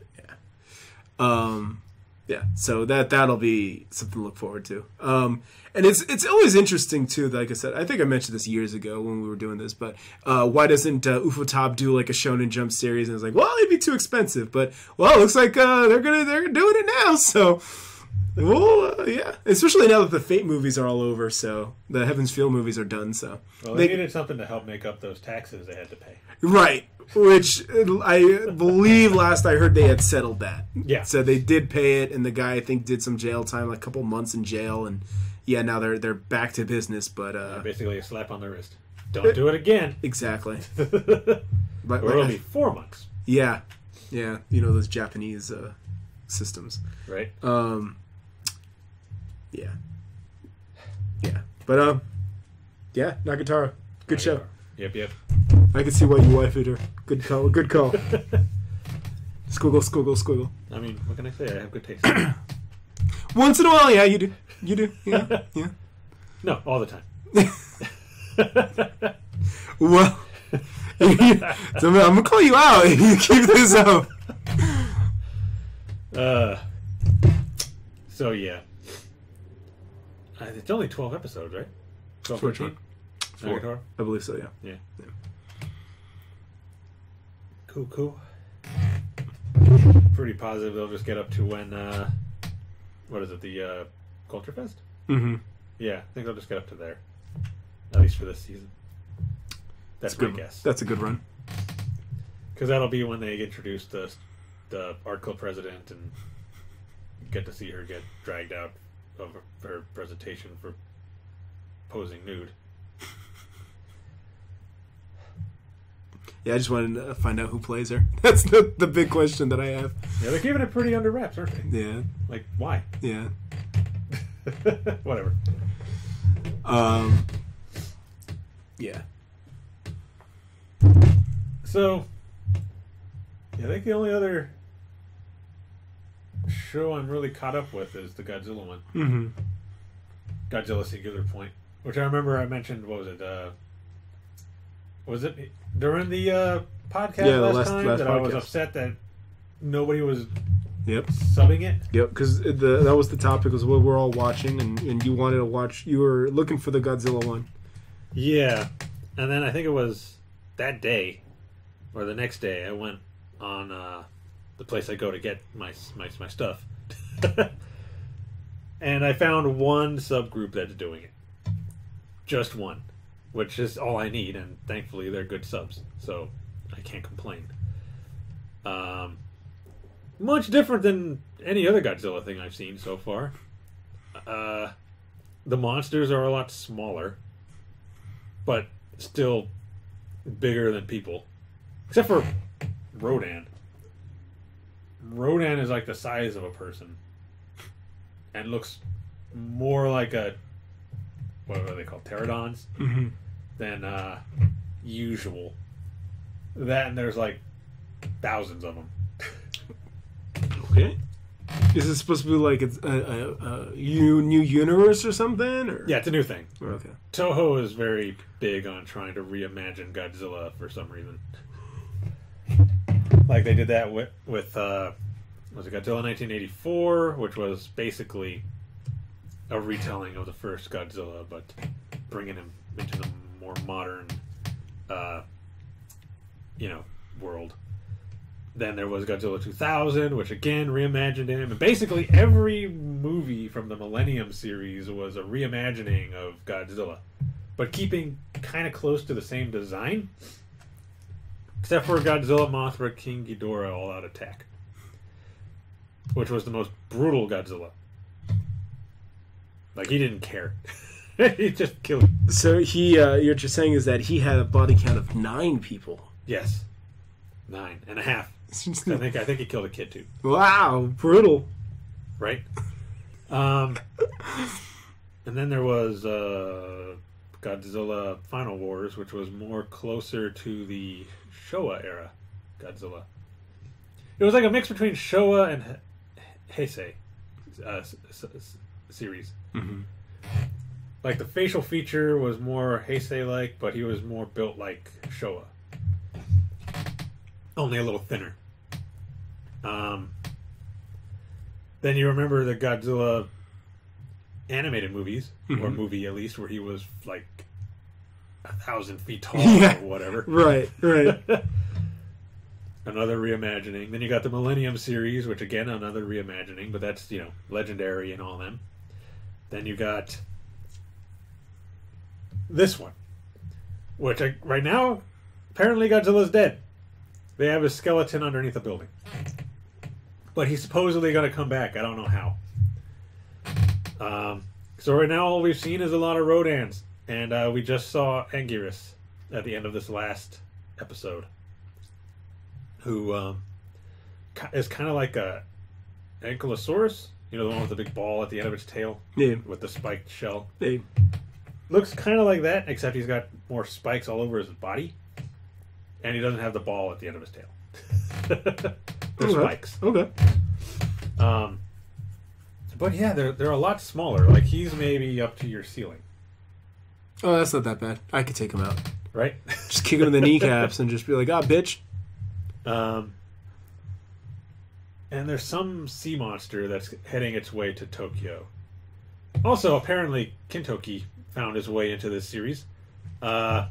Um, yeah, so that that'll be something to look forward to. Um, and it's it's always interesting too. Like I said, I think I mentioned this years ago when we were doing this, but uh, why doesn't uh, Ufotable do like a Shonen Jump series? And it's like, well, it'd be too expensive, but well, it looks like uh, they're gonna they're doing it now. So, well, uh, yeah, especially now that the Fate movies are all over, so the Heaven's Feel movies are done. So,
well, they,
They-
needed something to help make up those taxes they had to pay.
right, which uh, I believe last I heard they had settled that.
Yeah,
So they did pay it, and the guy I think did some jail time, like a couple months in jail, and yeah, now they're they're back to business. But uh,
basically a slap on the wrist. Don't do it again,
exactly,
or
but
it'll be four months.
yeah, yeah, you know those Japanese uh, systems.
Right?
Um, yeah, yeah, but um, yeah, Nagatoro, good show.
Yep, yep.
I can see why you wife her. Good call, good call. squiggle, squiggle, squiggle.
I mean, what can I say? I have good taste.
Once in a while, yeah, you do, you do, yeah, yeah.
no, all the time.
Well, so I'm gonna call you out if you keep this up.
Uh, so yeah, uh, it's only twelve episodes, right? 12,
Which
13?
Four.
Nagatoro?
I believe so. Yeah.
Yeah. Cool, cool. Pretty positive they'll just get up to when, uh, what is it, the uh, Culture Fest?
Mm-hmm.
Yeah, I think they'll just get up to there. At least for this season. That's my
good.
guess.
That's a good run.
Because that'll be when they introduce the, the art club president and get to see her get dragged out of her presentation for posing nude.
Yeah, I just wanted to find out who plays her. That's the the big question that I have.
Yeah, they're keeping it pretty under wraps, aren't they?
Yeah,
Like, why?
yeah.
Whatever.
Um. Yeah.
So, yeah, I think the only other show I'm really caught up with is the Godzilla one.
Mm-hmm.
Godzilla Singular Point, which I remember I mentioned. What was it? Uh, was it during the uh, podcast
Yeah, the
last,
last-
time
last
that I was upset that nobody was
Yep.
subbing it?
Yep. Because the that was the topic was what we're all watching, and and you wanted to watch. You were looking for the Godzilla one.
Yeah, and then I think it was that day or the next day I went on uh, the place I go to get my my, my stuff, and I found one subgroup that's doing it, just one, which is all I need, and thankfully they're good subs, so I can't complain. Um, much different than any other Godzilla thing I've seen so far. Uh, the monsters are a lot smaller but still bigger than people. Except for Rodan. Rodan is like the size of a person and looks more like a what are they called pterodons
hmm
than uh, usual. That and there's like thousands of them.
Okay. Is it supposed to be like it's a, a, a new, new universe or something? Or?
Yeah, it's a new thing.
Okay.
Toho is very big on trying to reimagine Godzilla for some reason. Like they did that with with uh, was it Godzilla 1984, which was basically a retelling of the first Godzilla, but bringing him into the more modern, uh, you know, world. Then there was Godzilla 2000, which again reimagined him. And basically, every movie from the Millennium series was a reimagining of Godzilla, but keeping kind of close to the same design. Except for Godzilla, Mothra, King Ghidorah all out attack, which was the most brutal Godzilla. Like he didn't care. he just killed.
So he, uh, what you're just saying is that he had a body count of nine people.
Yes, nine and a half. I think I think he killed a kid too.
wow, brutal.
right? Um, and then there was uh, Godzilla Final Wars, which was more closer to the Showa era Godzilla. It was like a mix between Showa and He- Heisei uh, series.
Mhm.
Like the facial feature was more Heisei like, but he was more built like Showa. Only a little thinner. Um, then you remember the Godzilla animated movies, or
Mhm.
movie at least, where he was like a thousand feet tall
Yeah.
or whatever.
Right, right.
another reimagining. Then you got the Millennium series, which again another reimagining, but that's you know legendary and all them. Then you got this one, which I, right now apparently Godzilla's dead. They have a skeleton underneath a building, but he's supposedly going to come back. I don't know how. Um, so right now all we've seen is a lot of Rodans, and uh, we just saw Anguirus at the end of this last episode who um, is kind of like a Ankylosaurus. You know, the one with the big ball at the end of its tail
Yeah,
with the spiked shell.
yeah.
Looks kind of like that, except he's got more spikes all over his body, and he doesn't have the ball at the end of his tail. They're
Okay.
spikes.
Okay.
Um, but yeah, they're they're a lot smaller. Like he's maybe up to your ceiling,
Oh, that's not that bad. I could take him out.
right?
Just kick him in the kneecaps and just be like, ah, bitch.
Um, and there's some sea monster that's heading its way to Tokyo. Also, apparently, Kintoki found his way into this series. Uh,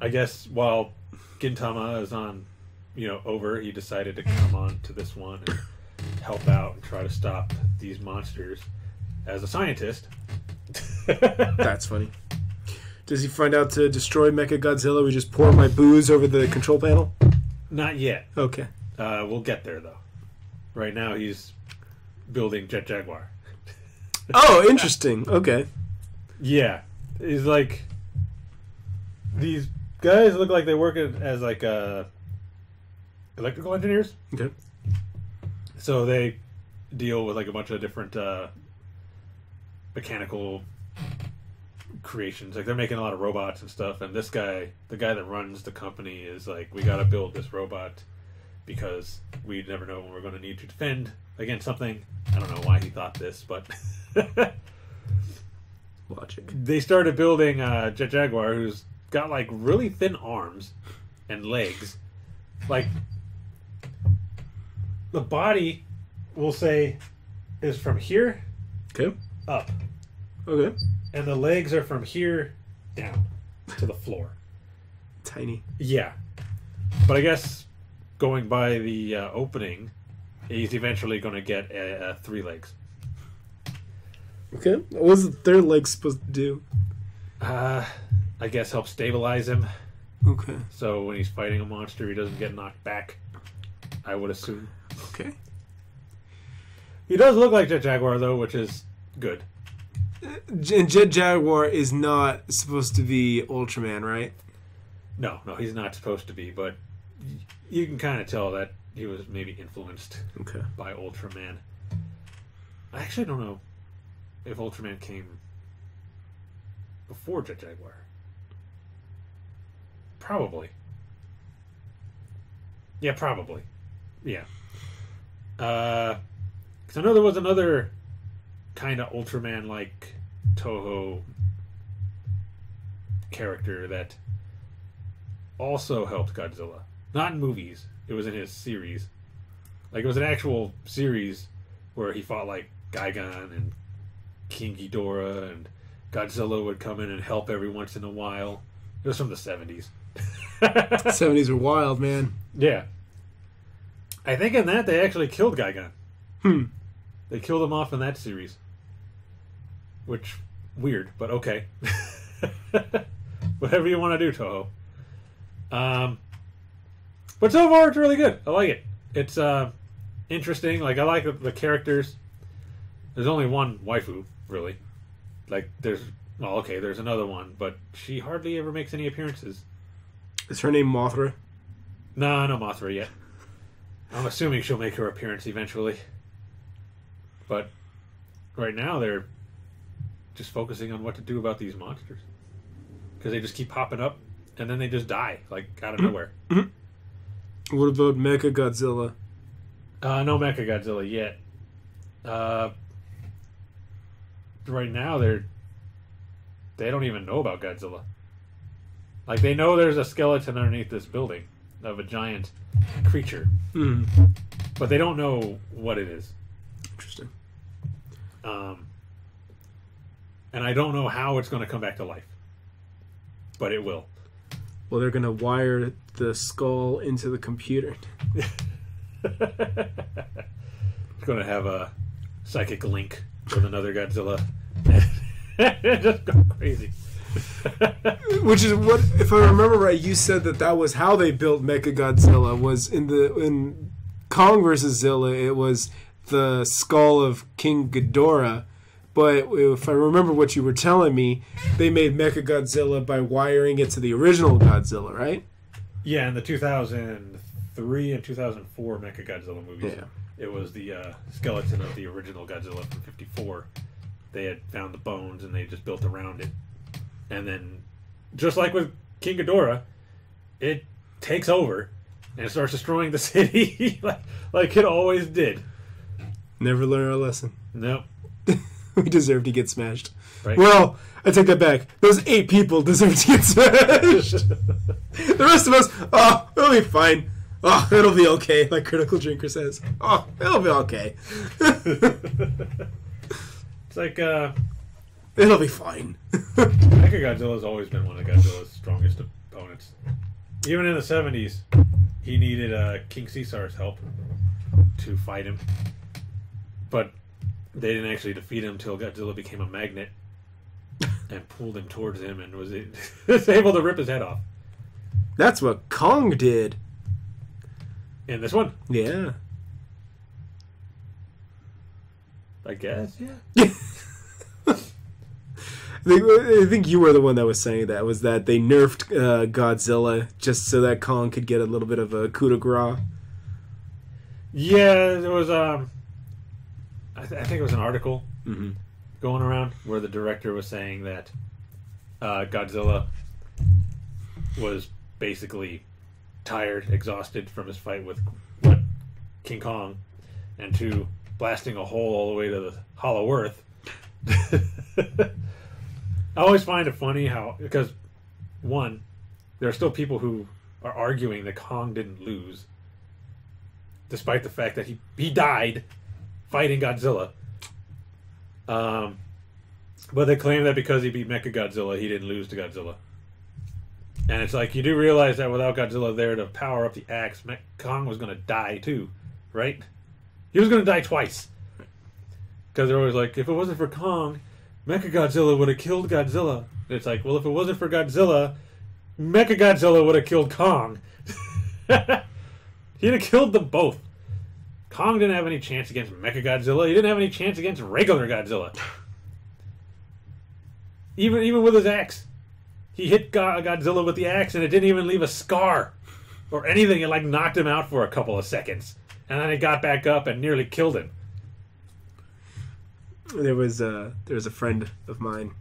I guess while Gintama is on, you know, over, he decided to come on to this one and help out and try to stop these monsters as a scientist.
That's funny. Does he find out to destroy Mecha Godzilla? We just pour my booze over the control panel?
Not yet.
Okay.
Uh, we'll get there though. Right now, he's building Jet Jaguar.
Oh, interesting. Okay.
Yeah, he's like these guys look like they work as like uh, electrical engineers.
Okay.
So they deal with like a bunch of different uh, mechanical creations. Like they're making a lot of robots and stuff. And this guy, the guy that runs the company, is like, we got to build this robot because we never know when we're going to need to defend against something. I don't know why he thought this, but
Logic.
they started building uh, Jet Jaguar, who's got like really thin arms and legs. Like the body, we'll say, is from here
Okay.
up,
Okay.
And the legs are from here down to the floor.
Tiny.
Yeah, but I guess going by the uh, opening, he's eventually going to get uh, three legs.
Okay. What was the third leg supposed to do?
Uh, I guess help stabilize him.
Okay.
So when he's fighting a monster, he doesn't get knocked back. I would assume.
Okay.
He does look like Jet Jaguar though, which is good.
And Jet Jaguar is not supposed to be Ultraman, right?
No, no, he's not supposed to be, but you can kind of tell that he was maybe influenced
Okay.
by Ultraman. I actually don't know. if Ultraman came before Jet Jaguar. Probably. Yeah, probably. Yeah. Uh, I know there was another kind of Ultraman like Toho character that also helped Godzilla. Not in movies. It was in his series. Like it was an actual series where he fought like Gigan and King Ghidorah and Godzilla would come in and help every once in a while. It was from the seventies.
Seventies were wild, man.
Yeah. I think in that they actually killed Gigan.
Hmm.
They killed him off in that series. Which weird, but okay. Whatever you want to do, Toho. Um but so far it's really good. I like it. It's uh interesting. Like I like the, the characters. There's only one waifu, really. Like there's well, okay, there's another one, but she hardly ever makes any appearances.
Is her name Mothra?
No, no Mothra yet. I'm assuming she'll make her appearance eventually. But right now they're just focusing on what to do about these monsters. Because they just keep popping up and then they just die, like out of nowhere.
What about Mecha Godzilla?
Uh, no Mecha Godzilla yet. Uh, right now they're they don't even know about Godzilla. Like they know there's a skeleton underneath this building of a giant creature,
Hmm.
but they don't know what it is.
Interesting.
Um, and I don't know how it's going to come back to life, but it will.
Well, they're gonna wire the skull into the computer.
it's going to have a psychic link with another Godzilla. Just go crazy.
Which is what, if I remember right, you said that that was how they built Mecha Godzilla. Was in the in Kong versus Zilla, it was the skull of King Ghidorah. But if I remember what you were telling me, they made Mecha Godzilla by wiring it to the original Godzilla, right?
Yeah, in the 2003 and 2004 Mecha Godzilla movies,
Yeah.
it was the uh, skeleton of the original Godzilla from 54. They had found the bones and they just built around it. And then, just like with King Ghidorah, it takes over and starts destroying the city like, like it always did.
Never learn a lesson.
No.
we deserve to get smashed.
Right.
Well, I take that back. Those eight people deserve to get smashed. the rest of us, oh, it'll be fine. Oh, it'll be okay, like Critical Drinker says. Oh, it'll be okay.
It's like uh,
it'll be fine.
Mecha Godzilla's always been one of Godzilla's strongest opponents. Even in the 70s, he needed uh, King Caesar's help to fight him. But they didn't actually defeat him until Godzilla became a magnet and pulled him towards him and was, was able to rip his head off.
That's what Kong did.
In this one,
Yeah.
I guess, yeah.
I think, I think you were the one that was saying that was that they nerfed uh, Godzilla just so that Kong could get a little bit of a coup de grace.
Yeah, there was, um, I, th- I think it was an article
Mm-hmm.
going around where the director was saying that uh, Godzilla was basically tired, exhausted from his fight with what, King Kong, and two blasting a hole all the way to the Hollow Earth. I always find it funny how because one, there are still people who are arguing that Kong didn't lose, despite the fact that he he died fighting Godzilla. Um, but they claim that because he beat Mecha Godzilla, he didn't lose to Godzilla. And it's like you do realize that without Godzilla there to power up the axe, Me- Kong was going to die too, right? He was going to die twice. Because they're always like, if it wasn't for Kong, Mecha Godzilla would have killed Godzilla. It's like, well, if it wasn't for Godzilla, Mecha Godzilla would have killed Kong. He'd have killed them both. Kong didn't have any chance against Mecha Godzilla. He didn't have any chance against regular Godzilla. Even even with his axe, he hit Godzilla with the axe, and it didn't even leave a scar or anything. It like knocked him out for a couple of seconds, and then it got back up and nearly killed him.
there was uh there was a friend of mine,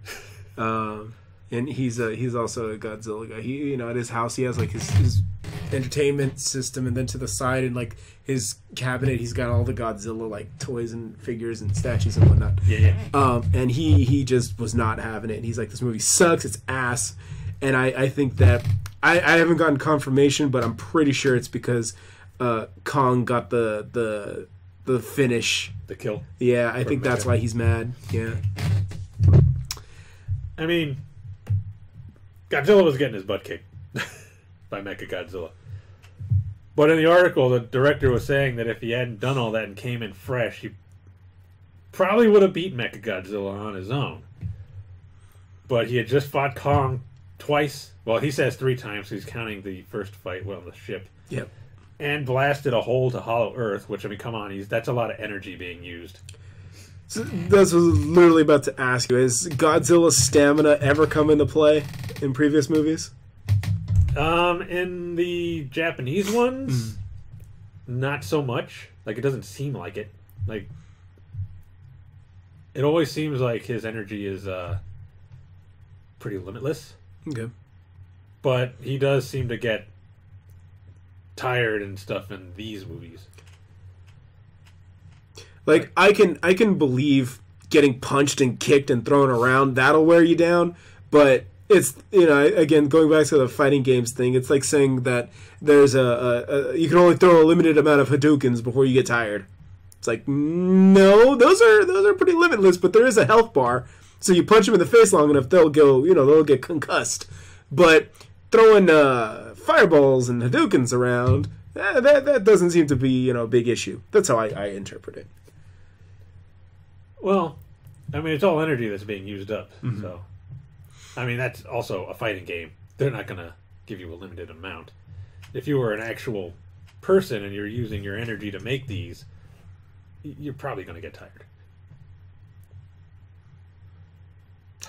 um, and he's uh he's also a Godzilla guy. He you know at his house he has like his his entertainment system, and then to the side in like his cabinet he's got all the Godzilla like toys and figures and statues and whatnot.
Yeah, yeah.
Um, and he he just was not having it. He's like, this movie sucks. It's ass. And I I think that I I haven't gotten confirmation, but I'm pretty sure it's because uh Kong got the the the finish.
The kill.
Yeah, I think that's why he's mad. Yeah.
I mean, Godzilla was getting his butt kicked by Mecha Godzilla. But in the article, the director was saying that if he hadn't done all that and came in fresh, he probably would have beat Mecha Godzilla on his own. But he had just fought Kong twice. Well, he says three times. So He's counting the first fight, well, the ship,
Yep.
and blasted a hole to Hollow Earth. Which I mean, come on, he's that's a lot of energy being used.
So that's what I was literally about to ask you. Has Godzilla's stamina ever come into play in previous movies?
Um, in the Japanese ones, not so much. Like it doesn't seem like it. Like it always seems like his energy is uh pretty limitless,
Okay.
but he does seem to get tired and stuff in these movies.
Like I can I can believe getting punched and kicked and thrown around that'll wear you down, but it's you know again going back to the fighting games thing. It's like saying that there's a, a, a you can only throw a limited amount of Hadoukens before you get tired. It's like no, those are those are pretty limitless, but there is a health bar. So you punch them in the face long enough, they'll go you know they'll get concussed. But throwing uh, fireballs and Hadoukens around. eh, that, that doesn't seem to be you know a big issue. That's how I, I interpret it.
Well, I mean, it's all energy that's being used up. So, I mean, that's also a fighting game. They're not going to give you a limited amount. If you were an actual person and you're using your energy to make these, you're probably going to get tired.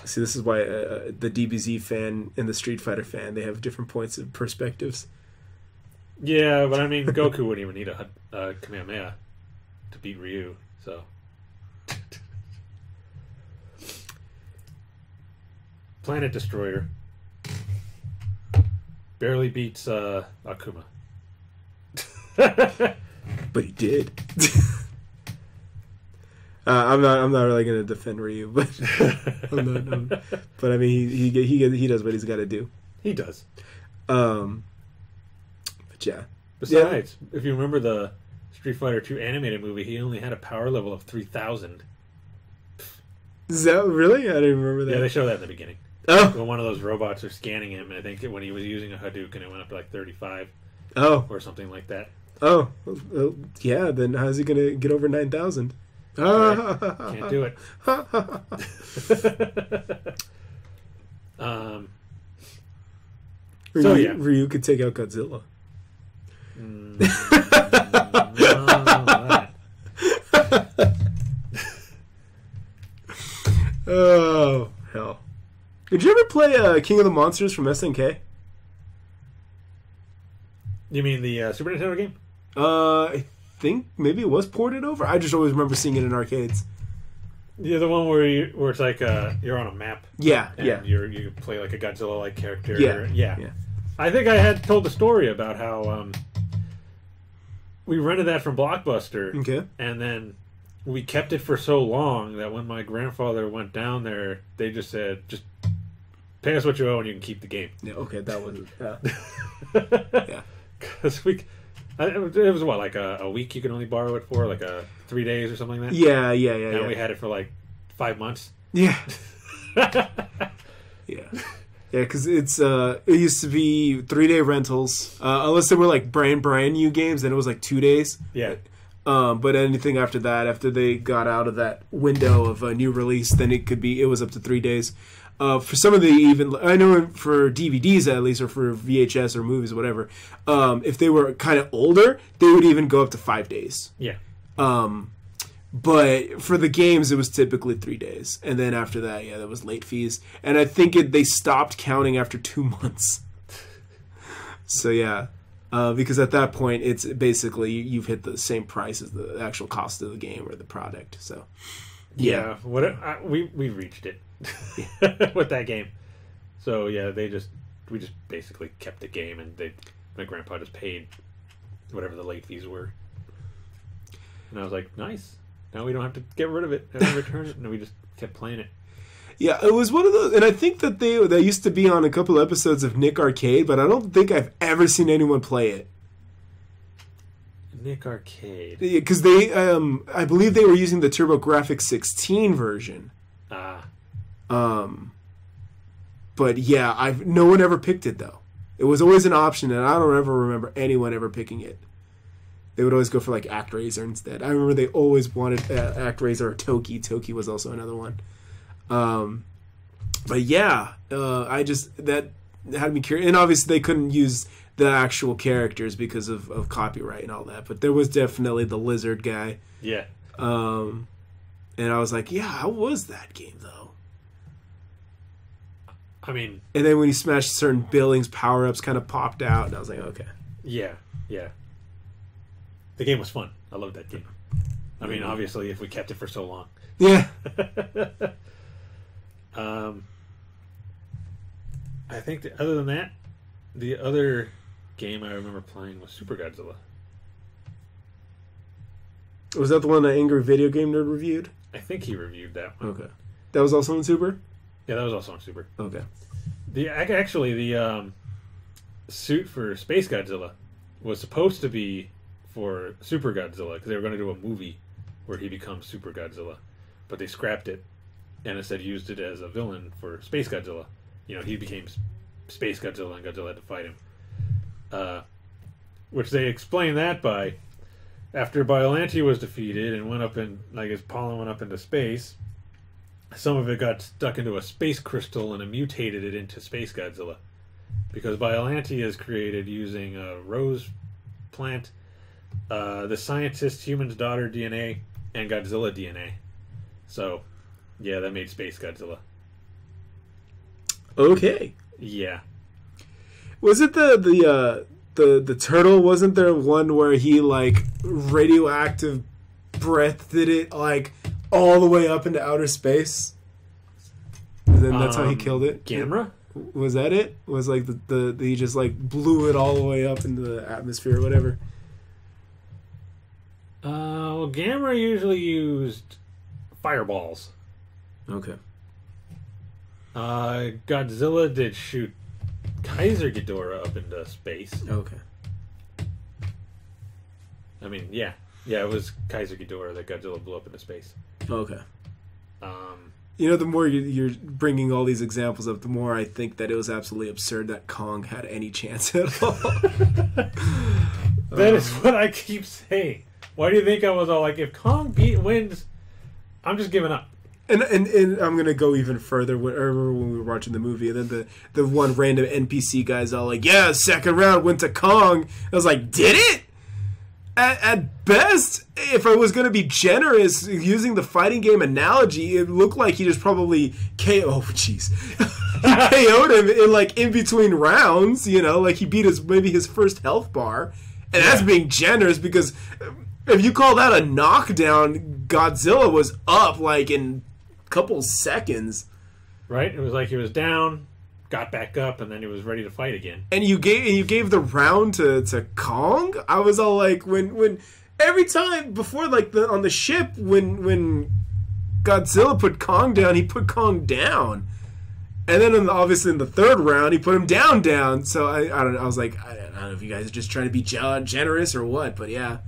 See, this is why uh, the DBZ fan and the Street Fighter fan they have different points of perspectives.
Yeah, but I mean, Goku wouldn't even need a Hud- uh, Kamehameha to beat Ryu. So, Planet Destroyer barely beats uh, Akuma.
But he did. uh, I'm not. I'm not really going to defend Ryu, but I'm not, I'm- but I mean, he he he, he does what he's got to do.
he does.
Um, but yeah,
Besides, if you remember the Street Fighter 2 animated movie, he only had a power level of 3000.
is that really? I didn't remember that.
Yeah, they show that in the beginning.
Oh,
When one of those robots are scanning him, and I think when he was using a Hadouken, it went up to like 35
oh,
or something like that.
oh, oh, yeah. Then how's he going to get over nine thousand?
Can't do it. um,
Ryu,
So, yeah.
Ryu could take out Godzilla.
mm, no.
Oh hell! Did you ever play uh, King of the Monsters from SNK?
You mean the uh, Super Nintendo game?
Uh, I think maybe it was ported over. I just always remember seeing it in arcades.
Yeah, the one where you where it's like uh, you're on a map
Yeah,
and
yeah,
you're you play like a Godzilla like character.
Yeah,
yeah,
yeah.
I think I had told the story about how um, we rented that from Blockbuster,
okay.
and then we kept it for so long that when my grandfather went down there, they just said, "Just pay us what you owe, and you can keep the game."
Yeah, okay, that was uh,
yeah, because we. I- It was, what like a, a week you could only borrow it for like a three days or something like that.
yeah, yeah, yeah,
and
yeah.
we had it for like five months.
yeah, yeah, yeah. Because it's uh, it used to be three day rentals, uh, unless they were like brand brand new games. Then it was like two days.
yeah,
Um, but anything after that, after they got out of that window of a new release, then it could be it was up to three days. Uh, for some of the even I know for DVDs at least or for VHS or movies or whatever, um, if they were kind of older, they would even go up to five days.
yeah.
Um, but for the games, it was typically three days, and then after that, yeah, there was late fees, and I think it, they stopped counting after two months. so yeah, uh, because at that point, it's basically you've hit the same price as the actual cost of the game or the product. So
yeah, what I, we we reached it with that game. So yeah, they just we just basically kept the game, and they my grandpa just paid whatever the late fees were, and I was like, nice. Now we don't have to get rid of it and return it, and we just kept playing it.
Yeah, it was one of those, and I think that they they used to be on a couple episodes of Nick Arcade, but I don't think I've ever seen anyone play it.
Nick Arcade.
because they um i believe they were using the Turbo turbografx 16 version um but yeah i've no one ever picked it though. It was always an option and i don't ever remember anyone ever picking it. They would always go for like actraiser instead. I remember they always wanted uh, actraiser or toki. Toki was also another one. Um but yeah uh i just that had me curious and obviously they couldn't use the actual characters because of, of copyright and all that but there was definitely the lizard guy.
Yeah.
um, and I was like, yeah, how was that game though?
I mean,
And then when you smashed certain buildings, power ups kind of popped out, and I was like, okay,
yeah, yeah. The game was fun. I loved that game. I mean, obviously, if we kept it for so long.
yeah,
um, I think other than that, the other game I remember playing was Super Godzilla.
was that the one that Angry Video Game Nerd reviewed?
I think he reviewed that one.
Okay, that was also in Super.
Yeah, that was also on Super.
Okay,
The actually the um, suit for Space Godzilla was supposed to be for Super Godzilla because they were going to do a movie where he becomes Super Godzilla, but they scrapped it and instead used it as a villain for Space Godzilla. You know, he became Space Godzilla and Godzilla had to fight him. Uh, which they explain that by after Biollante was defeated and went up in like his pollen went up into space, some of it got stuck into a space crystal and it mutated it into Space Godzilla. Because Biollante is created using a rose plant, uh, the scientist human's daughter DNA, and Godzilla DNA. So, yeah, that made Space Godzilla.
okay.
Yeah.
Was it the the uh, the the turtle? Wasn't there one where he like radioactive breathed it like all the way up into outer space? And then that's how he
Um,
killed it.
Gamera?
Was that it? Was like the, the, the he just like blew it all the way up into the atmosphere or whatever.
Uh, well, Gamera usually used fireballs.
Okay.
Uh, Godzilla did shoot Kaiser Ghidorah up into space.
Okay.
I mean, yeah, yeah, it was Kaiser Ghidorah that Godzilla blew up into space.
Okay.
Um,
You know, the more you, you're bringing all these examples up, the more I think that it was absolutely absurd that Kong had any chance at all.
that is what I keep saying. Why do you think I was all like, if Kong beat wins, I'm just giving up.
and, and and I'm gonna go even further. When, I remember when we were watching the movie, and then the the one random NPC guy's all like, "Yeah, second round went to Kong." I was like, "Did it?" At, at best, if I was going to be generous using the fighting game analogy, it looked like he just probably KO. Oh, jeez, he KO'd him in like in between rounds. You know, like he beat his maybe his first health bar, and that's being generous because if you call that a knockdown, Godzilla was up like in a couple seconds,
Right? It was like he was down, got back up, and then he was ready to fight again.
and you gave and you gave the round to to Kong. I was all like, when when every time before like the on the ship when when Godzilla put Kong down, he put Kong down. And then, in the, obviously, in the third round, he put him down, down. So I, I don't know. I was like, I don't know if you guys are just trying to be generous or what, but yeah,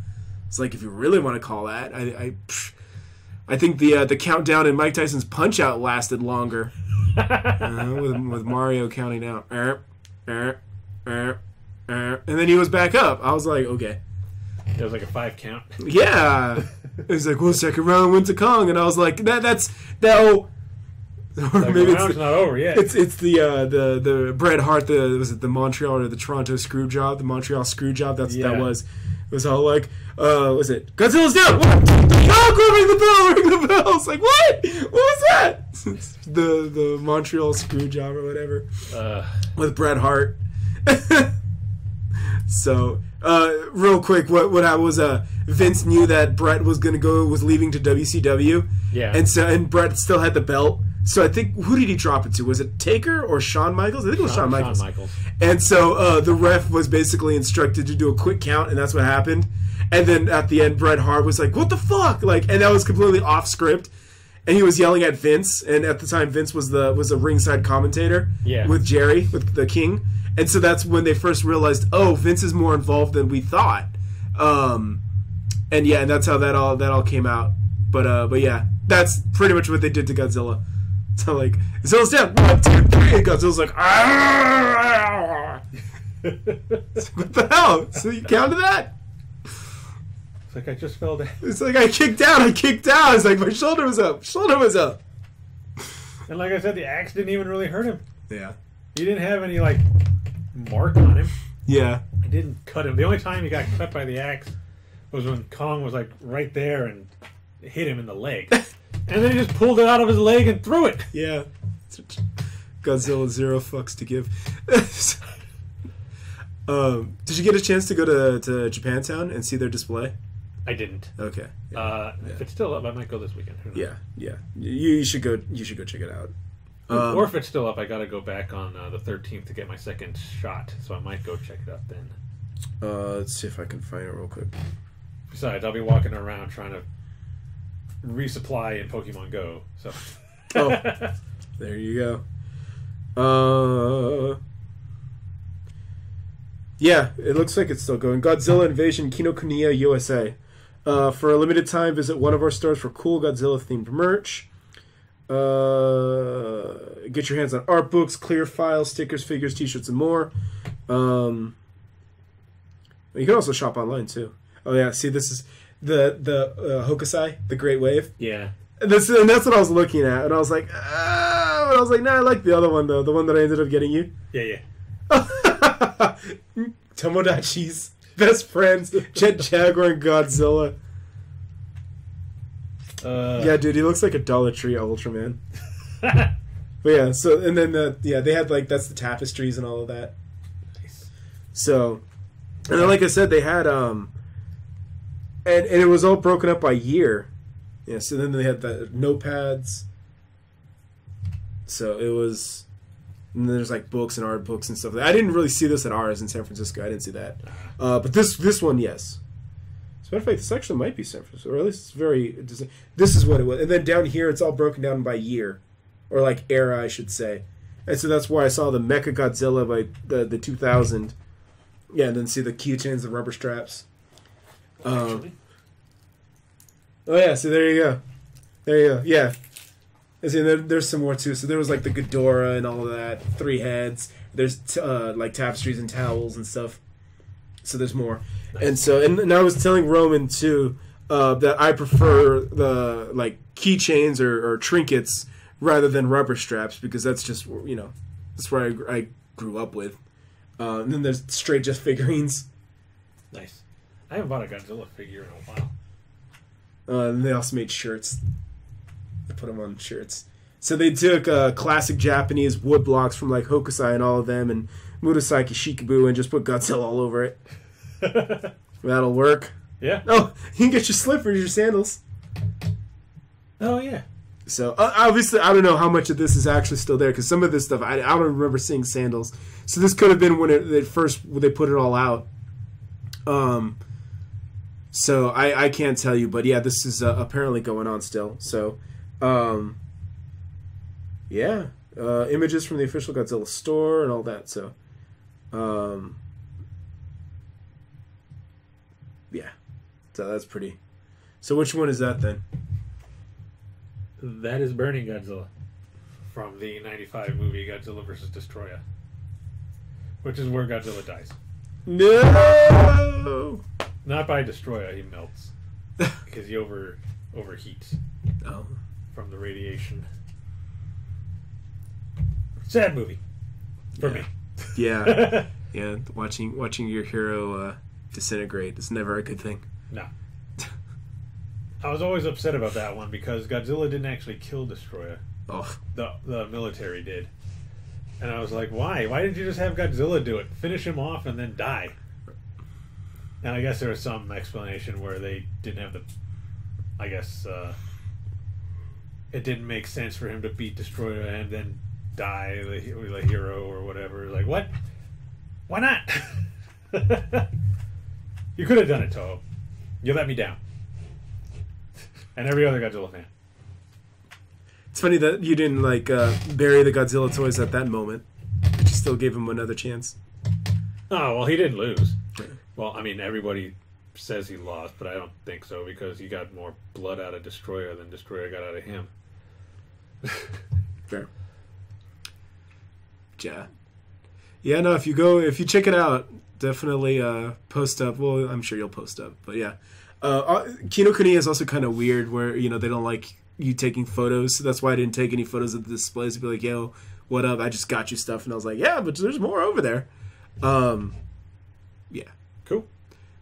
it's like if you really want to call that, I, I, psh, I think the uh, the countdown in Mike Tyson's Punch Out lasted longer, uh, with, with Mario counting out, er, er, er, er, and then he was back up. I was like, okay,
It was like a five count.
yeah. It was like, well, second round went to Kong, and I was like, that that's that. Oh, or maybe it's
round's not over yet.
it's it's the uh, the the Bret Hart the was it the Montreal or the Toronto screw job the Montreal screw job that's
Yeah.
that was it was all like uh was it? Godzilla's down! What? Oh go ring the bell ring the bell! It's like what? What was that? The the Montreal screw job or whatever.
Uh,
with Bret Hart. So, uh, real quick, what what happened was uh, Vince knew that Bret was gonna go was leaving to WCW,
Yeah.
and so and Bret still had the belt. So I think who did he drop it to? Was it Taker or Shawn Michaels? I think it was Shawn, Michaels.
Shawn Michaels.
And so uh, the ref was basically instructed to do a quick count, and that's what happened. And then at the end, Bret Hart was like, "What the fuck?" Like, and that was completely off script. And he was yelling at Vince, and at the time, Vince was the was a ringside commentator
Yeah.
with Jerry, with the King. And so that's when they first realized, oh, Vince is more involved than we thought. Um, and yeah, and that's how that all that all came out. But uh, but yeah, that's pretty much what they did to Godzilla. So like, Godzilla's down, one, two, three, and Godzilla's like, "Ah!" ah, ah, ah. what the hell? So you counted that?
It's like I just fell down.
It's like I kicked out. I kicked out. It's like my shoulder was up, shoulder was up.
And like I said, the axe didn't even really hurt him.
Yeah,
He didn't have any like mark on him.
yeah,
It didn't cut him. The only time he got cut by the axe was when Kong was like right there and hit him in the leg. and then he just pulled it out of his leg and threw it.
yeah. Godzilla zero fucks to give. um, did you get a chance to go to to Japantown and see their display?
I didn't.
Okay. Yeah.
Uh, If it's still up, I might go this weekend. Who knows?
yeah, yeah. You, you should go. You should go check it out. Um,
or if it's still up, I got to go back on uh, the 13th to get my second shot. So I might go check it out then.
uh, let's see if I can find it real quick.
Besides, I'll be walking around trying to resupply in Pokemon Go. So.
Oh. There you go. Uh, yeah, it looks like it's still going. Godzilla Invasion Kinokuniya USA. Uh, for a limited time, visit one of our stores for cool Godzilla themed merch. Uh, get your hands on art books, clear files, stickers, figures, t-shirts, and more. Um, you can also shop online too. Oh yeah, see this is the the uh, Hokusai, the Great Wave.
yeah.
And that's, and that's what I was looking at, and I was like, ah, but I was like, nah, I like the other one though, the one that I ended up getting you.
Yeah, yeah.
Tomodachi's best friends, Jet Jaguar and Godzilla.
Uh,
Yeah, dude, he looks like a Dollar Tree Ultraman. But yeah, so and then the yeah they had like that's the tapestries and all of that. So, and then like I said, they had um, and and it was all broken up by year. Yeah, so then they had the notepads. So it was, and then there's like books and art books and stuff. I didn't really see this at ours in San Francisco. I didn't see that, uh, but this this one, yes. As a matter of fact, this actually might be San Francisco, or at least it's very. This is what it was, and then down here it's all broken down by year, or like era, I should say. And so that's why I saw the Mecha Godzilla by the the 2000. Yeah, and then see the keychains, the rubber straps. Um, oh yeah, so there you go, there you go. Yeah, and see there, there's some more too. So there was like the Ghidorah and all of that, three heads. There's t- uh, like tapestries and towels and stuff. So there's more, and so and, and I was telling Roman too uh, that I prefer the like keychains or, or trinkets rather than rubber straps because that's just you know that's where I, I grew up with. Uh, and then there's straight just figurines.
nice. I haven't bought a Godzilla figure in a while.
Uh, and they also made shirts. They put them on shirts. So they took uh, classic Japanese wood blocks from like Hokusai and all of them, and Murasaki Shikibu, and just put Godzilla all over it. That'll work.
yeah.
Oh, you can get your slippers, your sandals.
Oh yeah.
So uh, obviously, I don't know how much of this is actually still there because some of this stuff I, I don't remember seeing sandals. So this could have been when it, they first when they put it all out. Um. So I I can't tell you, but yeah, this is uh, apparently going on still. So, um. Yeah, uh, images from the official Godzilla store and all that. So, um. Yeah, so that's pretty. So which one is that then?
That is Burning Godzilla from the 95 movie Godzilla vs. Destroyer. Which is where Godzilla dies.
No.
Not by Destroyer, he melts. because he over overheats
Oh.
from the radiation. Sad movie. For me.
Yeah, yeah. Watching watching your hero uh, disintegrate is never a good thing.
no. I was always upset about that one because Godzilla didn't actually kill Destroyer.
Oh,
The the military did. And I was like, why? Why didn't you just have Godzilla do it? Finish him off and then die. And I guess there was some explanation where they didn't have the. I guess uh, it didn't make sense for him to beat Destroyer and then die the, he- the hero or whatever. Like what? Why not? you could have done it, Toho. You let me down. And every other Godzilla fan.
It's funny that you didn't like uh, bury the Godzilla toys at that moment, but you still gave him another chance.
Oh well, he didn't lose. Well, I mean, everybody says he lost, but I don't think so because he got more blood out of Destroyer than Destroyer got out of him.
Fair. Yeah. Yeah, no, if you go, if you check it out, definitely uh, post up. Well, I'm sure you'll post up, but yeah. Uh, uh, Kino Kuni is also kind of weird where, you know, they don't like you taking photos. So that's why I didn't take any photos of the displays to be like, yo, what up? I just got you stuff. And I was like, yeah, but there's more over there. Um, yeah.
Cool.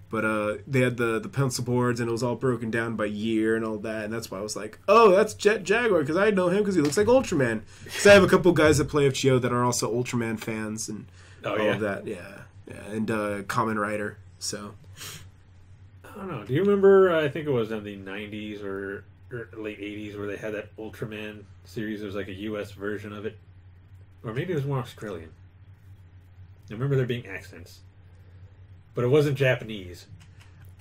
But uh, they had the the pencil boards, and it was all broken down by year and all that, and that's why I was like, "Oh, that's Jet Jaguar," because I know him because he looks like Ultraman. Because I have a couple guys that play FGO that are also Ultraman fans and
Oh
all
yeah.
of that, yeah, yeah, and uh, Kamen Rider. So
I don't know. Do you remember? Uh, I think it was in the '90s or, or late '80s where they had that Ultraman series. There was like a U.S. version of it, or maybe it was more Australian. I remember there being accents, but it wasn't Japanese.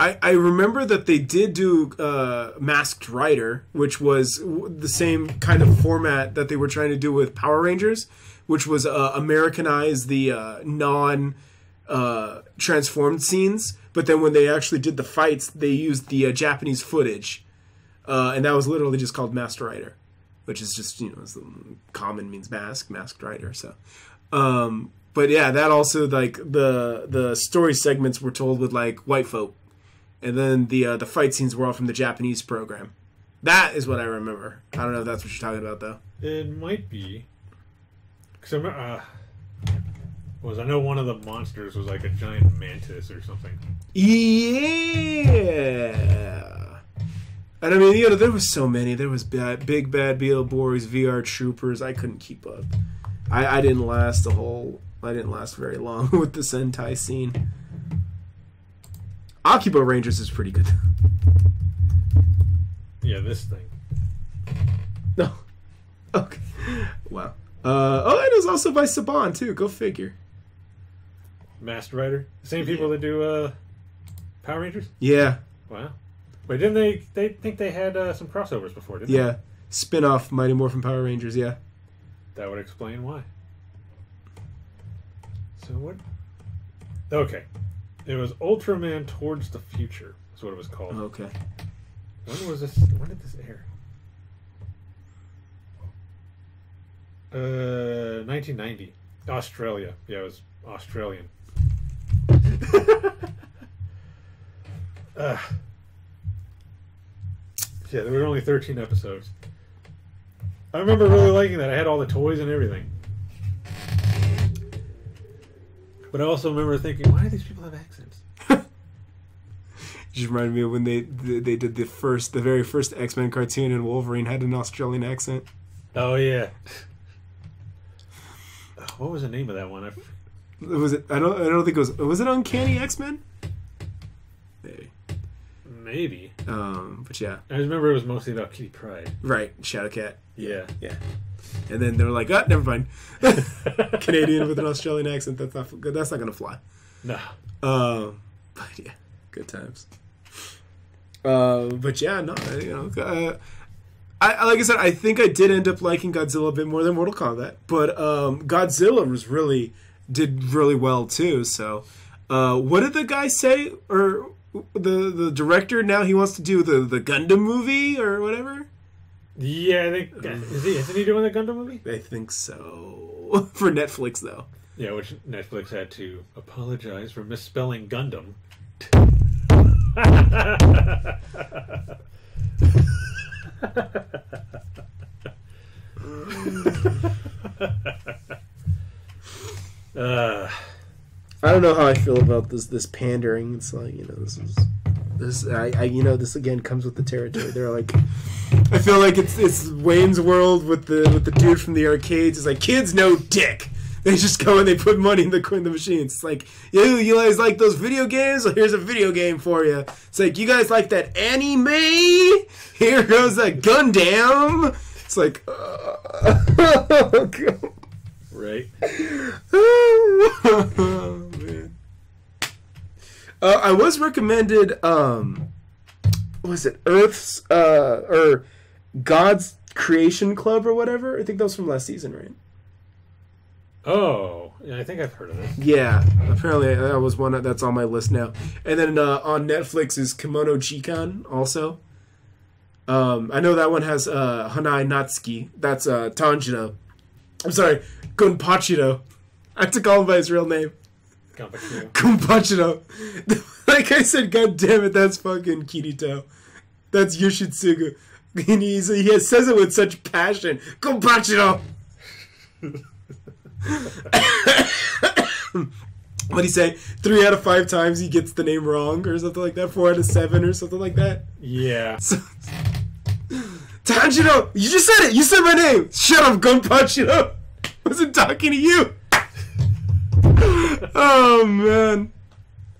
I, I remember that they did do uh, Masked Rider, which was the same kind of format that they were trying to do with Power Rangers, which was uh, Americanize the uh, non uh, transformed scenes. But then when they actually did the fights, they used the uh, Japanese footage, uh, and that was literally just called Masked Rider, which is just you know Kamen means mask, Masked Rider. So. Um, but yeah, that also like the the story segments were told with like white folk and then the uh, the fight scenes were all from the Japanese program. That is what I remember. I don't know if that's what you're talking about though.
It might be. Cause I remember, uh, was I know one of the monsters was like a giant mantis or something.
Yeah. And I mean, you know, there was so many. There was bad, big bad Beetleborgs, VR Troopers. I couldn't keep up. I, I didn't last the whole. I didn't last very long with the Sentai scene. Akiba Rangers is pretty good.
Yeah, this thing.
No. Okay. Wow. Uh, oh, it was also by Saban too. Go figure.
Masked Rider. Same people that do uh, Power Rangers.
Yeah.
Wow. Didn't they? They think they had uh, some crossovers before, didn't they?
Yeah. Spin off Mighty Morphin Power Rangers. Yeah.
That would explain why. So what? Okay, it was Ultraman Towards the Future. That's what it was called.
Okay.
When was this? When did this air? Uh, 1990. Australia. Yeah, it was Australian. uh, yeah, there were only 13 episodes. I remember really liking that. I had all the toys and everything. But I also remember thinking, why do these people have accents?
Just reminded me of when they they did the first, the very first X Men cartoon, and Wolverine had an Australian accent.
Oh yeah. What was the name of that one? I
Was it? I don't. I don't think it was. Was it Uncanny X Men? Maybe. Um. But yeah.
I remember it was mostly about Kitty Pryde.
Right. Shadowcat.
Yeah.
Yeah. And then they were like, ah, never mind. Canadian with an Australian accent. That's not. That's not gonna fly.
No.
Um, but yeah, good times. Uh, but yeah, no, you know, uh, I I- like I said, I think I did end up liking Godzilla a bit more than Mortal Kombat, but um, Godzilla was really did really well too. So, uh, what did the guy say, or the the director? Now he wants to do the the Gundam movie or whatever.
Yeah, I think is he isn't he doing the Gundam movie?
I think so for Netflix though.
Yeah, which Netflix had to apologize for misspelling Gundam. uh,
I don't know how I feel about this this pandering. It's like you know this is this I, I you know this again comes with the territory. They're like I feel like it's it's Wayne's World with the with the dude from the arcades. It's like kids know dick. They just go and they put money in the in the machines. It's like, you, you guys like those video games? Well, here's a video game for you. It's like, you guys like that anime? Here goes a Gundam. It's like, uh,
Right.
oh, man. Uh, I was recommended, um, was it Earth's, uh, or God's Creation Club or whatever? I think that was from last season, right?
Oh, yeah, I think I've heard of it.
Yeah, apparently that was one that's on my list now. And then uh, on Netflix is Kimono Chikan also. Um, I know that one has uh, Hanae Natsuki. That's uh, Tanjiro. I'm sorry, Gonpachiro. I have to call him by his real name. Gonpachiro. like I said, god damn it, that's fucking Kirito. That's Yoshitsugu. And he's, he says it with such passion. Gonpachiro! what do you say? Three out of five times he gets the name wrong, or something like that. Four out of seven, or something like that.
Yeah.
So, Tanjiro, you just said it. You said my name. Shut up, Gonpachiro. Wasn't talking to you. Oh man.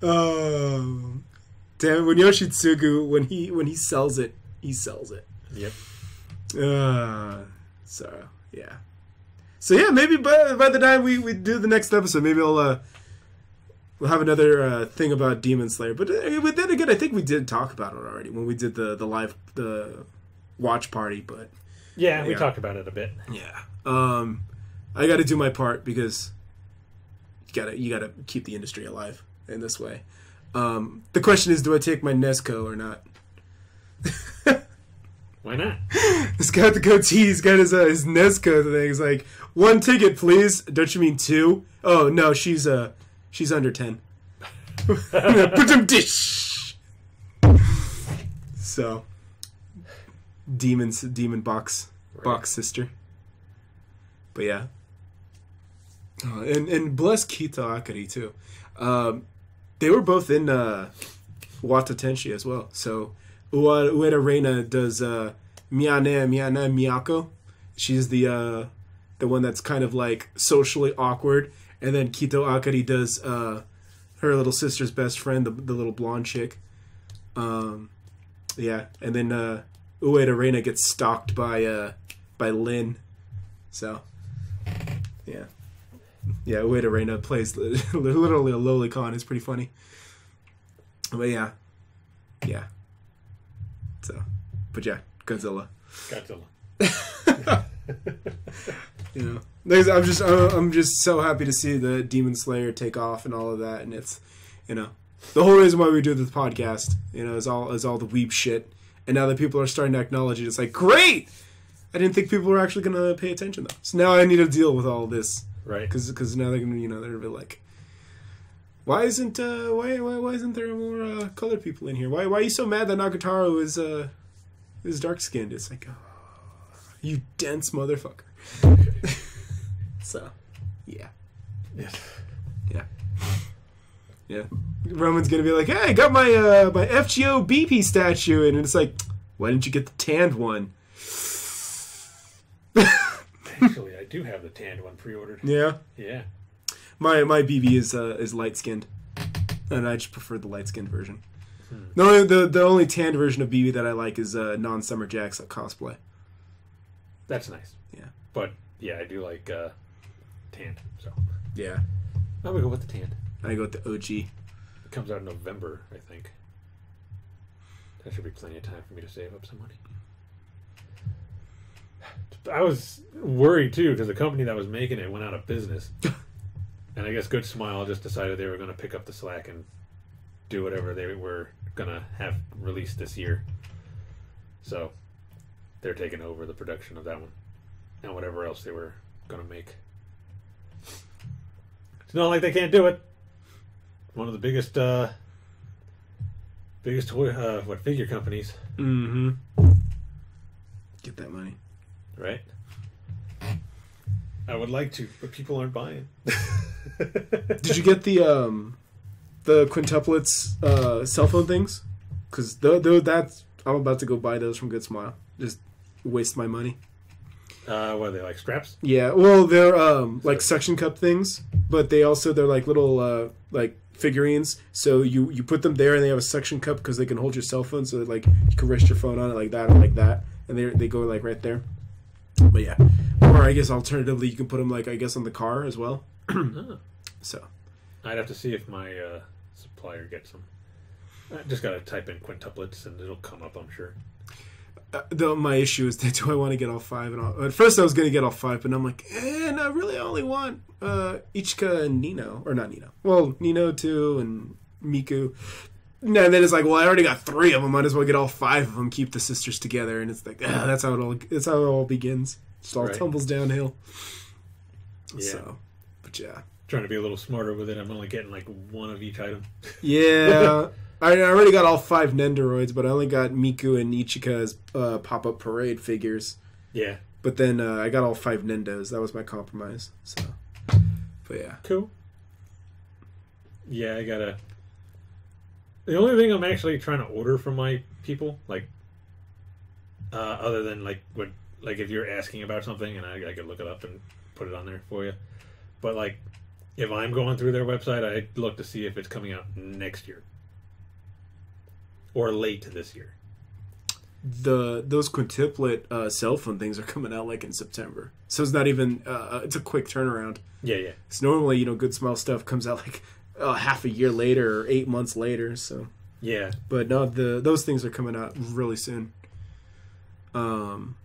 Oh, damn! When Yoshitsugu, when he when he sells it, he sells it.
Yep.
Uh, so yeah. So yeah, maybe by by the time we, we do the next episode, maybe I'll uh we'll have another uh, thing about Demon Slayer. But uh, but then again, I think we did talk about it already when we did the the live the watch party. But
Yeah, we talked about it a bit.
yeah, um, I got to do my part because gotta you gotta keep the industry alive in this way. Um, the question is, do I take my Nezuko or not?
Why not?
He's got the goatee. He's got his uh, his Nezuko thing. He's like, one ticket, please. Don't you mean two? Oh no, she's uh she's under ten. Put them dish. So, demons, demon box, box sister. But yeah, and and bless Kito Akari too. Um, they were both in uh, Wata Tenshi as well. So Ueda Reina does uh, Miyane Miyane Miyako. She's the uh, the one that's kind of like socially awkward, and then Kito Akari does uh, her little sister's best friend, the, the little blonde chick. Um, yeah, and then uh, Ueda Reina gets stalked by uh, by Lin. So yeah, yeah, Ueda Reina plays literally a lolicon. It's pretty funny. But yeah, yeah. So, but yeah, Godzilla.
Godzilla.
You know, I'm just I'm just so happy to see the Demon Slayer take off and all of that, and it's you know the whole reason why we do this podcast, you know, is all is all the weep shit, and now that people are starting to acknowledge it, it's like great. I didn't think people were actually gonna pay attention though, so now I need to deal with all this
Right.
because because now they're gonna you know they're gonna be like, why isn't uh why why why isn't there more uh, colored people in here? Why why are you so mad that Nagatoro is uh is dark skinned? It's like, oh, you dense motherfucker. so, yeah,
Yes.
yeah, yeah. Roman's gonna be like, hey, I got my uh my FGO BB statue, and it's like, why didn't you get the tanned one?
I do have the tanned one pre-ordered.
Yeah.
Yeah.
My my BB is uh, is light skinned, and I just prefer the light skinned version. The only the, the only tanned version of BB that I like is uh, non Summer Jacks cosplay.
That's nice.
Yeah.
But yeah, I do like uh, tanned. So
Yeah,
I'm gonna go with the tanned.
I go with the OG.
It comes out in November, I think. That should be plenty of time for me to save up some money. I was worried too because the company that was making it went out of business, and I guess Good Smile just decided they were going to pick up the slack and do whatever they were going to have released this year. So they're taking over the production of that one and whatever else they were going to make. It's not like they can't do it. One of the biggest, uh, biggest toy, uh, what figure companies,
Mm-hmm. Get that money.
Right? I would like to, but people aren't buying.
Did you get the um the quintuplets uh cell phone things? Because though though that's I'm about to go buy those from Good Smile. Just waste my money.
Uh, what are they like straps?
Yeah, well, they're um, like suction cup things, but they also they're like little uh, like figurines. So you you put them there, and they have a suction cup because they can hold your cell phone. So like you can rest your phone on it like that or like that, and they they go like right there. But yeah, or I guess alternatively you can put them like I guess on the car as well.
Oh.
So
I'd have to see if my uh, supplier gets them. I just gotta type in quintuplets and it'll come up. I'm sure.
uh, the, my issue is that do I want to get all five? And all, at first I was gonna get all five, but I'm like, eh, no, I really only want uh, Ichika and Nino, or not Nino. Well, Nino too, and Miku. And then it's like, well, I already got three of them. Might as well get all five of them. Keep the sisters together, and it's like, ah, that's how it all. That's how it all begins. It all
Right.
tumbles downhill.
Yeah.
So, but yeah,
Trying to be a little smarter with it. I'm only getting like one of each item.
yeah. I I already got all five Nendoroids, but I only got Miku and Ichika as uh, pop up parade figures.
Yeah.
But then uh, I got all five Nendos. That was my compromise. So, but yeah,
Cool. Yeah, I gotta. The only thing I'm actually trying to order from my people, like, uh, other than like what, like if you're asking about something and I, I could look it up and put it on there for you, but like, if I'm going through their website, I look to see if it's coming out next year or late to this year.
the those quintuplet uh, cell phone things are coming out like in September. So it's not even. Uh, it's a quick turnaround.
Yeah, yeah,
It's normally you know good smile stuff comes out like uh, half a year later or eight months later. So,
yeah.
but no, the those things are coming out really soon. Um.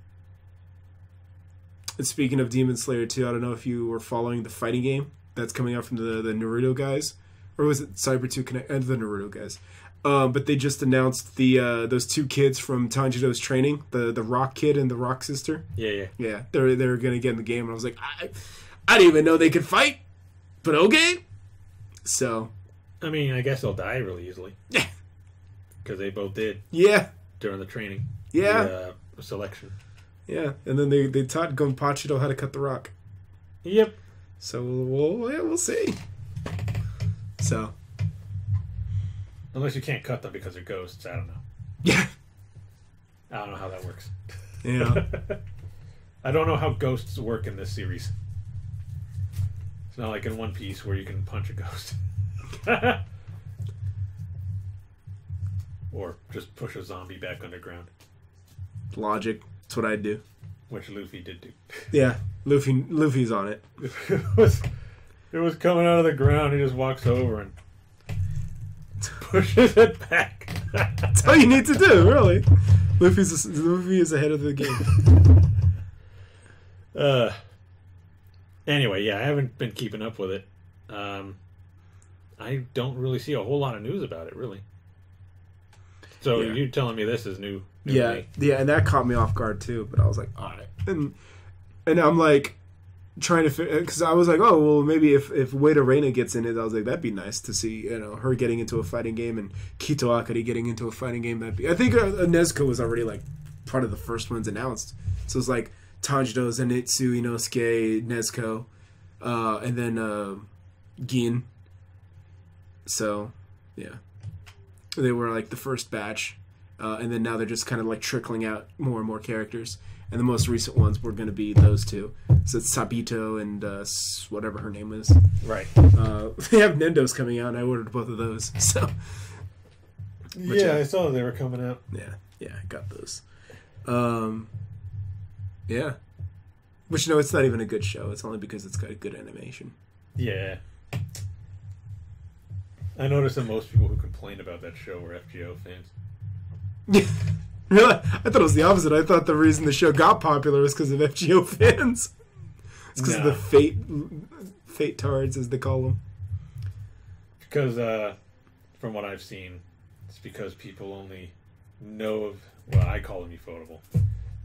And speaking of Demon Slayer 2, I don't know if you were following the fighting game that's coming out from the the Naruto guys, or was it Cyber 2 Connect and the Naruto guys? Um, but they just announced the uh, those two kids from Tanjiro's training, the the Rock kid and the Rock sister.
Yeah, yeah.
Yeah, they're they're gonna get in the game, and I was like, I, I didn't even know they could fight, but okay. So
I mean, I guess they'll die really easily
yeah,
because they both did
yeah,
during the training.
yeah,
The, uh, selection.
yeah. And then they they taught Gonpachiro how to cut the rock.
Yep.
So we'll, we'll yeah, we'll see. So
Unless you can't cut them because they're ghosts. I don't know.
yeah,
I don't know how that works.
yeah.
I don't know how ghosts work in this series. It's not like in One Piece where you can punch a ghost. or just push a zombie back underground,
Logic. That's what I'd do.
which Luffy did do.
Yeah, Luffy. Luffy's on it.
it, was, it was coming out of the ground. He just walks over and pushes it back.
That's all you need to do, really. Luffy's Luffy is ahead of the game.
Uh, anyway, yeah, I haven't been keeping up with it. Um, I don't really see a whole lot of news about it, really. So
Yeah.
you telling me this is new? new
Yeah, yeah, and that caught me off guard too. But I was like, all right, and and I'm like trying to because I was like, oh well, maybe if if Wade Arena gets in it, I was like, that'd be nice to see, you know, her getting into a fighting game and Kito Akari getting into a fighting game. That'd be. I think uh, Nezuko was already like part of the first ones announced, so it's like Tanjiro, Zenitsu, Inosuke, Nezuko, uh, and then uh, Gin. So, yeah, they were like the first batch uh, and then now they're just kind of like trickling out more and more characters. And the most recent ones were going to be those two. So it's Sabito and uh, whatever her name is.
Right.
Uh, they have Nendos coming out, and I ordered both of those. So
Yeah,
yeah.
I saw they were coming out.
yeah, yeah, I got those. Um, yeah, you know, it's not even a good show. It's only because it's got a good animation.
Yeah. I noticed that most people who complain about that show were FGO fans.
really, I thought it was the opposite. I thought the reason the show got popular was because of FGO fans. It's because of the fate, fate tards as they call them.
Because, uh, from what I've seen, it's because people only know of, well, I call them ufotable,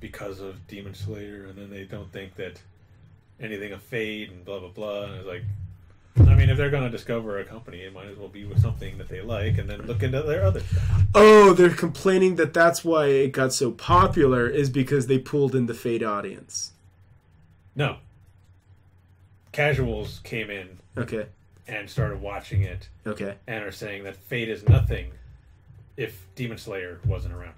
because of Demon Slayer, and then they don't think that anything of Fate and blah, blah, blah. And it's like, I mean, if they're going to discover a company, it might as well be with something that they like and then look into their other stuff.
Oh, they're complaining that that's why it got so popular is because they pulled in the Fate audience.
No. Casuals came in
Okay,
and started watching it
okay.
and are saying that Fate is nothing if Demon Slayer wasn't around.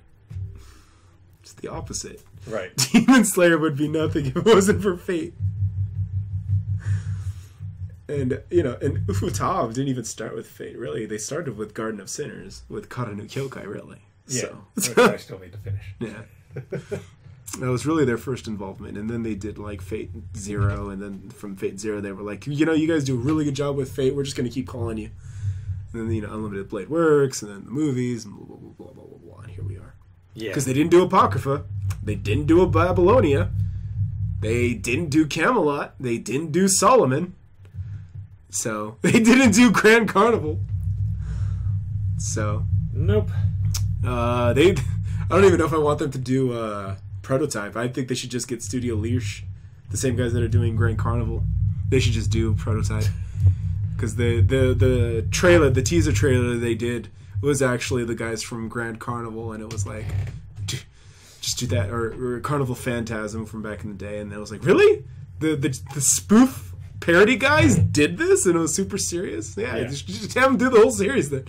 It's the opposite.
Right.
Demon Slayer would be nothing if it wasn't for Fate. And you know, and Ufotable didn't even start with Fate. Really, they started with Garden of Sinners with Kara no Kyokai. Really,
Yeah.
so
Which I still need to finish.
yeah, that was really their first involvement. And then they did like Fate Zero, and then from Fate Zero, they were like, you know, you guys do a really good job with Fate. We're just gonna keep calling you. And then you know, Unlimited Blade Works, and then the movies, and blah blah blah blah blah blah. blah and here we are
Yeah.
because they didn't do Apocrypha, they didn't do a Babylonia, they didn't do Camelot, they didn't do Solomon, so they didn't do Grand Carnival. So
Nope.
uh, they, I don't even know if I want them to do uh, Prototype. I think they should just get Studio Lerche, the same guys that are doing Grand Carnival. They should just do Prototype because the the the trailer, the teaser trailer they did was actually the guys from Grand Carnival, and it was like, just do that or, or Carnival Phantasm from back in the day, and I was like, really? The the the spoof parody guys did this, and it was super serious. Yeah,
Yeah.
Just, just have them do the whole series then.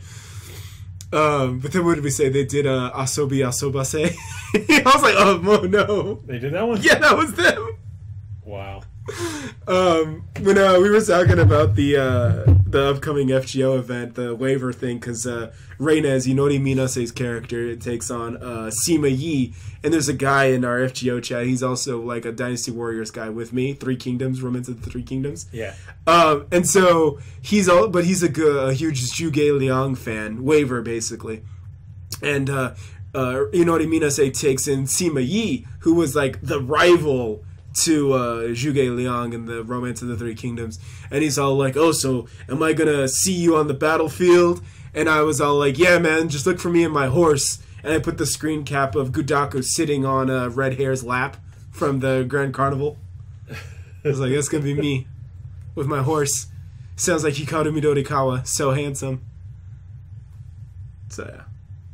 Um, but then what did we say? They did uh, Asobi Asobase. I was like, oh no, no,
They did that one?
yeah, that was them.
Wow.
Um, when uh, we were talking about the uh, the upcoming FGO event, the Waver thing, because uh, Reines, Inori Minase's character, it takes on uh, Sima Yi, and there's a guy in our FGO chat. He's also like a Dynasty Warriors guy with me, Three Kingdoms, Romance of the Three Kingdoms.
Yeah.
Um, and so he's all, but he's a huge Zhuge Liang fan, Waver basically. And uh, uh, Inori Minase takes in Sima Yi, who was like the rival to uh, Zhuge Liang in the Romance of the Three Kingdoms. And he's all like, "Oh, so am I gonna see you on the battlefield?" And I was all like, "Yeah, man, just look for me and my horse." And I put the screen cap of Gudako sitting on uh, Red Hare's lap from the Grand Carnival. I was like, "That's gonna be me." with my horse. Sounds like Hikaru Midorikawa. So handsome. So yeah,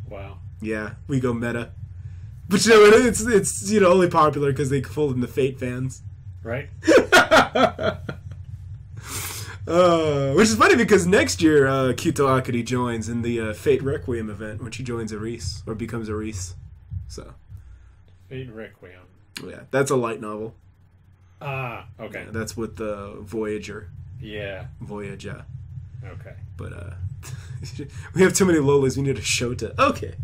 Wow.
yeah, we go meta. But you know, it's it's you know only popular because they fold in the Fate fans.
Right?
Uh, which is funny because next year uh, Kito Akari joins in the uh, Fate Requiem event when she joins Aris or becomes Aris. So
Fate Requiem.
yeah, that's a light novel.
Ah, okay.
That's with the Voyager,
Yeah.
Voyager.
Okay.
But uh we have too many Lolas. We need a Shota. Okay.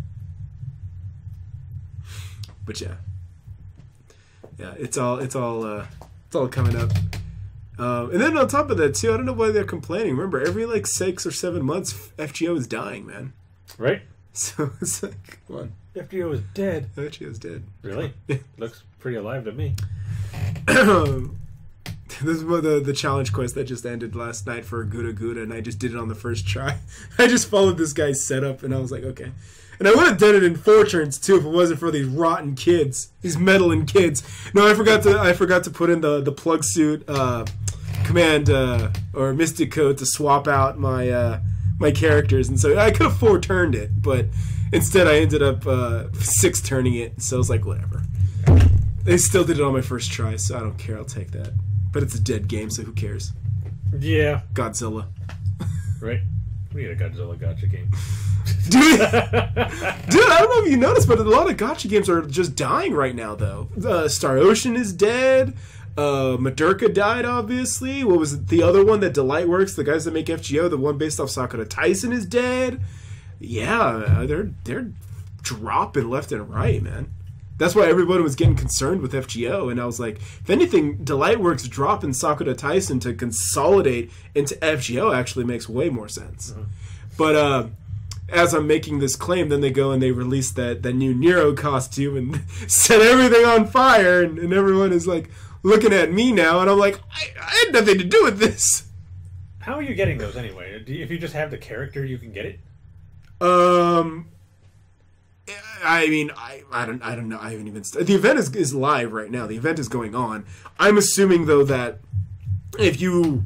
But yeah, yeah, it's all it's all uh it's all coming up. Um, and then on top of that too, I don't know why they're complaining. Remember, every like six or seven months, FGO is dying, man.
Right?
So it's like, come on,
FGO is dead.
FGO is dead.
Really? Looks pretty alive to me.
this is what the the challenge quest that just ended last night for Guda Guda, and I just did it on the first try. I just followed this guy's setup, and I was like, okay. And I would have done it in four turns too if it wasn't for these rotten kids, these meddling kids. No, I forgot to I forgot to put in the the plug suit uh, command uh, or mystic code to swap out my uh, my characters, and so I could have four turned it, but instead I ended up uh, six turning it. So I was like, whatever. They still did it on my first try, so I don't care. I'll take that. But it's a dead game, so who cares?
Yeah.
Godzilla.
Right? We need a Godzilla gacha game.
Dude, dude, I don't know if you noticed, but a lot of gacha games are just dying right now, though. Uh, Star Ocean is dead. Uh, Madoka died, obviously. What was the other one that Delight Works, the guys that make FGO, the one based off Sakura Taisen, is dead. Yeah, they're they're dropping left and right, man. That's why everyone was getting concerned with FGO, and I was like, if anything, Delightworks dropping Sakura Taisen to consolidate into FGO actually makes way more sense. But uh, as I'm making this claim, then they go and they release that, that new Nero costume and set everything on fire, and, and everyone is like looking at me now, and I'm like, I, I had nothing to do with this.
How are you getting those anyway? Do you- If you just have the character, you can get it?
Um, I mean, I, I don't I don't know. I haven't even st- the event is is live right now. The event is going on. I'm assuming though that if you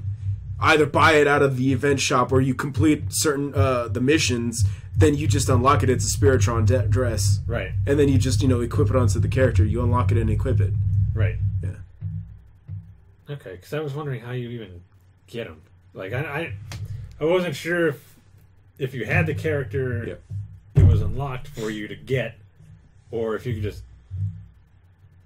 either buy it out of the event shop or you complete certain uh the missions, then you just unlock it. It's a Spiritron de- dress,
Right.
and then you just you know equip it onto the character. You unlock it and equip it.
Right.
Yeah.
Okay, because I was wondering how you even get them. Like, I, I, I wasn't sure if if you had the character,
Yep.
It was unlocked for you to get, or if you could just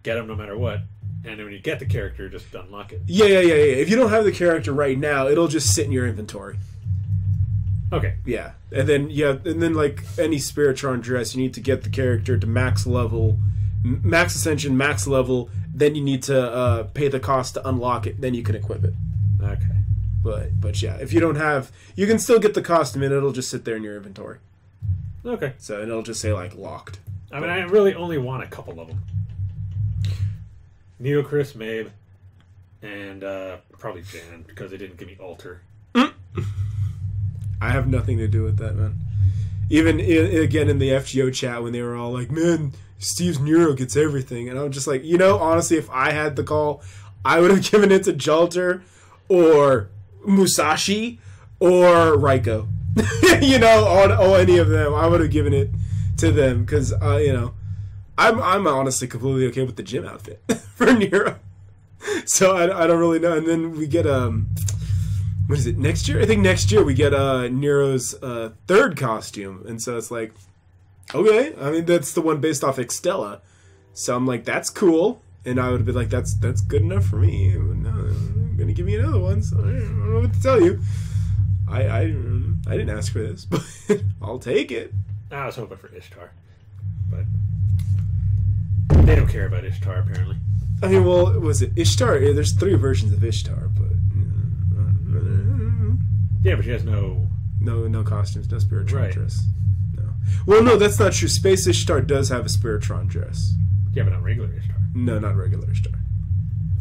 get them no matter what. And then when you get the character, just unlock it.
Yeah, yeah, yeah, yeah. If you don't have the character right now, it'll just sit in your inventory.
Okay.
Yeah, and then yeah, and then like any Spiritron dress, you need to get the character to max level, max ascension, max level. Then you need to uh, pay the cost to unlock it. Then you can equip it.
Okay.
But but yeah, if you don't have, you can still get the costume, and it'll just sit there in your inventory.
Okay.
So it'll just say like locked.
I mean, I really only want a couple of them. Neo, Chris, Mabe, and uh, probably Jan because they didn't give me Alter.
I have nothing to do with that, man. Even i again in the FGO chat when they were all like, "Man, Steve's Nero gets everything," and I'm just like, you know, honestly, if I had the call, I would have given it to Jalter or Musashi or Raiko. you know, or, or any of them, I would have given it to them because uh, you know, I'm I'm honestly completely okay with the gym outfit for Nero. So I, I don't really know. And then we get um what is it next year? I think next year we get uh Nero's uh third costume, and so it's like, okay, I mean that's the one based off Extella, so I'm like that's cool, and I would have been like that's that's good enough for me. No, I'm gonna give me another one, so I don't know what to tell you. I I, I didn't ask for this, but I'll take it.
I was hoping for Ishtar, but they don't care about Ishtar apparently.
I mean, well, was it Ishtar? Yeah, There's three versions of Ishtar, but
Yeah, but she has no.
no, no costumes, no Spiritron
Right.
dress. No. Well, no, that's not true. Space Ishtar does have a Spiritron dress.
Yeah, but not regular Ishtar.
No, not regular Ishtar.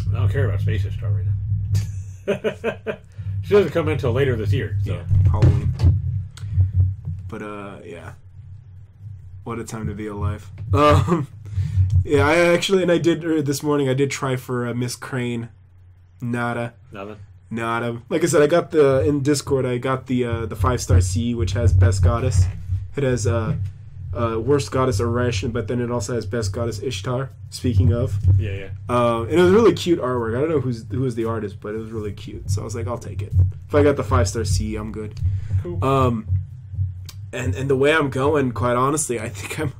I don't care about Space Ishtar right now. she doesn't come until later this year. So.
Halloween. But uh, yeah. What a time to be alive. Um, yeah, I actually, and I did er, this morning. I did try for uh, Miss Crane. Nada.
Nada.
Nada. Like I said, I got the in Discord. I got the uh, the five star C, which has best goddess. It has uh, uh, worst goddess Aresh, but then it also has best goddess Ishtar. Speaking of,
Yeah, yeah.
uh, and it was really cute artwork. I don't know who's who was the artist, but it was really cute. So I was like, I'll take it. If I got the five star C, I'm good.
Cool.
Um, and and the way I'm going, quite honestly, I think I'm,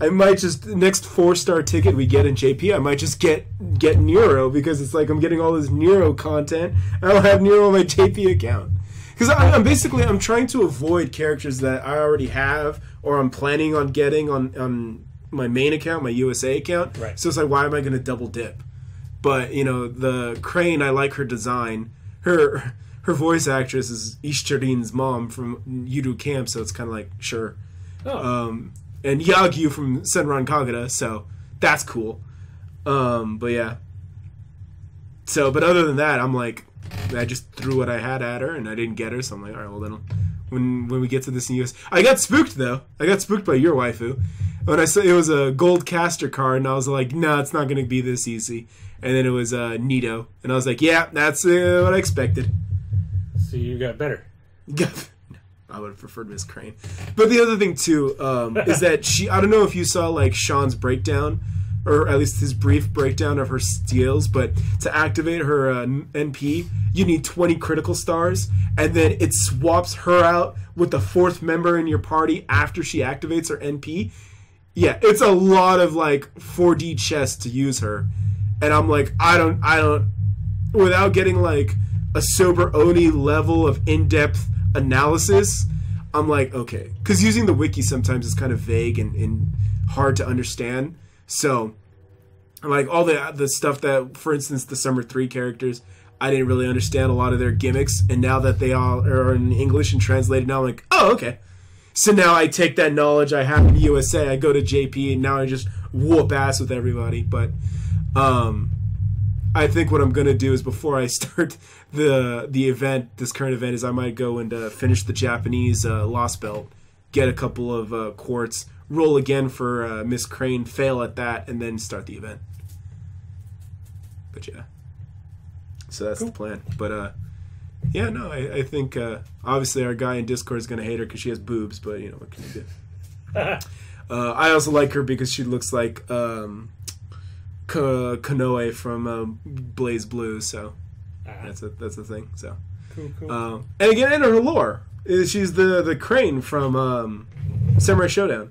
I might just next four star ticket we get in JP, I might just get get Nero because it's like I'm getting all this Nero content. and I'll have Nero on my JP account because I'm basically I'm trying to avoid characters that I already have or I'm planning on getting on on my main account, my USA account.
Right.
So it's like, why am I going to double dip? But you know, the Crane, I like her design. Her her voice actress is Ishtarin's mom from Yuru Camp, so it's kind of like sure.
Oh,
Um, and Yagyu from Senran Kagura, so that's cool. Um, but yeah. So, but other than that, I'm like, I just threw what I had at her, and I didn't get her, so I'm like, all right, well then, when when we get to this in US, I got spooked though. I got spooked by your waifu when I saw it was a gold caster card, and I was like, no, it's not going to be this easy. And then it was uh, Nito, and I was like, yeah, that's uh, what I expected.
so you got better.
I would have preferred Miss Crane. But the other thing too um, is that she. I don't know if you saw like Sean's breakdown, or at least his brief breakdown of her steals. But to activate her uh, NP, you need 20 critical stars, and then it swaps her out with the fourth member in your party after she activates her NP. Yeah, it's a lot of like 4D chess to use her, and I'm like, I don't, I don't, without getting like a sober oni level of in-depth analysis i'm like okay because using the wiki sometimes is kind of vague and, and hard to understand so like all the the stuff that for instance the summer 3 characters i didn't really understand a lot of their gimmicks. And now that they all are in english and translated now i'm like oh okay. So now i take that knowledge. I have in the usa i go to jp and now i just whoop ass with everybody. But um I think what I'm gonna do is before I start the the event, this current event, is I might go and uh, finish the Japanese uh, Lost Belt, get a couple of uh, quartz, roll again for uh, Miss Crane, fail at that, and then start the event. But yeah, so that's the plan. But uh, yeah, no, I, I think uh, obviously our guy in Discord is gonna hate her because she has boobs, but you know what can you do? Uh, I also like her because she looks like um, Ka- Konoe from um, BlazBlue, so
Ah,
that's a that's a thing. So,
cool, cool.
um, and again, in her lore, she's the the crane from um, Samurai Shodown,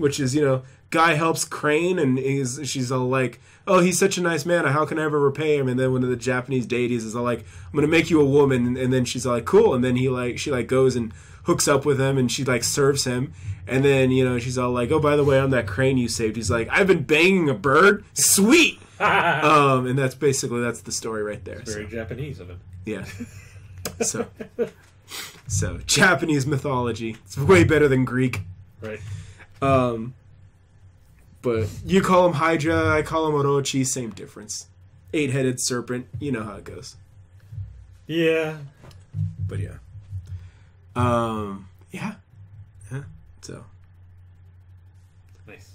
which is you know guy helps Crane, and he's she's all like, "Oh, he's such a nice man. How can I ever repay him?" And then one of the Japanese deities is all like, "I'm gonna make you a woman," and then she's all like, "Cool." And then he like she like goes and hooks up with him, and she like serves him. And then you know she's all like, "Oh, by the way, I'm that crane you saved." He's like, "I've been banging a bird. Sweet." um, and that's basically that's the story right there.
Very
So,
Japanese of him.
yeah. So, so Japanese mythology. It's way better than Greek.
Right.
Um, but you call him Hydra, I call him Orochi, same difference. Eight headed serpent, you know how it goes.
Yeah.
But yeah. Um, yeah. Yeah. So,
Nice.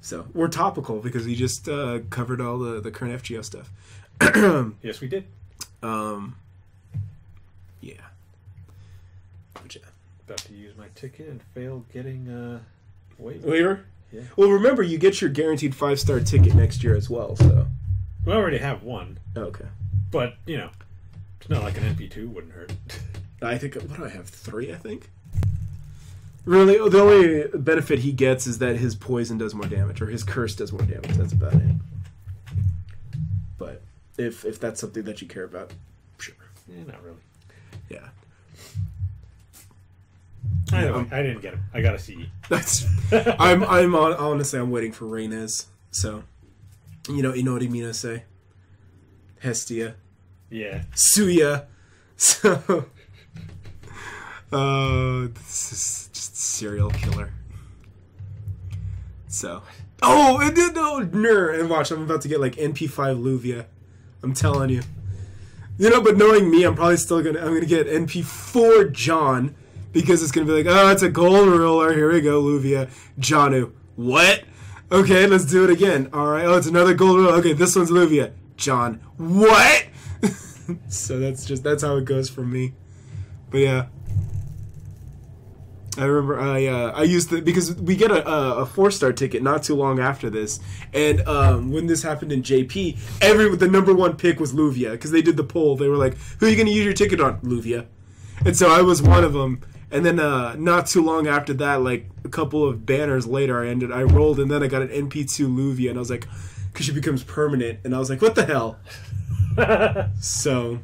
so we're topical because we just uh, covered all the, the current FGO stuff.
Yes, we did.
um, yeah. But yeah.
About to use my ticket and fail getting uh wait.
Waver?
Yeah.
Well, remember, you get your guaranteed five star ticket next year as well, so.
We already have one, oh,
Okay.
but you know, it's not like an NP2 wouldn't hurt.
I think what do I have? Three, I think. Really, the only benefit he gets is that his poison does more damage, or his curse does more damage. That's about it. But if if that's something that you care about, sure.
yeah, not really.
Yeah,
Either way,
Um,
I didn't get him. I got a CE.
that's. I'm I'm on, honestly I'm waiting for Reines. So, you know you know what Emina say. Hestia,
Yeah.
Suya. So, uh, this is just serial killer. So, oh, and then no, ner, and watch, I'm about to get like NP5 Luvia. I'm telling you. You know, but knowing me, I'm probably still gonna. I'm gonna get NP4 John because it's gonna be like, oh, it's a gold roller. Here we go, Luvia. Janu. What? Okay, let's do it again. All right. Oh, it's another gold roller. Okay, this one's Luvia. John. What? so that's just that's how it goes for me. But yeah. I remember I uh, I used to because we get a, a, a four star ticket not too long after this, and um, when this happened in JP, every the number one pick was Luvia because they did the poll. They were like, "Who are you going to use your ticket on?" Luvia, and so I was one of them. And then uh, not too long after that, like a couple of banners later, I ended I rolled, and then I got an NP two Luvia, and I was like, because she becomes permanent, and I was like, what the hell? So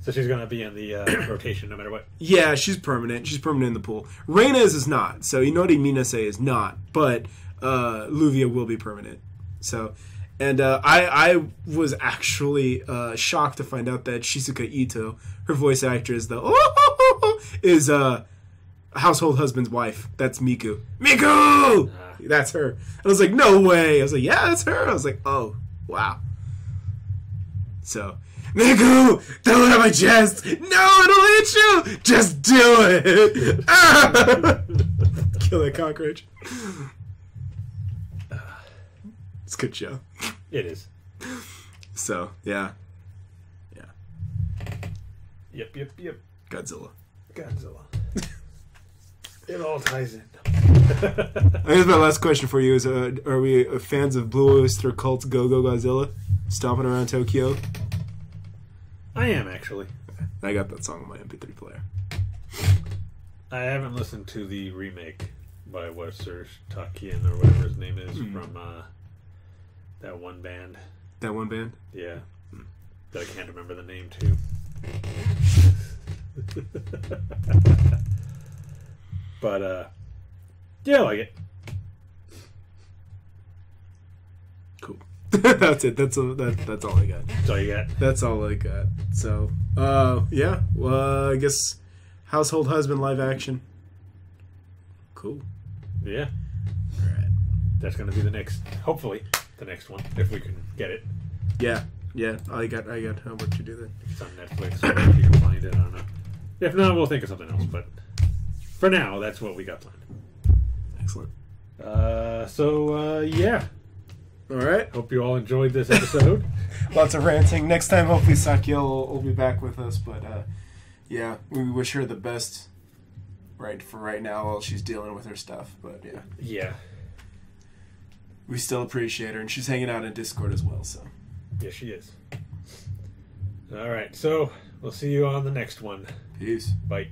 So she's gonna be in the uh, rotation no matter what.
Yeah, she's permanent. She's permanent in the pool. Reines is not. So Inori Minase is not, but uh, Luvia will be permanent. So, and uh, I I was actually uh, shocked to find out that Shizuka Ito, her voice actress, the is uh household husband's wife. That's Miku. Miku. That's her. And I was like, no way. I was like, yeah, that's her. I was like, oh wow. So. Miku, throw it on my chest. No, it'll hit you. Just do it. Ah! Kill that cockroach. It's a good show.
It is.
So yeah, yeah.
Yep, yep, yep.
Godzilla.
Godzilla. it all ties in.
I guess my last question for you is: uh, Are we uh, fans of Blue Oyster Cult's Go Go Godzilla, stomping around Tokyo?
I am actually.
I got that song on my MP3 player.
I haven't listened to the remake by Webster Takian or whatever his name is from uh, that one band.
That one band.
Yeah. That I can't remember the name too. but uh yeah, I like it.
Cool. that's it. That's all, that, that's all I got.
That's all you got.
That's all I got. So, uh, yeah. Well, I guess household husband live action. Cool.
Yeah.
All right.
That's gonna be the next hopefully the next one, if we can get it.
Yeah. Yeah. I got. I got homework to do then.
It's on Netflix, or if you can find it, I don't know. If not, we'll think of something else, but for now that's what we got planned.
Excellent.
Uh so uh yeah.
All right.
Hope you all enjoyed this episode.
Lots of ranting. Next time, hopefully, Sachiel will, will be back with us. But uh, yeah, we wish her the best. Right for right now, while she's dealing with her stuff. But yeah,
yeah.
We still appreciate her, and she's hanging out in Discord as well. So
Yes she is. Alright, so we'll see you on the next one.
peace.
Bye.